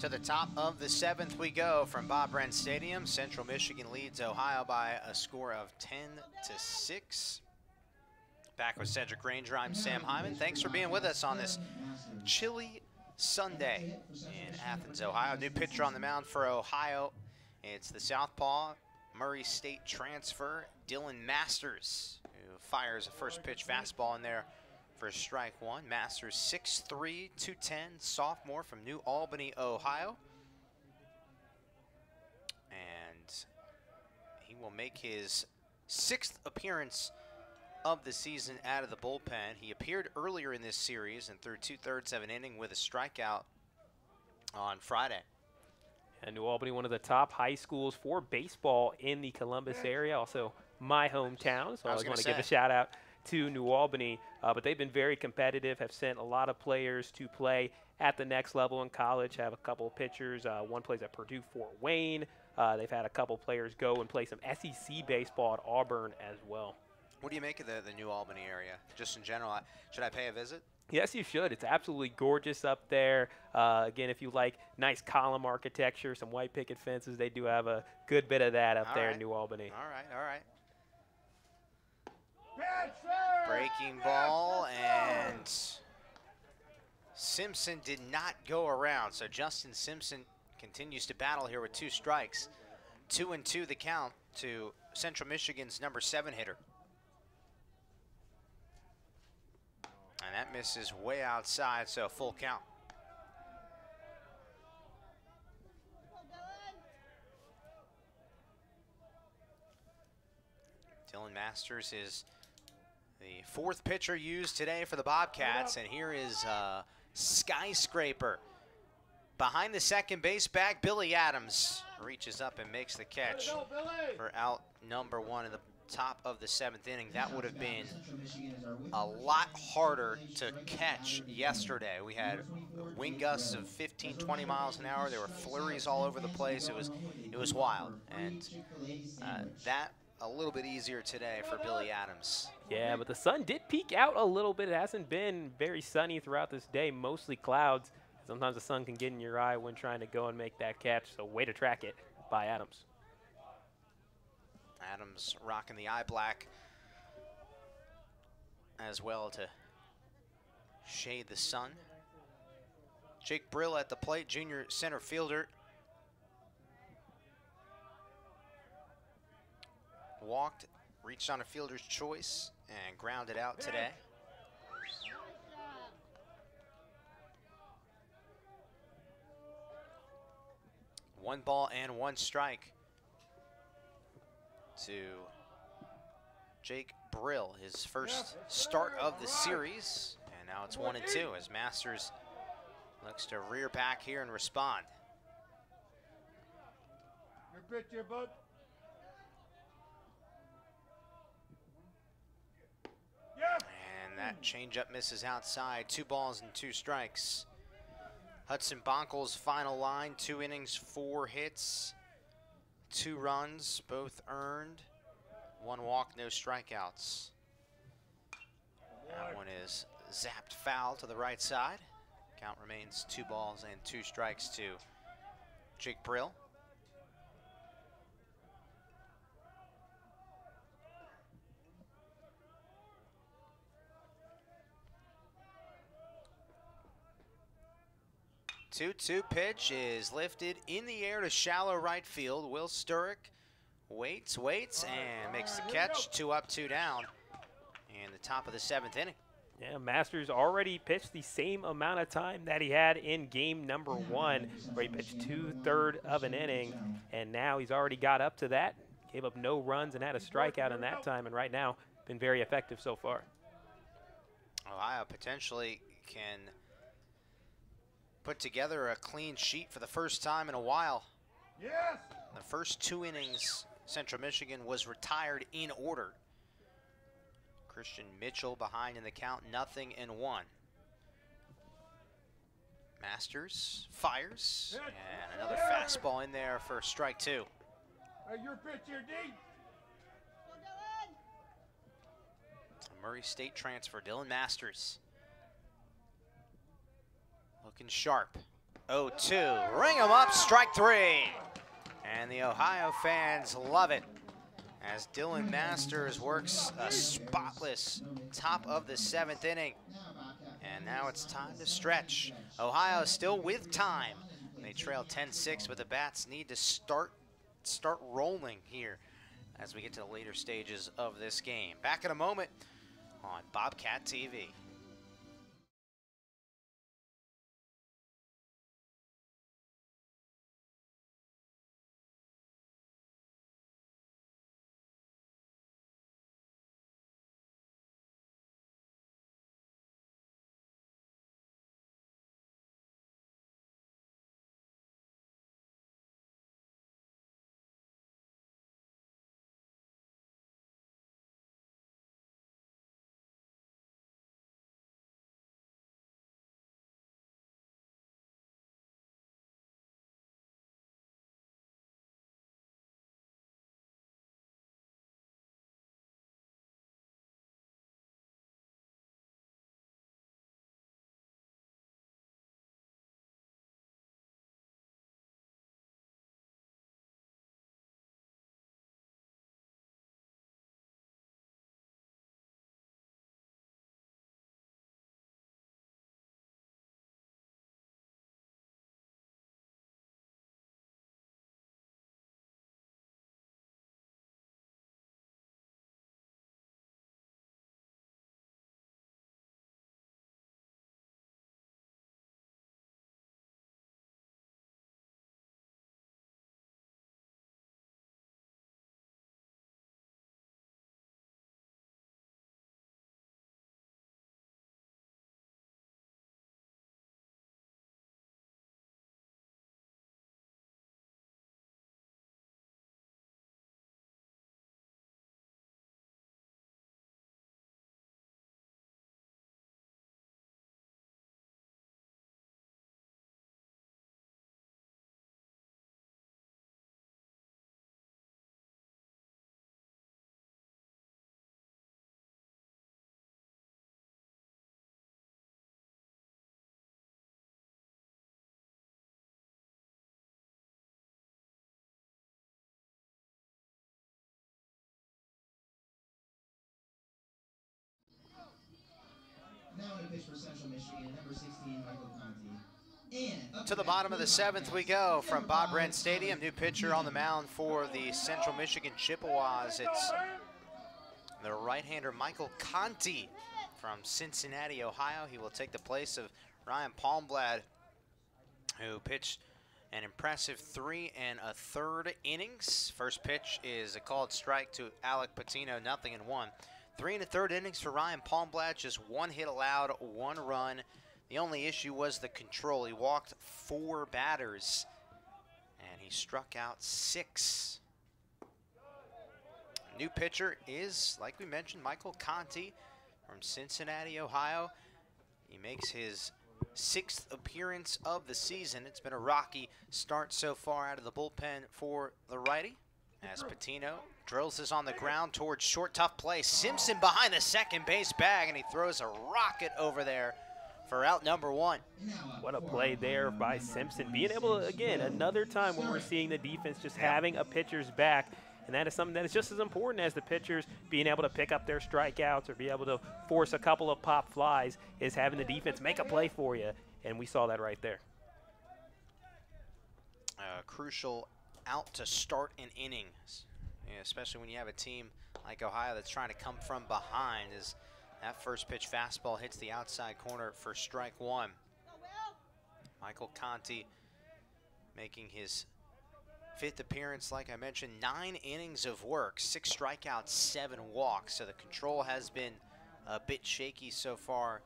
To the top of the seventh we go from Bob Wren Stadium. Central Michigan leads Ohio by a score of 10 to 6. Back with Cedric Granger, I'm Sam Hyman. Thanks for being with us on this chilly Sunday in Athens, Ohio. New pitcher on the mound for Ohio. It's the Southpaw Murray State transfer, Dylan Masters, who fires a first pitch fastball in there for strike one. Masters 6'3", 210, sophomore from New Albany, Ohio. And he will make his sixth appearance of the season out of the bullpen. He appeared earlier in this series and threw two-thirds of an inning with a strikeout on Friday. And New Albany, one of the top high schools for baseball in the Columbus area, also my hometown. So I, I was want to give a shout out to New Albany. Uh, but they've been very competitive, have sent a lot of players to play at the next level in college, have a couple of pitchers. Uh, one plays at Purdue Fort Wayne. Uh, they've had a couple players go and play some SEC baseball at Auburn as well. What do you make of the, the New Albany area, just in general? Should I pay a visit? Yes, you should. It's absolutely gorgeous up there. Uh, again, if you like nice column architecture, some white picket fences, they do have a good bit of that up All there right. in New Albany. All right, all right. Breaking ball, and Simpson did not go around. So Justin Simpson continues to battle here with two strikes. Two and two the count to Central Michigan's number seven hitter. And that misses way outside, so full count. Dylan Masters is the fourth pitcher used today for the Bobcats, and here is uh, Skyscraper. Behind the second base back, Billy Adams reaches up and makes the catch for out number one in the top of the seventh inning. That would have been a lot harder to catch yesterday. We had wind gusts of 15, 20 miles an hour. There were flurries all over the place. It was, it was wild, and uh, that a little bit easier today for Billy Adams. Yeah, but the sun did peek out a little bit. It hasn't been very sunny throughout this day, mostly clouds. Sometimes the sun can get in your eye when trying to go and make that catch, so way to track it by Adams. Adams rocking the eye black as well to shade the sun. Jake Brill at the plate, junior center fielder. Walked, reached on a fielder's choice, and grounded out today. One ball and one strike to Jake Brill, his first start of the series. And now it's one and two as Masters looks to rear back here and respond. Your pitch bud. And that changeup misses outside. Two balls and two strikes. Hudson Bonkel's final line, two innings, four hits, two runs, both earned, one walk, no strikeouts. That one is zapped foul to the right side. Count remains two balls and two strikes to Jake Brill. Two-two pitch is lifted in the air to shallow right field. Will Sturrock waits, waits, and makes the catch. Two up, two down. And the top of the seventh inning. Yeah, Masters already pitched the same amount of time that he had in game number one, where he pitched two third of an inning, and now he's already got up to that. Gave up no runs and had a strikeout in that time, and right now been very effective so far. Ohio potentially can put together a clean sheet for the first time in a while. Yes! The first two innings, Central Michigan was retired in order. Christian Mitchell behind in the count, nothing in one. Masters fires, and another fastball in there for strike two. Hey, your pitch here, D. A Murray State transfer, Dylan Masters. Looking sharp. 0-2. Ring him up, strike three. And the Ohio fans love it as Dylan Masters works a spotless top of the seventh inning. And now it's time to stretch. Ohio is still with time. They trail 10-6, but the Bats need to start start rolling here as we get to the later stages of this game. Back in a moment on Bobcat TV. Base for Central Michigan, number 16, Michael Conti. And To the bottom of the seventh we go from Bob Wren Stadium. New pitcher on the mound for the Central Michigan Chippewas. It's the right-hander Michael Conti from Cincinnati, Ohio. He will take the place of Ryan Palmblad, who pitched an impressive three and a third innings. First pitch is a called strike to Alec Patino, nothing in one. Three and a third innings for Ryan Palmblad, just one hit allowed, one run. The only issue was the control. He walked four batters, and he struck out six. New pitcher is, like we mentioned, Michael Conti from Cincinnati, Ohio. He makes his sixth appearance of the season. It's been a rocky start so far out of the bullpen for the righty. As Patino drills this on the ground towards short, tough play. Simpson behind the second base bag, and he throws a rocket over there for out number one. What a play there by Simpson. Being able to, again, another time when we're seeing the defense just having a pitcher's back. And that is something that is just as important as the pitchers being able to pick up their strikeouts or be able to force a couple of pop flies is having the defense make a play for you. And we saw that right there. uh, crucial out to start an inning, especially when you have a team like Ohio that's trying to come from behind. As that first pitch fastball hits the outside corner for strike one. Michael Conti making his fifth appearance, like I mentioned, nine innings of work, six strikeouts, seven walks. So the control has been a bit shaky so far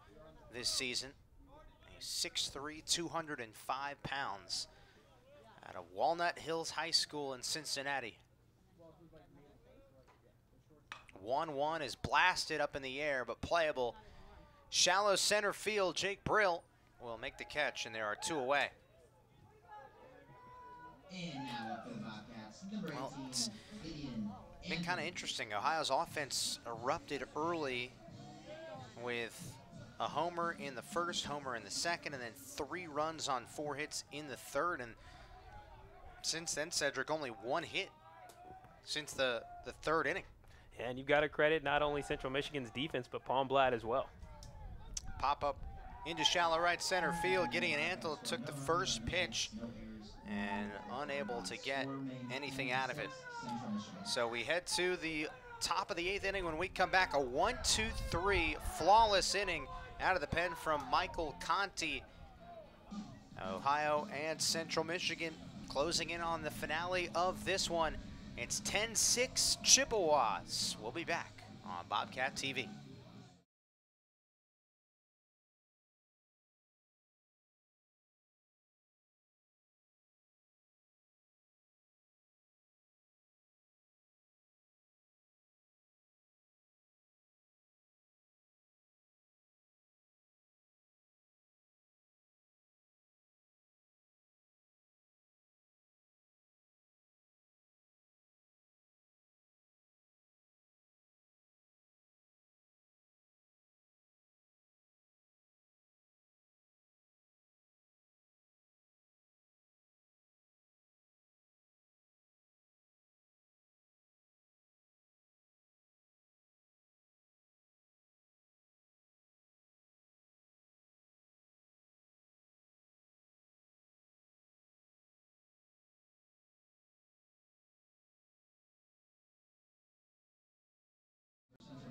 this season. He's 6'3", 205 pounds out of Walnut Hills High School in Cincinnati. 1-1 is blasted up in the air, but playable. Shallow center field, Jake Brill will make the catch, and there are two away. And now up for the Bobcats, number 18, Well, it's. Been kind of interesting. Ohio's offense erupted early with a homer in the first, homer in the second, and then three runs on four hits in the third. And since then, Cedric only one hit since the, the third inning. And you've got to credit not only Central Michigan's defense, but Palmblad as well. Pop up into shallow right center field. Gideon Antle took the first pitch and unable to get anything out of it. So we head to the top of the eighth inning when we come back. A one, two, three flawless inning out of the pen from Michael Conti. Ohio and Central Michigan closing in on the finale of this one. It's 10-6 Chippewas. We'll be back on Bobcat TV.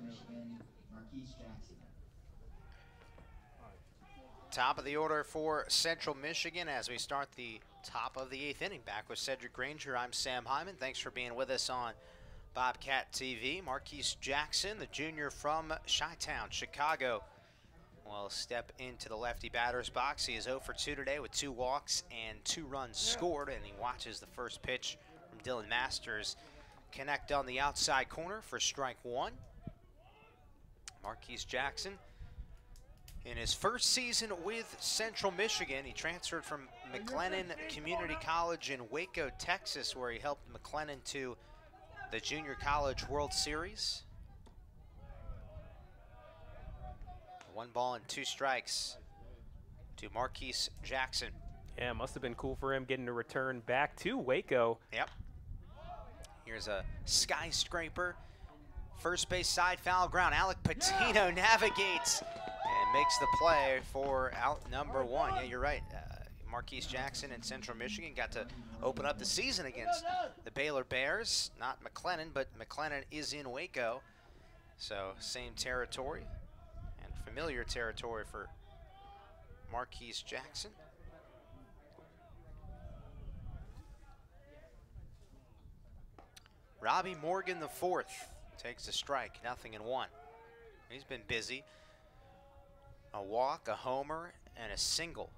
Michigan, Marquise Jackson. Top of the order for Central Michigan as we start the top of the eighth inning. Back with Cedric Granger, I'm Sam Hyman. Thanks for being with us on Bobcat TV. Marquise Jackson, the junior from Chi-Town, Chicago, will step into the lefty batter's box. He is 0 for 2 today with two walks and two runs scored, and he watches the first pitch from Dylan Masters connect on the outside corner for strike one. Marquise Jackson in his first season with Central Michigan, he transferred from McLennan Community College in Waco, Texas, where he helped McLennan to the Junior College World Series. One ball and two strikes to Marquise Jackson. Yeah, must have been cool for him getting to return back to Waco. Yep. Here's a skyscraper. First base side foul ground. Alec Patino navigates and makes the play for out number one. Yeah, you're right. Uh, Marquise Jackson in Central Michigan got to open up the season against the Baylor Bears. Not McLennan, but McLennan is in Waco. So same territory and familiar territory for Marquise Jackson. Robbie Morgan the fourth takes a strike, nothing in one. He's been busy. A walk, a homer, and a single.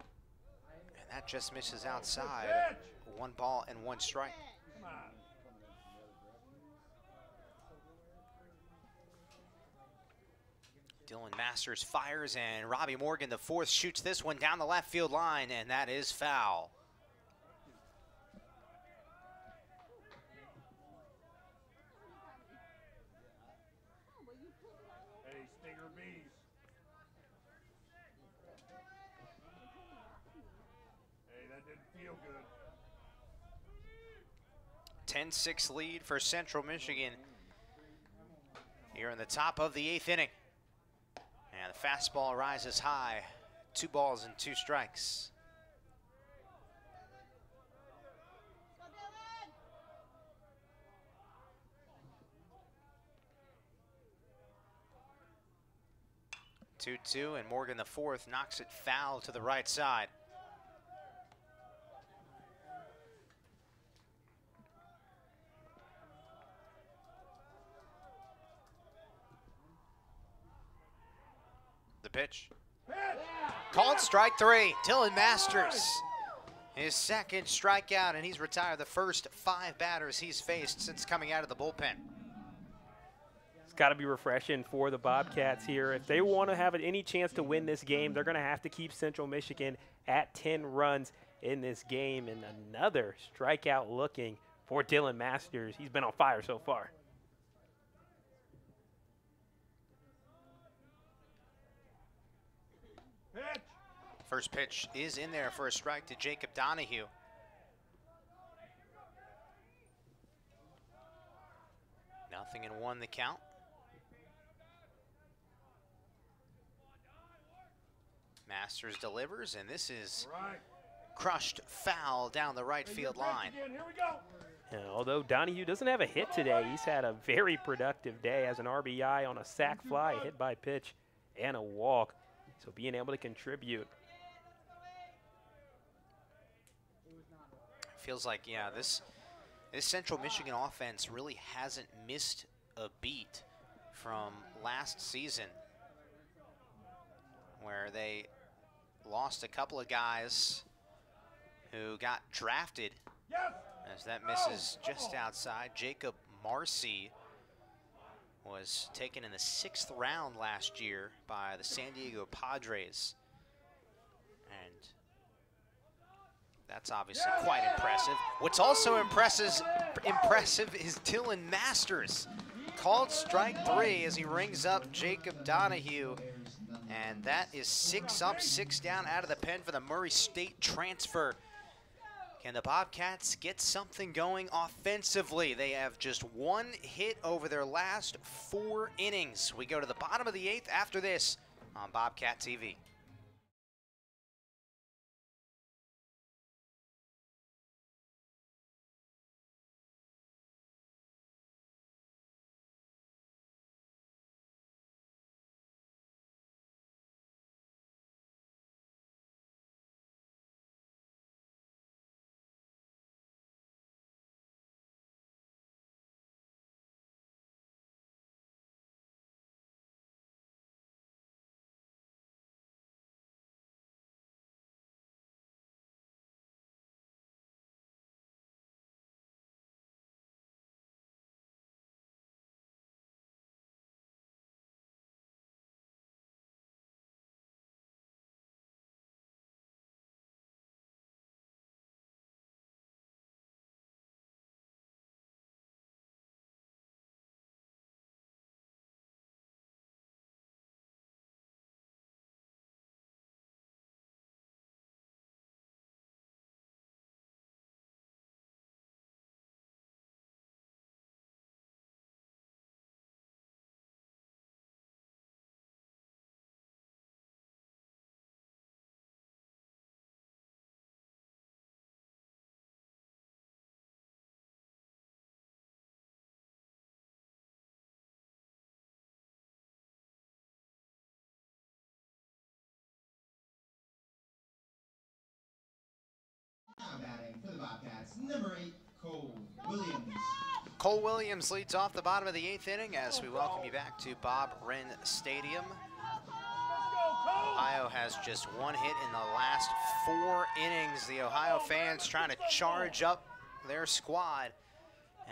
And that just misses outside. One ball and one strike. Dylan Masters fires, and Robbie Morgan, the fourth, shoots this one down the left field line, and that is foul. Hey, Stinger bees. Hey, that didn't feel good. 10-6 lead for Central Michigan here in the top of the eighth inning. And the fastball rises high. Two balls and two strikes. Two-two, and Morgan the fourth knocks it foul to the right side. Pitch. Called strike three. Dylan Masters. His second strikeout, and he's retired the first five batters he's faced since coming out of the bullpen. It's got to be refreshing for the Bobcats here. If they want to have any chance to win this game, they're going to have to keep Central Michigan at 10 runs in this game. And another strikeout looking for Dylan Masters. He's been on fire so far. Pitch. First pitch is in there for a strike to Jacob Donahue. Nothing in one the count. Masters delivers, and this is crushed foul down the right field line. Again. Here we go. And although Donahue doesn't have a hit today, he's had a very productive day as an RBI on a sac fly, hit by pitch, and a walk. So being able to contribute. Feels like, yeah, this this Central Michigan offense really hasn't missed a beat from last season, where they lost a couple of guys who got drafted Yes. as that misses just outside. Jacob Marcy was taken in the sixth round last year by the San Diego Padres. And that's obviously quite impressive. What's also impressive, impressive is Dylan Masters. Called strike three as he rings up Jacob Donahue. And that is six up, six down out of the pen for the Murray State transfer. Can the Bobcats get something going offensively? They have just one hit over their last four innings. We go to the bottom of the eighth after this on Bobcat TV. For the Bobcats, number eight, Cole Williams. Cole Williams leads off the bottom of the eighth inning as we welcome you back to Bob Wren Stadium. Ohio has just one hit in the last four innings. The Ohio fans trying to charge up their squad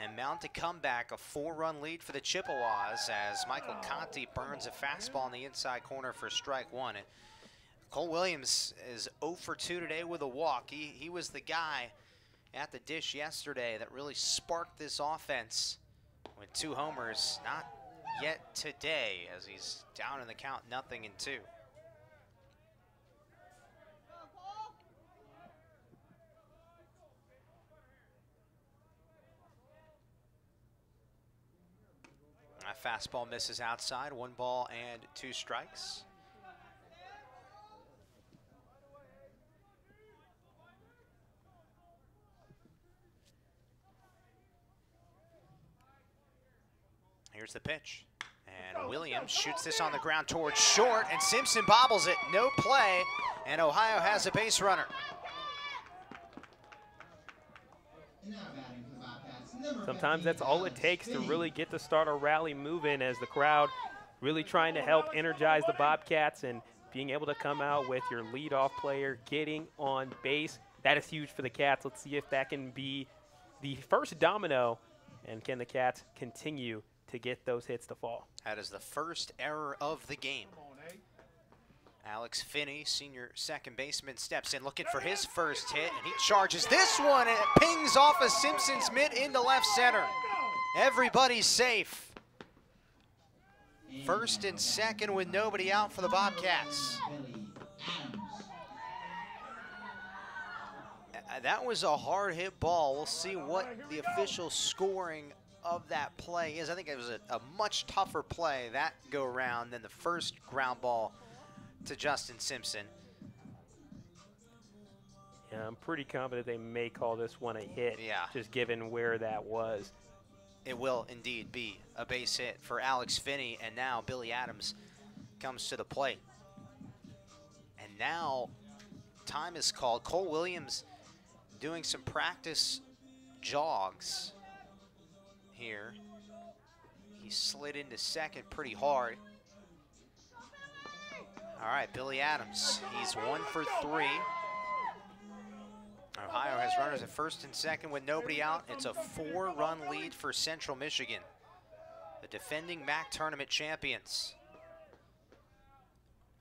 and mount a comeback, a four-run lead for the Chippewas as Michael Conti burns a fastball in the inside corner for strike one. And Cole Williams is 0 for 2 today with a walk. He, he was the guy at the dish yesterday that really sparked this offense with two homers. Not yet today as he's down in the count, nothing in two. A fastball misses outside, one ball and two strikes. Here's the pitch. And Williams shoots this on the ground towards short, and Simpson bobbles it. No play, and Ohio has a base runner. And now batting for the Bobcats, number Sometimes that's all it takes to really get the starter rally moving as the crowd really trying to help energize the Bobcats and being able to come out with your leadoff player getting on base. That is huge for the Cats. Let's see if that can be the first domino and can the Cats continue to get those hits to fall. That is the first error of the game. Alex Finney, senior second baseman, steps in looking for his first hit, and he charges this one, and it pings off of Simpson's mitt into left center. Everybody's safe. First and second with nobody out for the Bobcats. Billy Adams. Uh, That was a hard hit ball. We'll see what the official scoring of that play is. I think it was a, a much tougher play that go round than the first ground ball to Justin Simpson. Yeah, I'm pretty confident they may call this one a hit, Yeah. just given where that was. It will indeed be a base hit for Alex Finney, and now Billy Adams comes to the plate. And now time is called. Cole Williams doing some practice jogs here. He slid into second pretty hard. All right, Billy Adams. He's one for three. Ohio has runners at first and second with nobody out. It's a four-run lead for Central Michigan, the defending MAC tournament champions.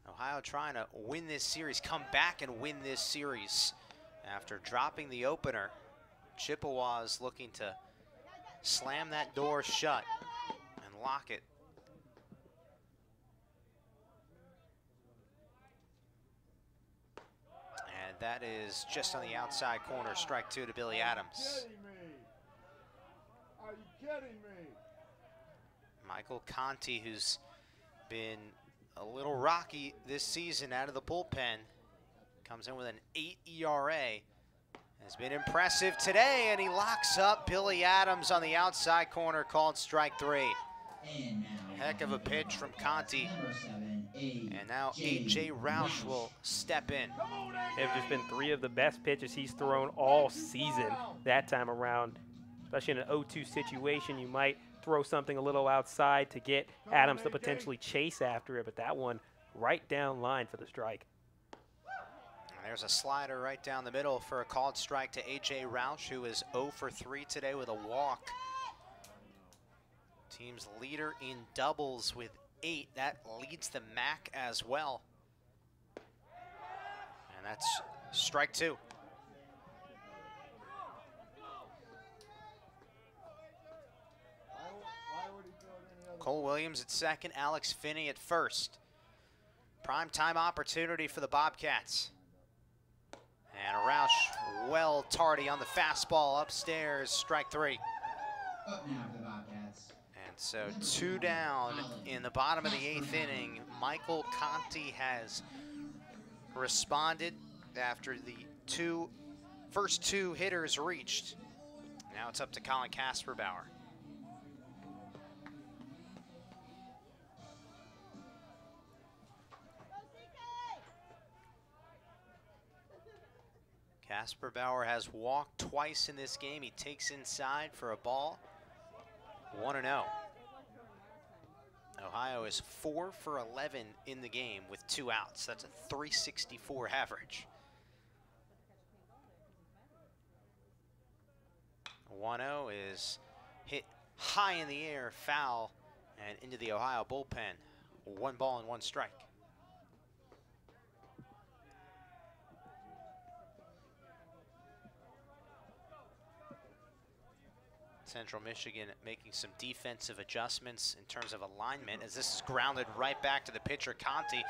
Ohio trying to win this series, come back and win this series after dropping the opener. Chippewas looking to slam that door shut and lock it. And that is just on the outside corner, strike two to Billy Adams. Are you kidding me? Michael Conti, who's been a little rocky this season out of the bullpen, comes in with an 8 ERA. Has been impressive today, and he locks up Billy Adams on the outside corner, called strike three. Heck of a pitch from Conti. And now AJ Roush will step in. Have just been three of the best pitches he's thrown all season that time around. Especially in an 0-2 situation, you might throw something a little outside to get Adams to potentially chase after it, but that one right down line for the strike. And There's a slider right down the middle for a called strike to AJ Roush, who is 0 for 3 today with a walk. Team's leader in doubles with eight. That leads the MAC as well. And that's strike two. Cole Williams at second, Alex Finney at first. Prime time opportunity for the Bobcats. And Roush well tardy on the fastball upstairs, strike three. And so two down in the bottom of the eighth inning. Michael Conti has responded after the two first two hitters reached. Now it's up to Colin Kasperbauer. Kasperbauer has walked twice in this game. He takes inside for a ball. 1 0. Ohio is 4 for 11 in the game with two outs. That's a 364 average. 1 0 is hit high in the air, foul, and into the Ohio bullpen. One ball and one strike. Central Michigan making some defensive adjustments in terms of alignment as this is grounded right back to the pitcher, Conti.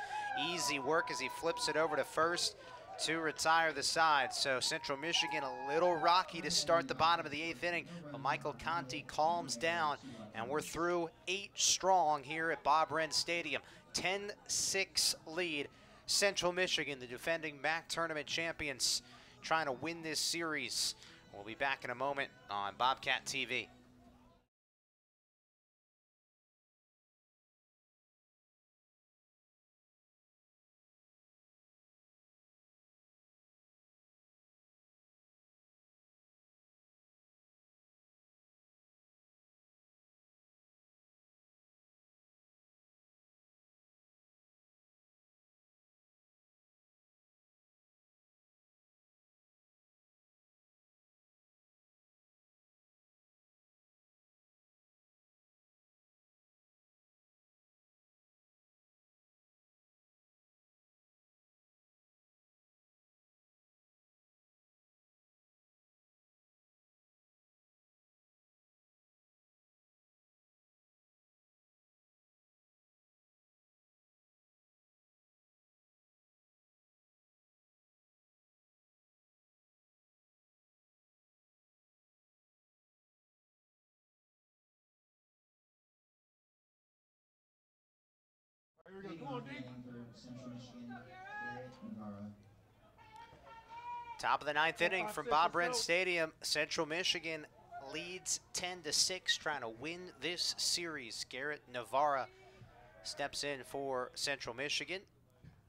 Easy work as he flips it over to first to retire the side. So Central Michigan a little rocky to start the bottom of the eighth inning, but Michael Conti calms down and we're through eight strong here at Bob Wren Stadium. 10-6 lead. Central Michigan, the defending MAC tournament champions, trying to win this series. We'll be back in a moment on Bobcat TV. We go. Come on, D. For Central Michigan, Garrett Navarra. Top of the ninth inning from Bob go. Stadium. Central Michigan leads 10 to 6, trying to win this series. Garrett Navarra steps in for Central Michigan.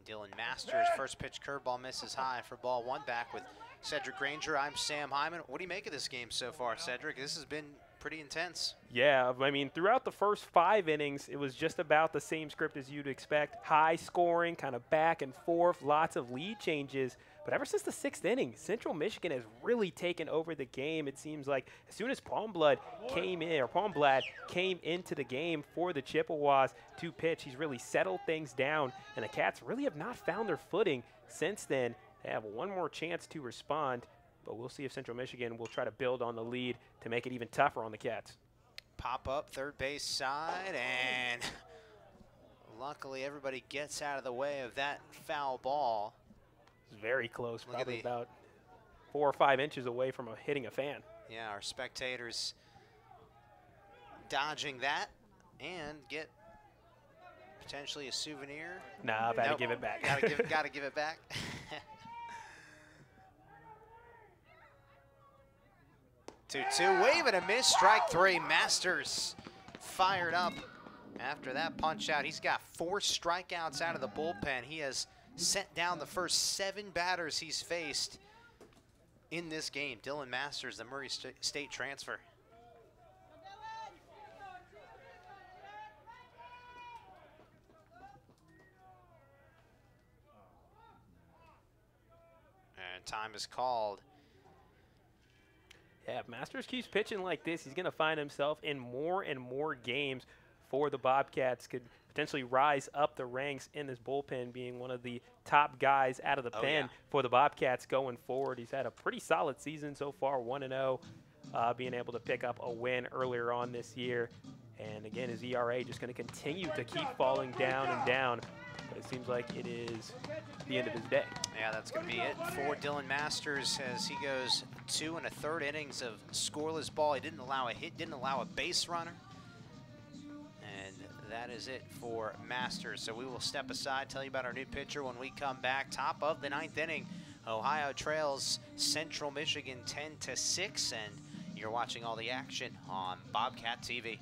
Dylan Masters, first pitch curveball misses high for ball one back with Cedric Granger. I'm Sam Hyman. What do you make of this game so far, Cedric? This has been pretty intense. Yeah, I mean, throughout the first five innings, it was just about the same script as you'd expect. High scoring, kind of back and forth, lots of lead changes. But ever since the sixth inning, Central Michigan has really taken over the game. It seems like as soon as Palmblood came in, or Palmblad came into the game for the Chippewas to pitch, he's really settled things down. And the Cats really have not found their footing since then. They have one more chance to respond, but we'll see if Central Michigan will try to build on the lead to make it even tougher on the Cats. Pop up third base side, and luckily everybody gets out of the way of that foul ball. It's very close, Look probably about four or five inches away from a, hitting a fan. Yeah, our spectators dodging that and get potentially a souvenir. Nah, I've Nope. to give it back. gotta give, gotta give it back. two two, wave and a miss, strike three. Masters fired up after that punch out. He's got four strikeouts out of the bullpen. He has sent down the first seven batters he's faced in this game. Dylan Masters, the Murray St- State transfer. And time is called. Yeah, if Masters keeps pitching like this, he's going to find himself in more and more games for the Bobcats. Could potentially rise up the ranks in this bullpen, being one of the top guys out of the Oh, pen yeah. for the Bobcats going forward. He's had a pretty solid season so far, 1 0, uh, being able to pick up a win earlier on this year. And again, his ERA just going to continue to keep falling down and down. But it seems like it is the end of his day. Yeah, that's going to be it for Dylan Masters as he goes two and a third innings of scoreless ball. He didn't allow a hit, didn't allow a base runner. And that is it for Masters. So we will step aside, tell you about our new pitcher when we come back. Top of the ninth inning, Ohio trails Central Michigan 10 to 6, and you're watching all the action on Bobcat TV.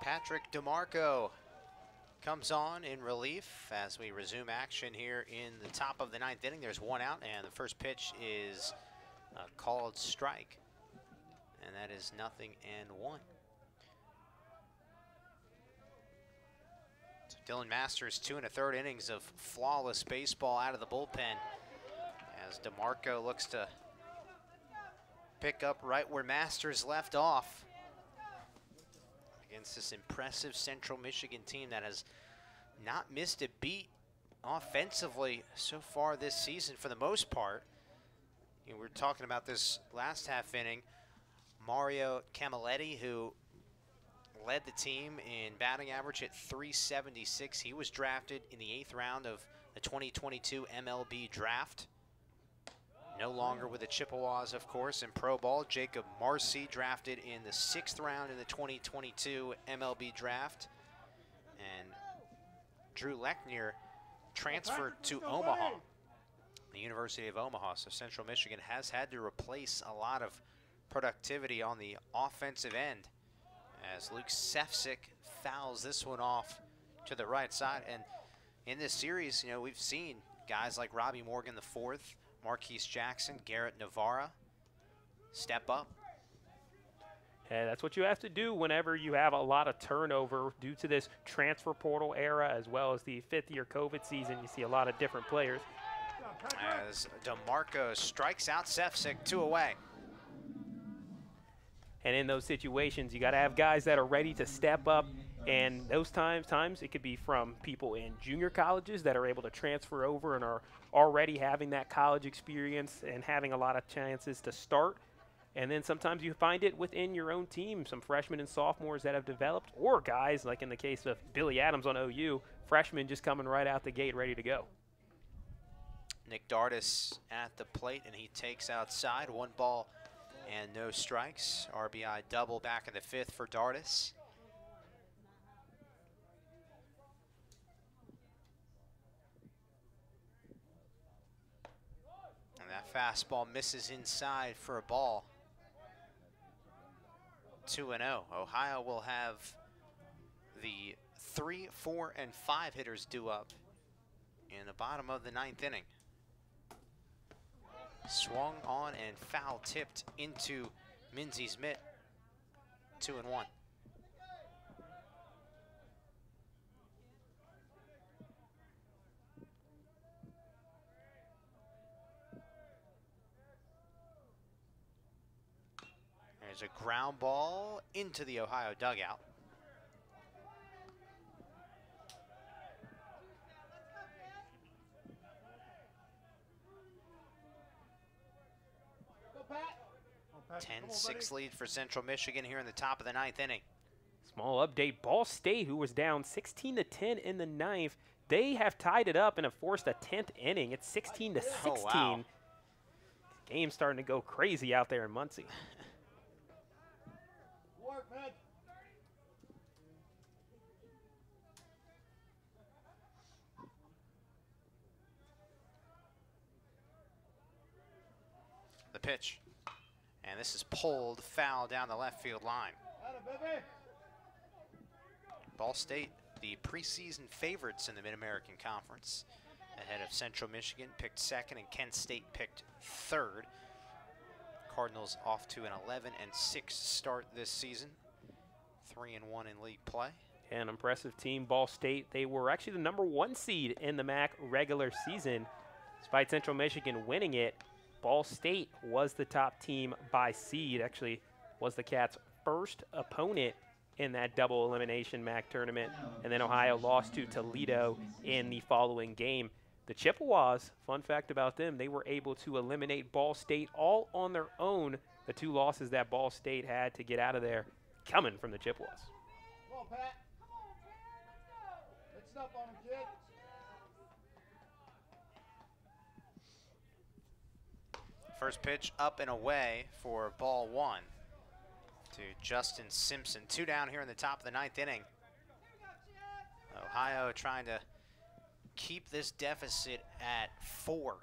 Patrick DeMarco comes on in relief as we resume action here in the top of the ninth inning. There's one out, and the first pitch is a called strike. And that is nothing and one. So Dylan Masters, two and a third innings of flawless baseball out of the bullpen as DeMarco looks to pick up right where Masters left off against this impressive Central Michigan team that has not missed a beat offensively so far this season for the most part. You know, we were talking about this last half inning. Mario Camaletti, who led the team in batting average at 376. He was drafted in the eighth round of the 2022 MLB draft. No longer with the Chippewas, of course, in pro ball. Jacob Marcy drafted in the sixth round in the 2022 MLB draft. And Drew Lechnier transferred to Omaha, the University of Omaha. So Central Michigan has had to replace a lot of productivity on the offensive end as Luke Sefcik fouls this one off to the right side. And in this series, you know, we've seen guys like Robbie Morgan the fourth, Marquise Jackson, Garrett Navarra step up. And that's what you have to do whenever you have a lot of turnover due to this transfer portal era as well as the fifth year COVID season. You see a lot of different players. As DeMarco strikes out Sefcik, two away. And in those situations, you got to have guys that are ready to step up. And those times, times it could be from people in junior colleges that are able to transfer over and are already having that college experience and having a lot of chances to start. And then sometimes you find it within your own team, some freshmen and sophomores that have developed, or guys like in the case of Billy Adams on OU, freshmen just coming right out the gate ready to go. Nick Dardis at the plate, and he takes outside one ball and no strikes. RBI double back in the fifth for Dardis. That fastball misses inside for a ball. 2 and 0. Ohio will have the 3, 4, and 5 hitters due up in the bottom of the ninth inning. Swung on and foul tipped into Minzy's mitt. Two and one. There's a ground ball into the Ohio dugout. Go, Pat. Pat, come on, 10-6 lead for Central Michigan here in the top of the ninth inning. Small update Ball State, who was down 16 to 10 in the ninth, they have tied it up and have forced a 10th inning. It's 16 to 16. Oh, wow. Game's starting to go crazy out there in Muncie. Work, man. The pitch. And this is pulled foul down the left field line. Ball State, the preseason favorites in the Mid-American Conference, ahead of Central Michigan, picked second, and Kent State picked third. Cardinals off to an 11 and 6 start this season, three and one in league play. An impressive team, Ball State. They were actually the number one seed in the MAC regular season. Despite Central Michigan winning it, Ball State was the top team by seed. Actually, was the Cats' first opponent in that double elimination MAC tournament. And then Ohio lost to Toledo in the following game. The Chippewas, fun fact about them, they were able to eliminate Ball State all on their own. The two losses that Ball State had to get out of there coming from the Chippewas. Come on, Pat. Let's stop on him, kid. First pitch up and away for ball one to Justin Simpson. Two down here in the top of the ninth inning. Ohio trying to keep this deficit at four.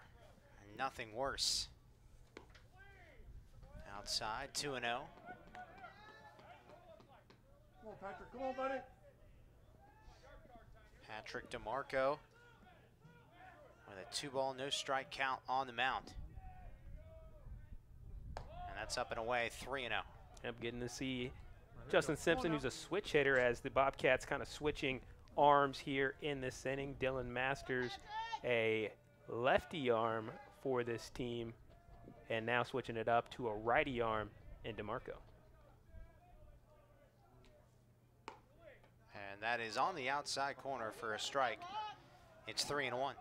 Nothing worse. Outside, 2 and oh. 0. Come on, Patrick. Come on, buddy. Patrick DeMarco with a two ball, no strike count on the mound. And that's up and away, 3 0. I'm getting to see Justin Simpson, who's a switch hitter, as the Bobcats kind of switching arms here in this inning. Dylan Masters, a lefty arm for this team, and now switching it up to a righty arm in DeMarco. And that is on the outside corner for a strike. It's 3 and 1.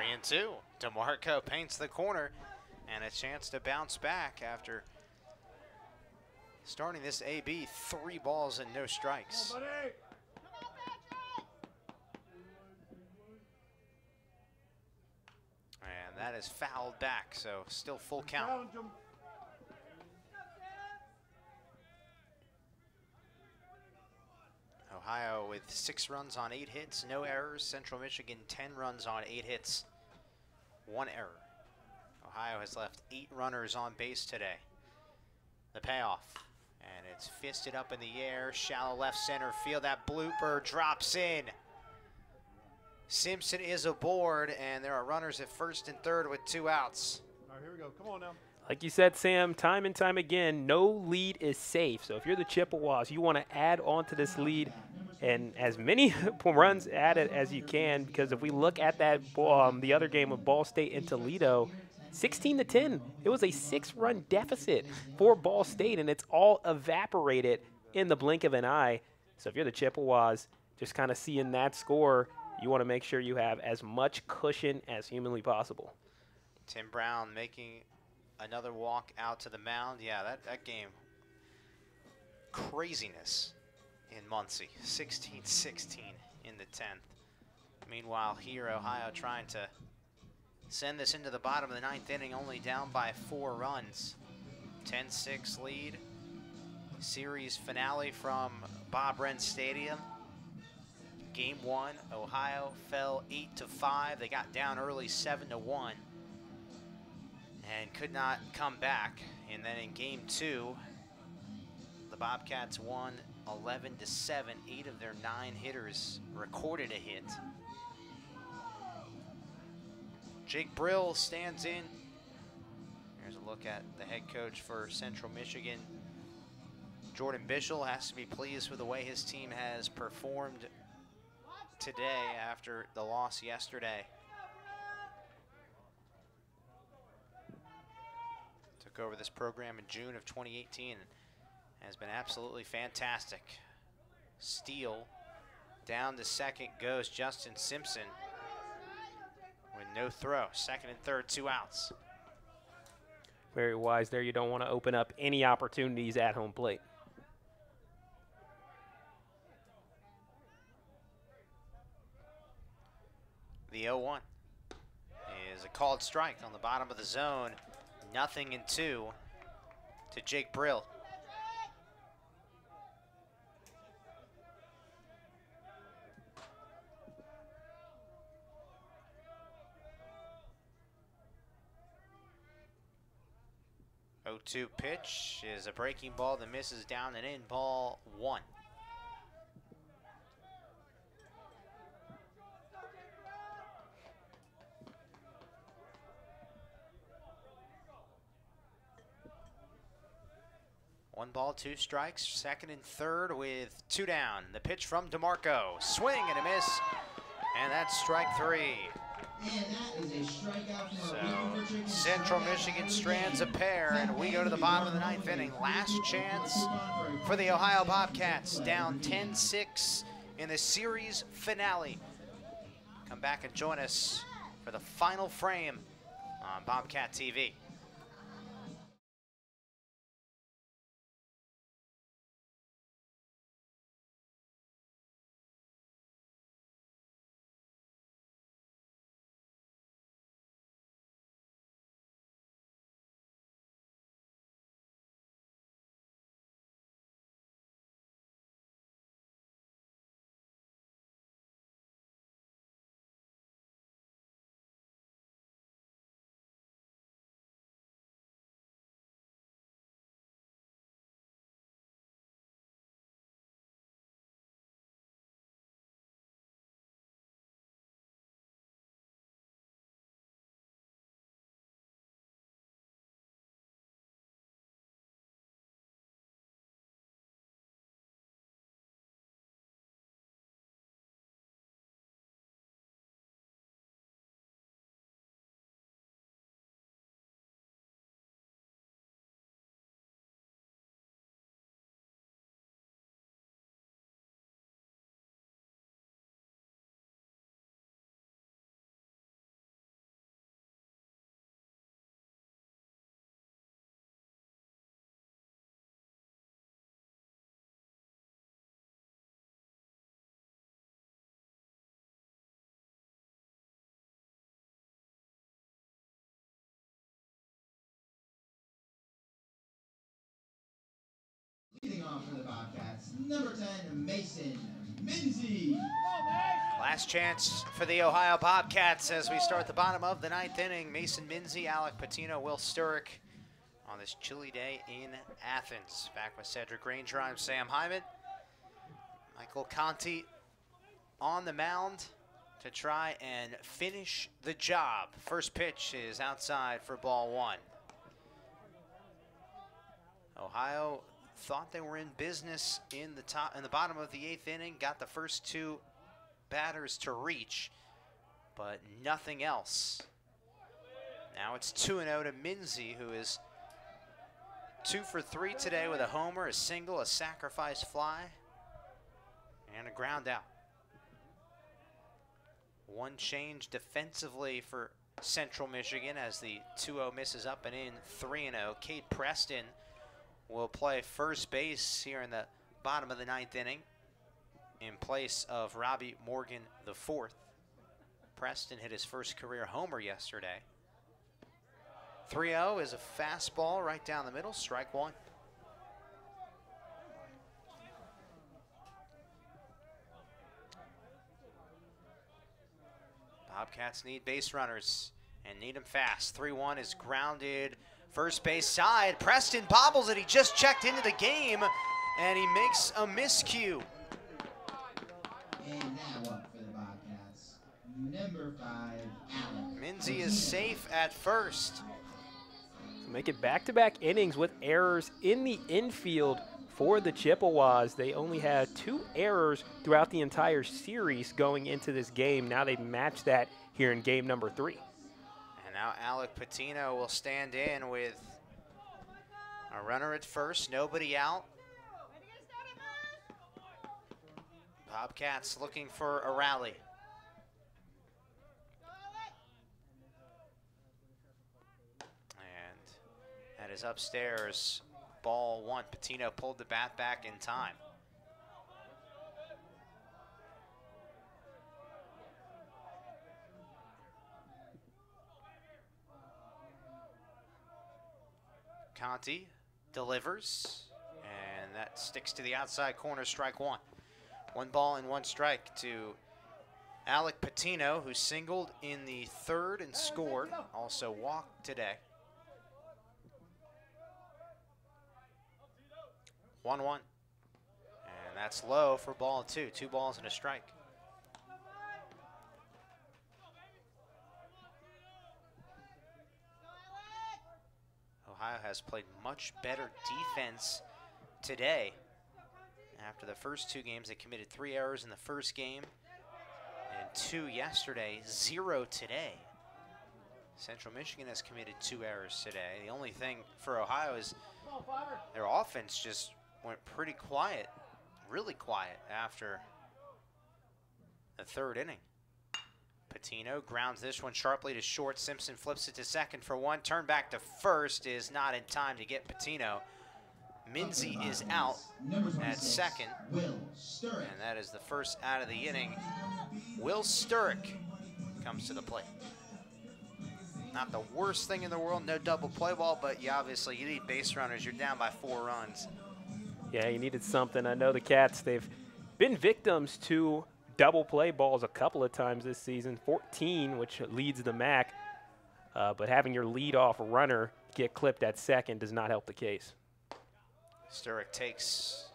Three and two. DeMarco paints the corner and a chance to bounce back after starting this AB three balls and no strikes. On. And that is fouled back, so still full count. Ohio with six runs on eight hits, no errors. Central Michigan, 10 runs on eight hits, one error. Ohio has left eight runners on base today. The payoff. And it's fisted up in the air, shallow left center field. That blooper drops in. Simpson is aboard, and there are runners at first and third with two outs. All right, here we go. Come on now. Like you said, Sam, time and time again, no lead is safe. So if you're the Chippewas, you want to add on to this lead and as many runs added as you can. Because if we look at that, um, the other game of Ball State and Toledo, 16 to 10, it was a six-run deficit for Ball State, and it's all evaporated in the blink of an eye. So if you're the Chippewas, just kind of seeing that score, you want to make sure you have as much cushion as humanly possible. Tim Brown making another walk out to the mound. Yeah, that, that game, craziness in Muncie. 16-16 in the 10th. Meanwhile, here, Ohio trying to send this into the bottom of the ninth inning, only down by four runs. 10-6 lead. Series finale from Bob Wren Stadium. Game one, Ohio fell eight to five. They got down early, seven to one and could not come back. And then in game two, the Bobcats won 11 to 7. Eight of their nine hitters recorded a hit. Jake Brill stands in. Here's a look at the head coach for Central Michigan. Jordan Bischel has to be pleased with the way his team has performed today after the loss yesterday. Took over this program in June of 2018 and has been absolutely fantastic. Steal down to second goes Justin Simpson with no throw. Second and third, two outs. Very wise there. You don't want to open up any opportunities at home plate. The 0-1 is a called strike on the bottom of the zone. Nothing in two to Jake Brill. O two pitch is a breaking ball that misses down and in ball one. One ball, two strikes, second and third with two down. The pitch from DeMarco. Swing and a miss. And that's strike three. So Central Michigan strands a pair, and we go to the bottom of the ninth inning. Last chance for the Ohio Bobcats, down 10-6 in the series finale. Come back and join us for the final frame on Bobcat TV. Off for the Bobcats, number 10, Mason Minzy. Last chance for the Ohio Bobcats as we start the bottom of the ninth inning. Mason Minzy, Alec Patino, Will Sturrock on this chilly day in Athens. Back with Cedric Granger, I'm Sam Hyman. Michael Conti on the mound to try and finish the job. First pitch is outside for ball one. Ohio thought they were in business in the top in the bottom of the eighth inning, got the first two batters to reach, but nothing else. Now it's 2 0 to Minzy, who is two for three today with a homer, a single, a sacrifice fly, and a ground out. One change defensively for Central Michigan as the 2 0 misses up and in 3 0. Kate Preston will play first base here in the bottom of the ninth inning in place of Robbie Morgan the fourth. Preston hit his first career homer yesterday. 3-0 is a fastball right down the middle, strike one. Bobcats need base runners and need them fast. 3-1 is grounded First base side, Preston bobbles it. He just checked into the game, and he makes a miscue. And now up for the Bobcats, number five, Alec. Minzy is safe at first. So make it back-to-back innings with errors in the infield for the Chippewas. They only had two errors throughout the entire series going into this game. Now they've matched that here in game number three. Now Alec Patino will stand in with a runner at first, nobody out. Bobcats looking for a rally. And that is upstairs. Ball one. Patino pulled the bat back in time. Conti delivers, and that sticks to the outside corner, strike one. One ball and one strike to Alec Patino, who singled in the third and scored, also walked today. 1 1. And that's low for ball two. Two balls and a strike. Ohio has played much better defense today. After the first two games, they committed three errors in the first game and two yesterday, zero today. Central Michigan has committed two errors today. The only thing for Ohio is their offense just went pretty quiet, really quiet after the third inning. Patino grounds this one sharply to short. Simpson flips it to second for one. Turn back to first is not in time to get Patino. Minzy is out at second. And that is the first out of the inning. Will Sturrock comes to the plate. Not the worst thing in the world, no double play ball, but you obviously you need base runners. You're down by four runs. Yeah, you needed something. I know the Cats, they've been victims to double play balls a couple of times this season, 14, which leads the MAC. Uh, but having your leadoff runner get clipped at second does not help the case. Sturrock takes,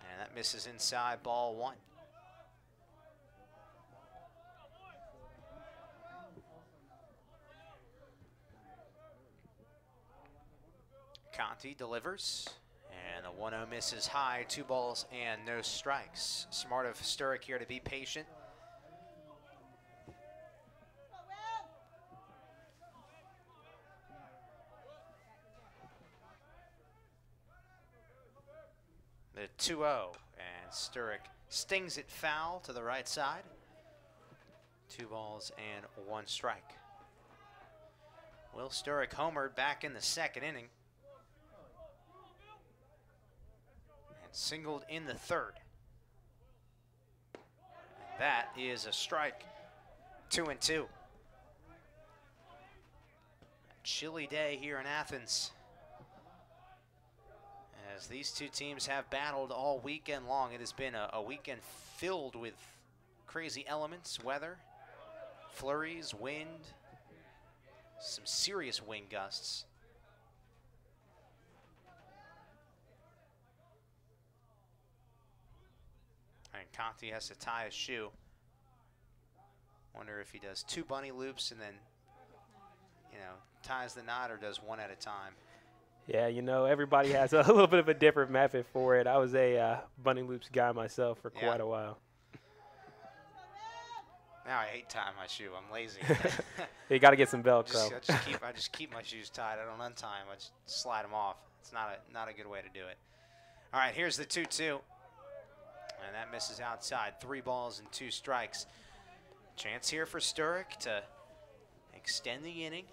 and that misses inside ball one. Conti delivers. The 1 0 misses high, two balls and no strikes. Smart of Sturrock here to be patient. The 2 0, and Sturrock stings it foul to the right side. Two balls and one strike. Will Sturrock homered back in the second inning. Singled in the third. That is a strike. Two and two. A chilly day here in Athens. As these two teams have battled all weekend long, it has been a, a weekend filled with crazy elements, weather, flurries, wind, some serious wind gusts. Conti has to tie a shoe. Wonder if he does two bunny loops and then, you know, ties the knot or does one at a time. Yeah, you know, everybody has a little bit of a different method for it. I was a uh, bunny loops guy myself for Yeah. quite a while. Now I hate tying my shoe. I'm lazy. You got to get some Velcro. just, I just keep I just keep my shoes tied. I don't untie them. I just slide them off. It's not a not a good way to do it. All right, here's the two-two, and that misses outside. Three balls and two strikes. Chance here for Sturrock to extend the inning.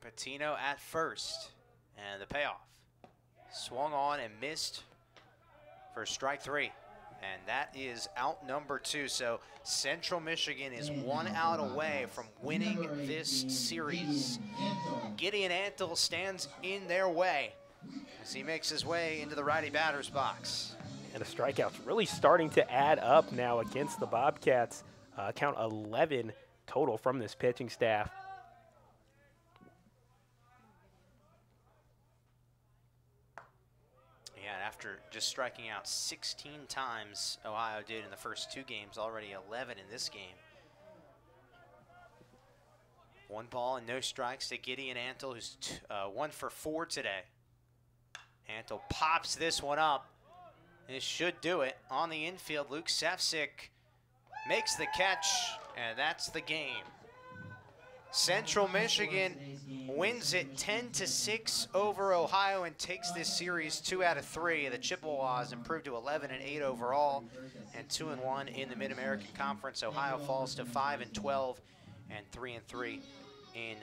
Patino at first, and the payoff. Swung on and missed for strike three. And that is out number two. So Central Michigan is one out away from winning this series. Gideon Antle stands in their way as he makes his way into the righty batter's box. And the strikeouts really starting to add up now against the Bobcats. Uh, count 11 total from this pitching staff. Yeah, and after just striking out 16 times, Ohio did in the first two games, already 11 in this game. One ball and no strikes to Gideon Antle, who's uh, one for four today. Antle pops this one up. This should do it. On the infield, Luke Sefcik makes the catch, and that's the game. Central Michigan wins it 10 to 6 over Ohio and takes this series 2 out of 3. The Chippewas improved to 11 and 8 overall and 2 and 1 in the Mid-American Conference. Ohio falls to 5 and 12 and 3 and 3 in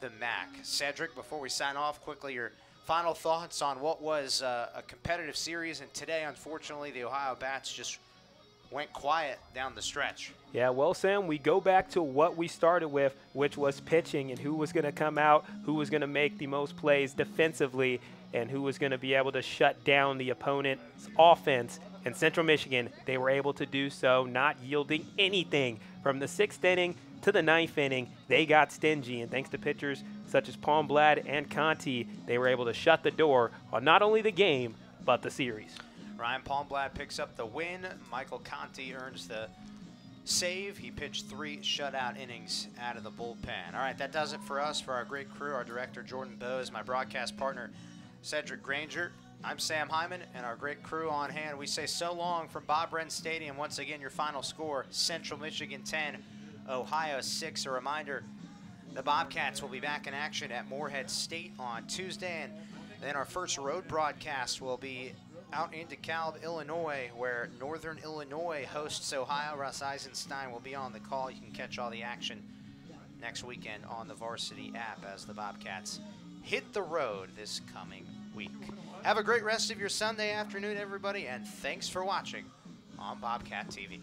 the MAC. Cedric, before we sign off, quickly your final thoughts on what was uh, a competitive series and today unfortunately the Ohio Bats just went quiet down the stretch. Yeah, well, Sam, we go back to what we started with, which was pitching and who was going to come out, who was going to make the most plays defensively, and who was going to be able to shut down the opponent's offense. And Central Michigan, they were able to do so, not yielding anything. From the sixth inning to the ninth inning, they got stingy. And thanks to pitchers such as Palmblad and Conti, they were able to shut the door on not only the game, but the series. Ryan Palmblad picks up the win. Michael Conti earns the save. He pitched three shutout innings out of the bullpen. All right, that does it for us, for our great crew, our director, Jordan Bowes, my broadcast partner, Cedric Granger. I'm Sam Hyman, and our great crew on hand. We say so long from Bob Wren Stadium. Once again, your final score Central Michigan 10, Ohio 6. A reminder the Bobcats will be back in action at Morehead State on Tuesday, and then our first road broadcast will be out in DeKalb, Illinois, where Northern Illinois hosts Ohio. Russ Eisenstein will be on the call. You can catch all the action next weekend on the Varsity app as the Bobcats hit the road this coming week. Have a great rest of your Sunday afternoon, everybody, and thanks for watching on Bobcat TV.